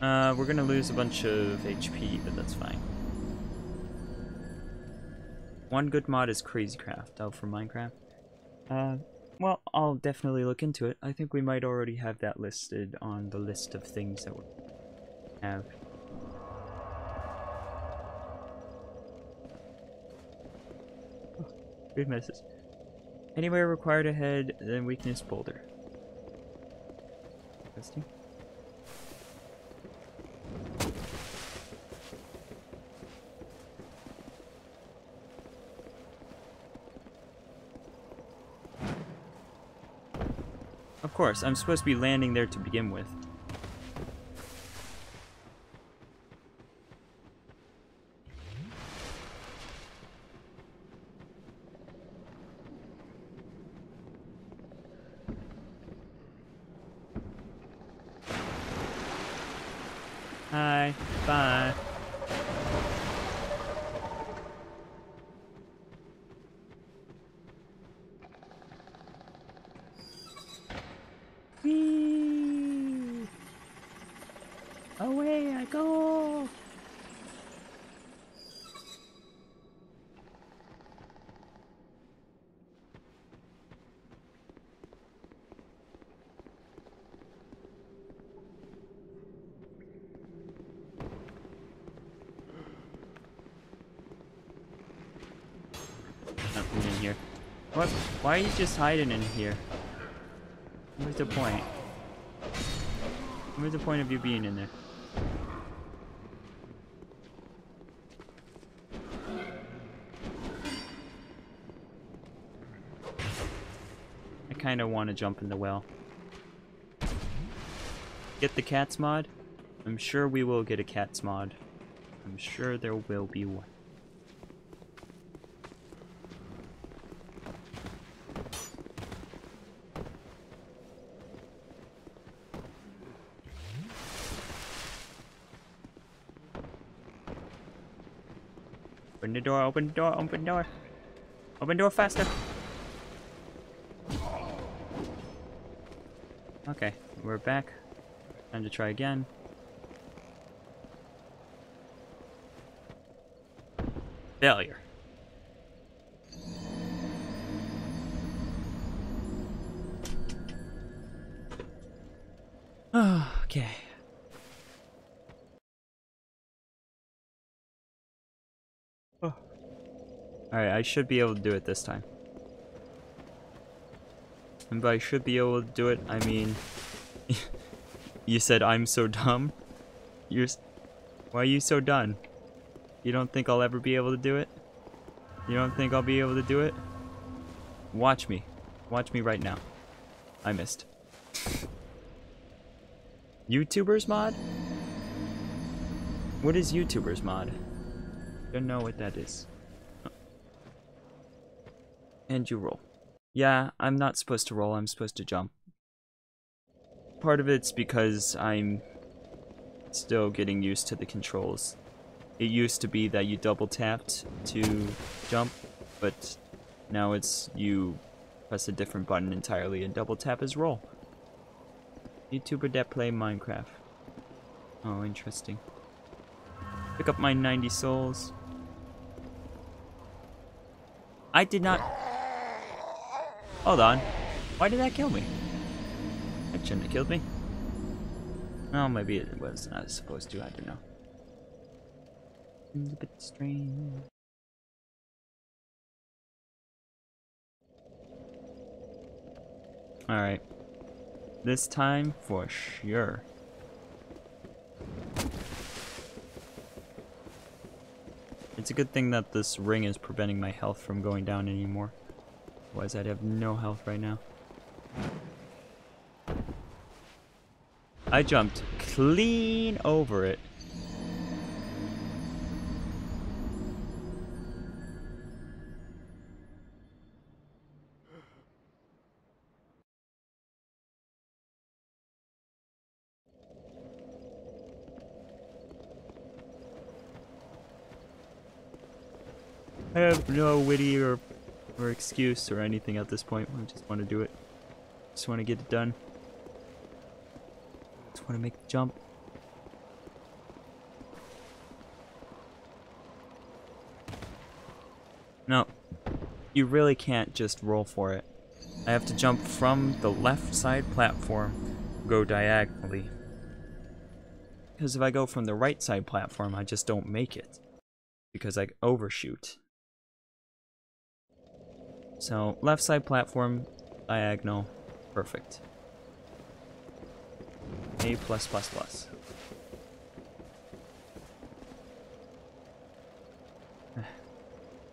Uh, we're gonna lose a bunch of HP, but that's fine. One good mod is Crazycraft out for Minecraft. Uh, well, I'll definitely look into it. I think we might already have that listed on the list of things that we have. Good misses. Anywhere required ahead, then weakness boulder. Interesting. Of course, I'm supposed to be landing there to begin with. Hi, bye. Whee! Away I go! Nothing in here. What? Why are you just hiding in here? What's the point? What's the point of you being in there? Kind of want to jump in the well. Get the cats mod? I'm sure we will get a cats mod. I'm sure there will be one. Open the door, open the door, open the door. Open the door faster. We're back. Time to try again. Failure. okay. Alright, I should be able to do it this time. And by should be able to do it, I mean... you said I'm so dumb? You're... Why are you so done? You don't think I'll ever be able to do it? You don't think I'll be able to do it? Watch me. Watch me right now. I missed. YouTubers mod? What is YouTubers mod? Don't know what that is. And you roll. Yeah, I'm not supposed to roll, I'm supposed to jump. Part of it's because I'm still getting used to the controls. It used to be that you double tapped to jump, but now it's you press a different button entirely and double tap is roll. YouTuber that play Minecraft. Oh, interesting. Pick up my 90 souls. I did not... Hold on. Why did that kill me? Shouldn't have killed me. Oh, maybe it was not supposed to. I don't know. Seems a bit strange. Alright. This time for sure. It's a good thing that this ring is preventing my health from going down anymore. Otherwise, I'd have no health right now. I jumped clean over it. I have no witty or, or excuse or anything at this point. I just want to do it. Just want to get it done. Want to make the jump. No, you really can't just roll for it. I have to jump from the left side platform, go diagonally. Because if I go from the right side platform, I just don't make it. Because I overshoot. So, left side platform, diagonal, perfect. A plus plus plus.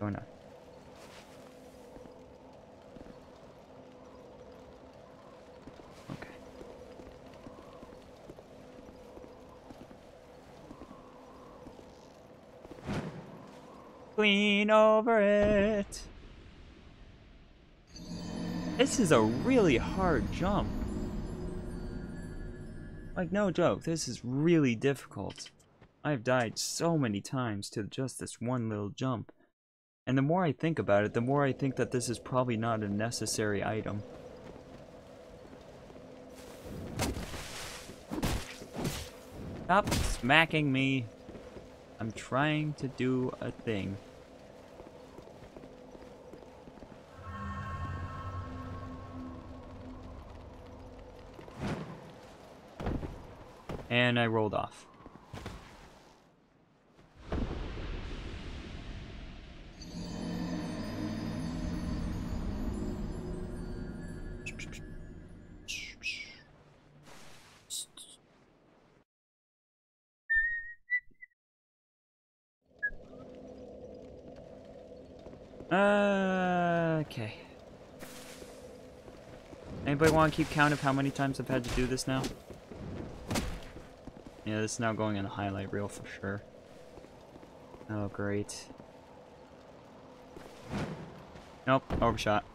Going on. Clean over it. This is a really hard jump. Like, no joke, this is really difficult. I've died so many times to just this one little jump. And the more I think about it, the more I think that this is probably not a necessary item. Stop smacking me. I'm trying to do a thing. And I rolled off. Okay. Anybody want to keep count of how many times I've had to do this now? Yeah, this is now going in the highlight reel for sure. Oh, great. Nope, overshot.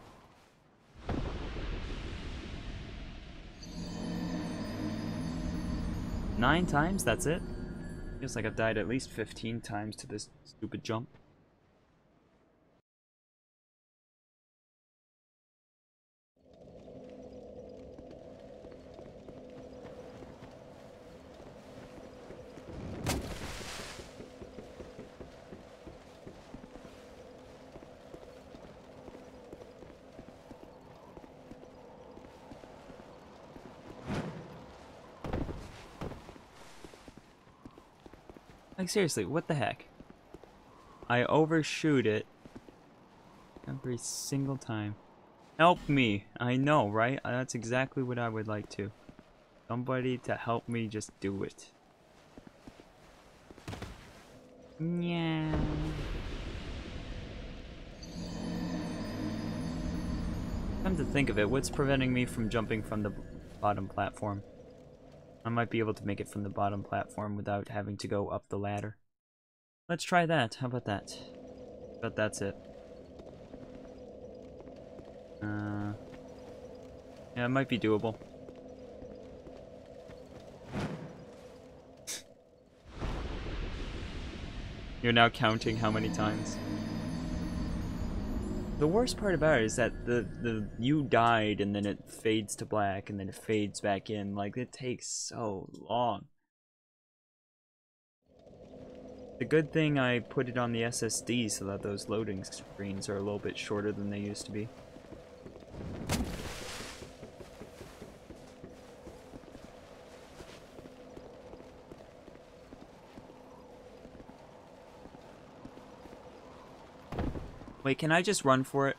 Nine times? That's it? Feels like I've died at least 15 times to this stupid jump. Like seriously, what the heck? I overshoot it every single time. Help me. I know, right? Uh, That's exactly what I would like to. Somebody to help me just do it. Yeah. Come to think of it, what's preventing me from jumping from the bottom platform? I might be able to make it from the bottom platform without having to go up the ladder. Let's try that. How about that? But that's it. Uh, yeah, it might be doable. You're now counting how many times. The worst part about it is that the, the you died and then it fades to black and then it fades back in. Like it takes so long. The good thing I put it on the SSD so that those loading screens are a little bit shorter than they used to be. Wait, can I just run for it?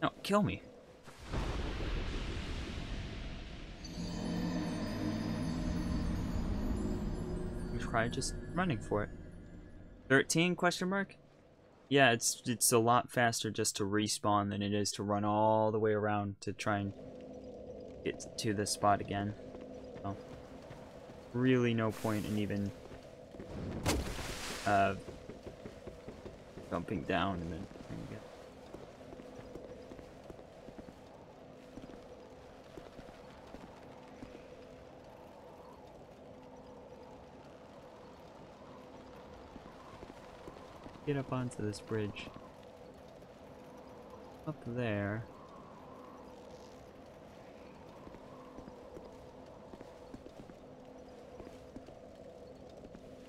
No, kill me. Try just running for it. 13 question mark? Yeah, it's it's a lot faster just to respawn than it is to run all the way around to try and get to this spot again. So, really no point in even uh, jumping down and then get... Get up onto this bridge. Up there.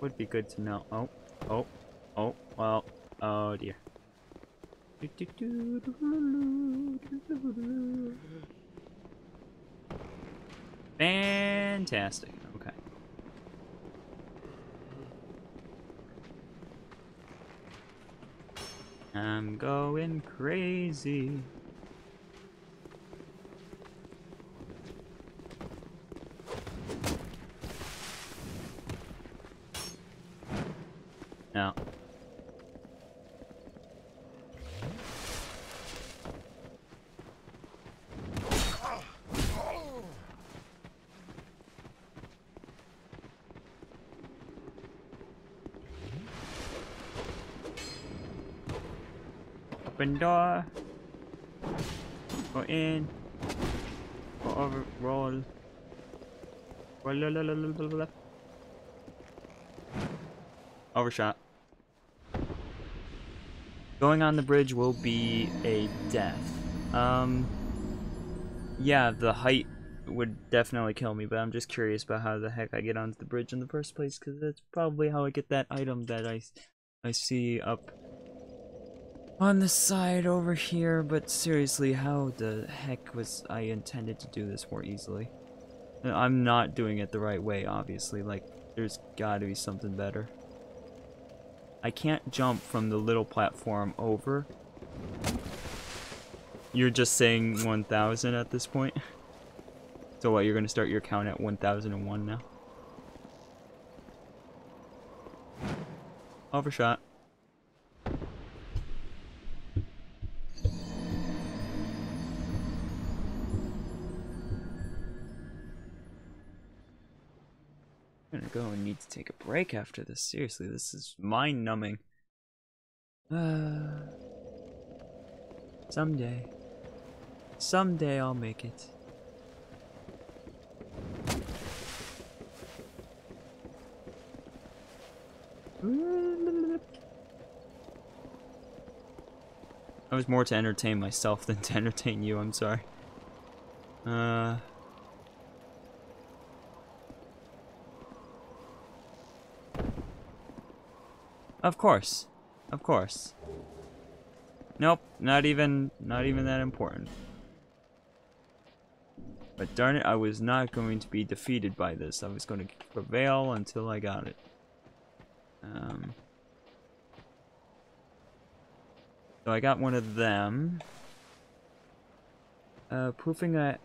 Would be good to know. Oh, oh, oh, well oh dear. Fantastic. Okay. I'm going crazy. No. Door. Go in. Go over. Roll. Roll. roll, roll, roll, roll, roll. Overshot. Going on the bridge will be a death. Um. Yeah, the height would definitely kill me, but I'm just curious about how the heck I get onto the bridge in the first place, because that's probably how I get that item that I, I see up on the side over here, but seriously, how the heck was I intended to do this more easily? I'm not doing it the right way, obviously, like, there's gotta be something better. I can't jump from the little platform over. You're just saying 1000 at this point? So what, you're gonna start your count at 1001 now? Overshot. Break after this. Seriously, this is mind numbing. Uh, someday. Someday I'll make it. I was more to entertain myself than to entertain you, I'm sorry. Uh... Of course. Of course. Nope, not even, not even that important. But darn it, I was not going to be defeated by this. I was going to prevail until I got it. Um, so I got one of them. Uh, proofing a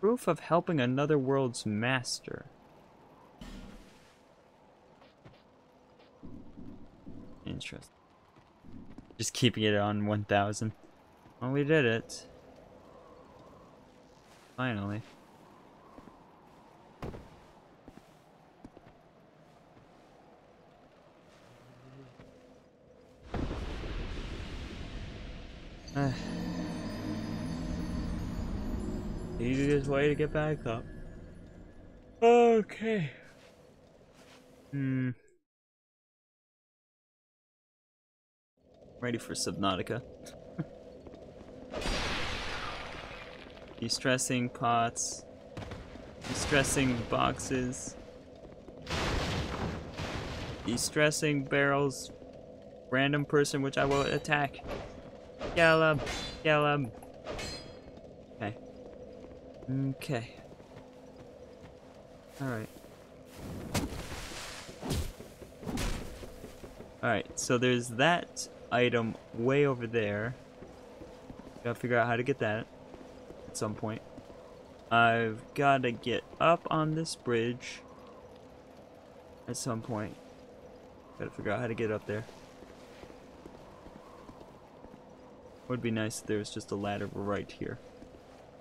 proof of helping another world's master. Interesting. Just keeping it on 1000. Well, we did it. Finally. Easiest way to get back up. Okay. Hmm. Ready for Subnautica. De-stressing pots. De-stressing boxes. De-stressing barrels. Random person which I will attack. Kill him. Kill him. Okay. Okay. Alright. Alright, so there's that item way over there. Gotta figure out how to get that at some point. I've gotta get up on this bridge at some point. Gotta figure out how to get up there. Would be nice if there was just a ladder right here.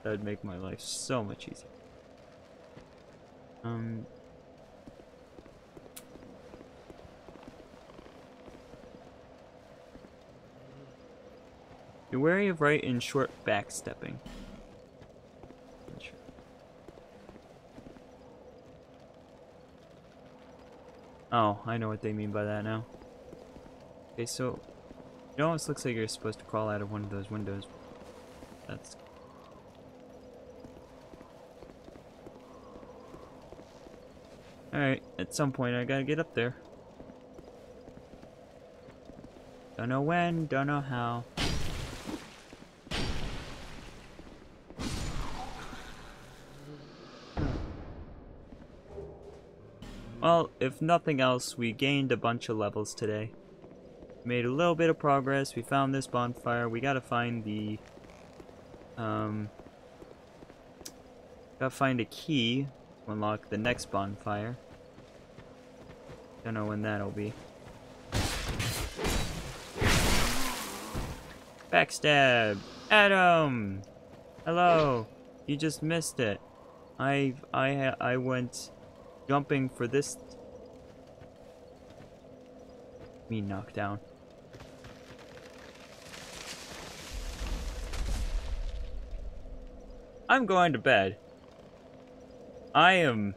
That would make my life so much easier. Um, Be wary of right and short backstepping. Oh, I know what they mean by that now. Okay, so it almost looks like you're supposed to crawl out of one of those windows. That's Alright, at some point I gotta get up there. Don't know when, don't know how. Well, if nothing else, we gained a bunch of levels today. Made a little bit of progress. We found this bonfire. We gotta find the... Um... Gotta find a key to unlock the next bonfire. Don't know when that'll be. Backstab! Adam! Hello! You just missed it. I I I went jumping for this me knockdown. I'm going to bed. I am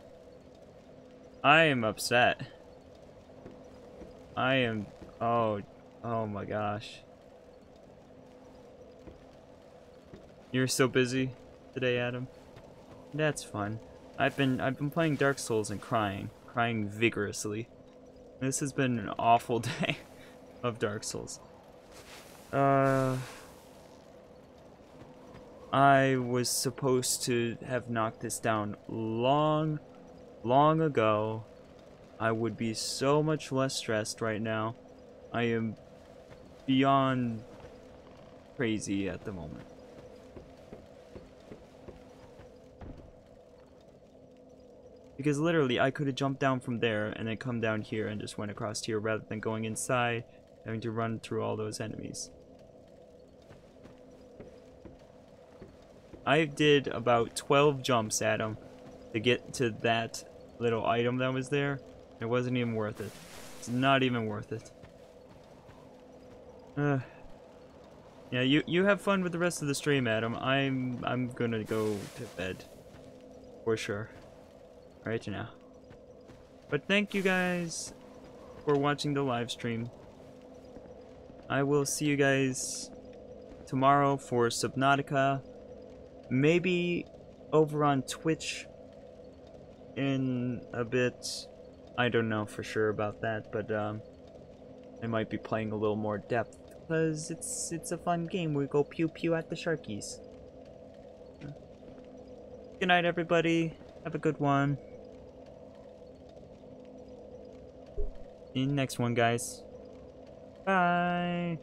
I am upset. I am oh oh my gosh. You're so busy today, Adam. That's fun. I've been I've been playing Dark Souls and crying, crying vigorously. This has been an awful day of Dark Souls. Uh I was supposed to have knocked this down long long ago. I would be so much less stressed right now. I am beyond crazy at the moment. Because literally, I could have jumped down from there and then come down here and just went across here rather than going inside, having to run through all those enemies. I did about 12 jumps at him to get to that little item that was there. It wasn't even worth it. It's not even worth it. Uh, yeah, you you have fun with the rest of the stream, Adam. I'm I'm gonna go to bed for sure right now. But thank you guys for watching the live stream. I will see you guys tomorrow for Subnautica. Maybe over on Twitch in a bit. I don't know for sure about that, but um, I might be playing a little more depth because it's it's a fun game. We go pew pew at the sharkies. Good night, everybody. Have a good one. In next one, guys. Bye.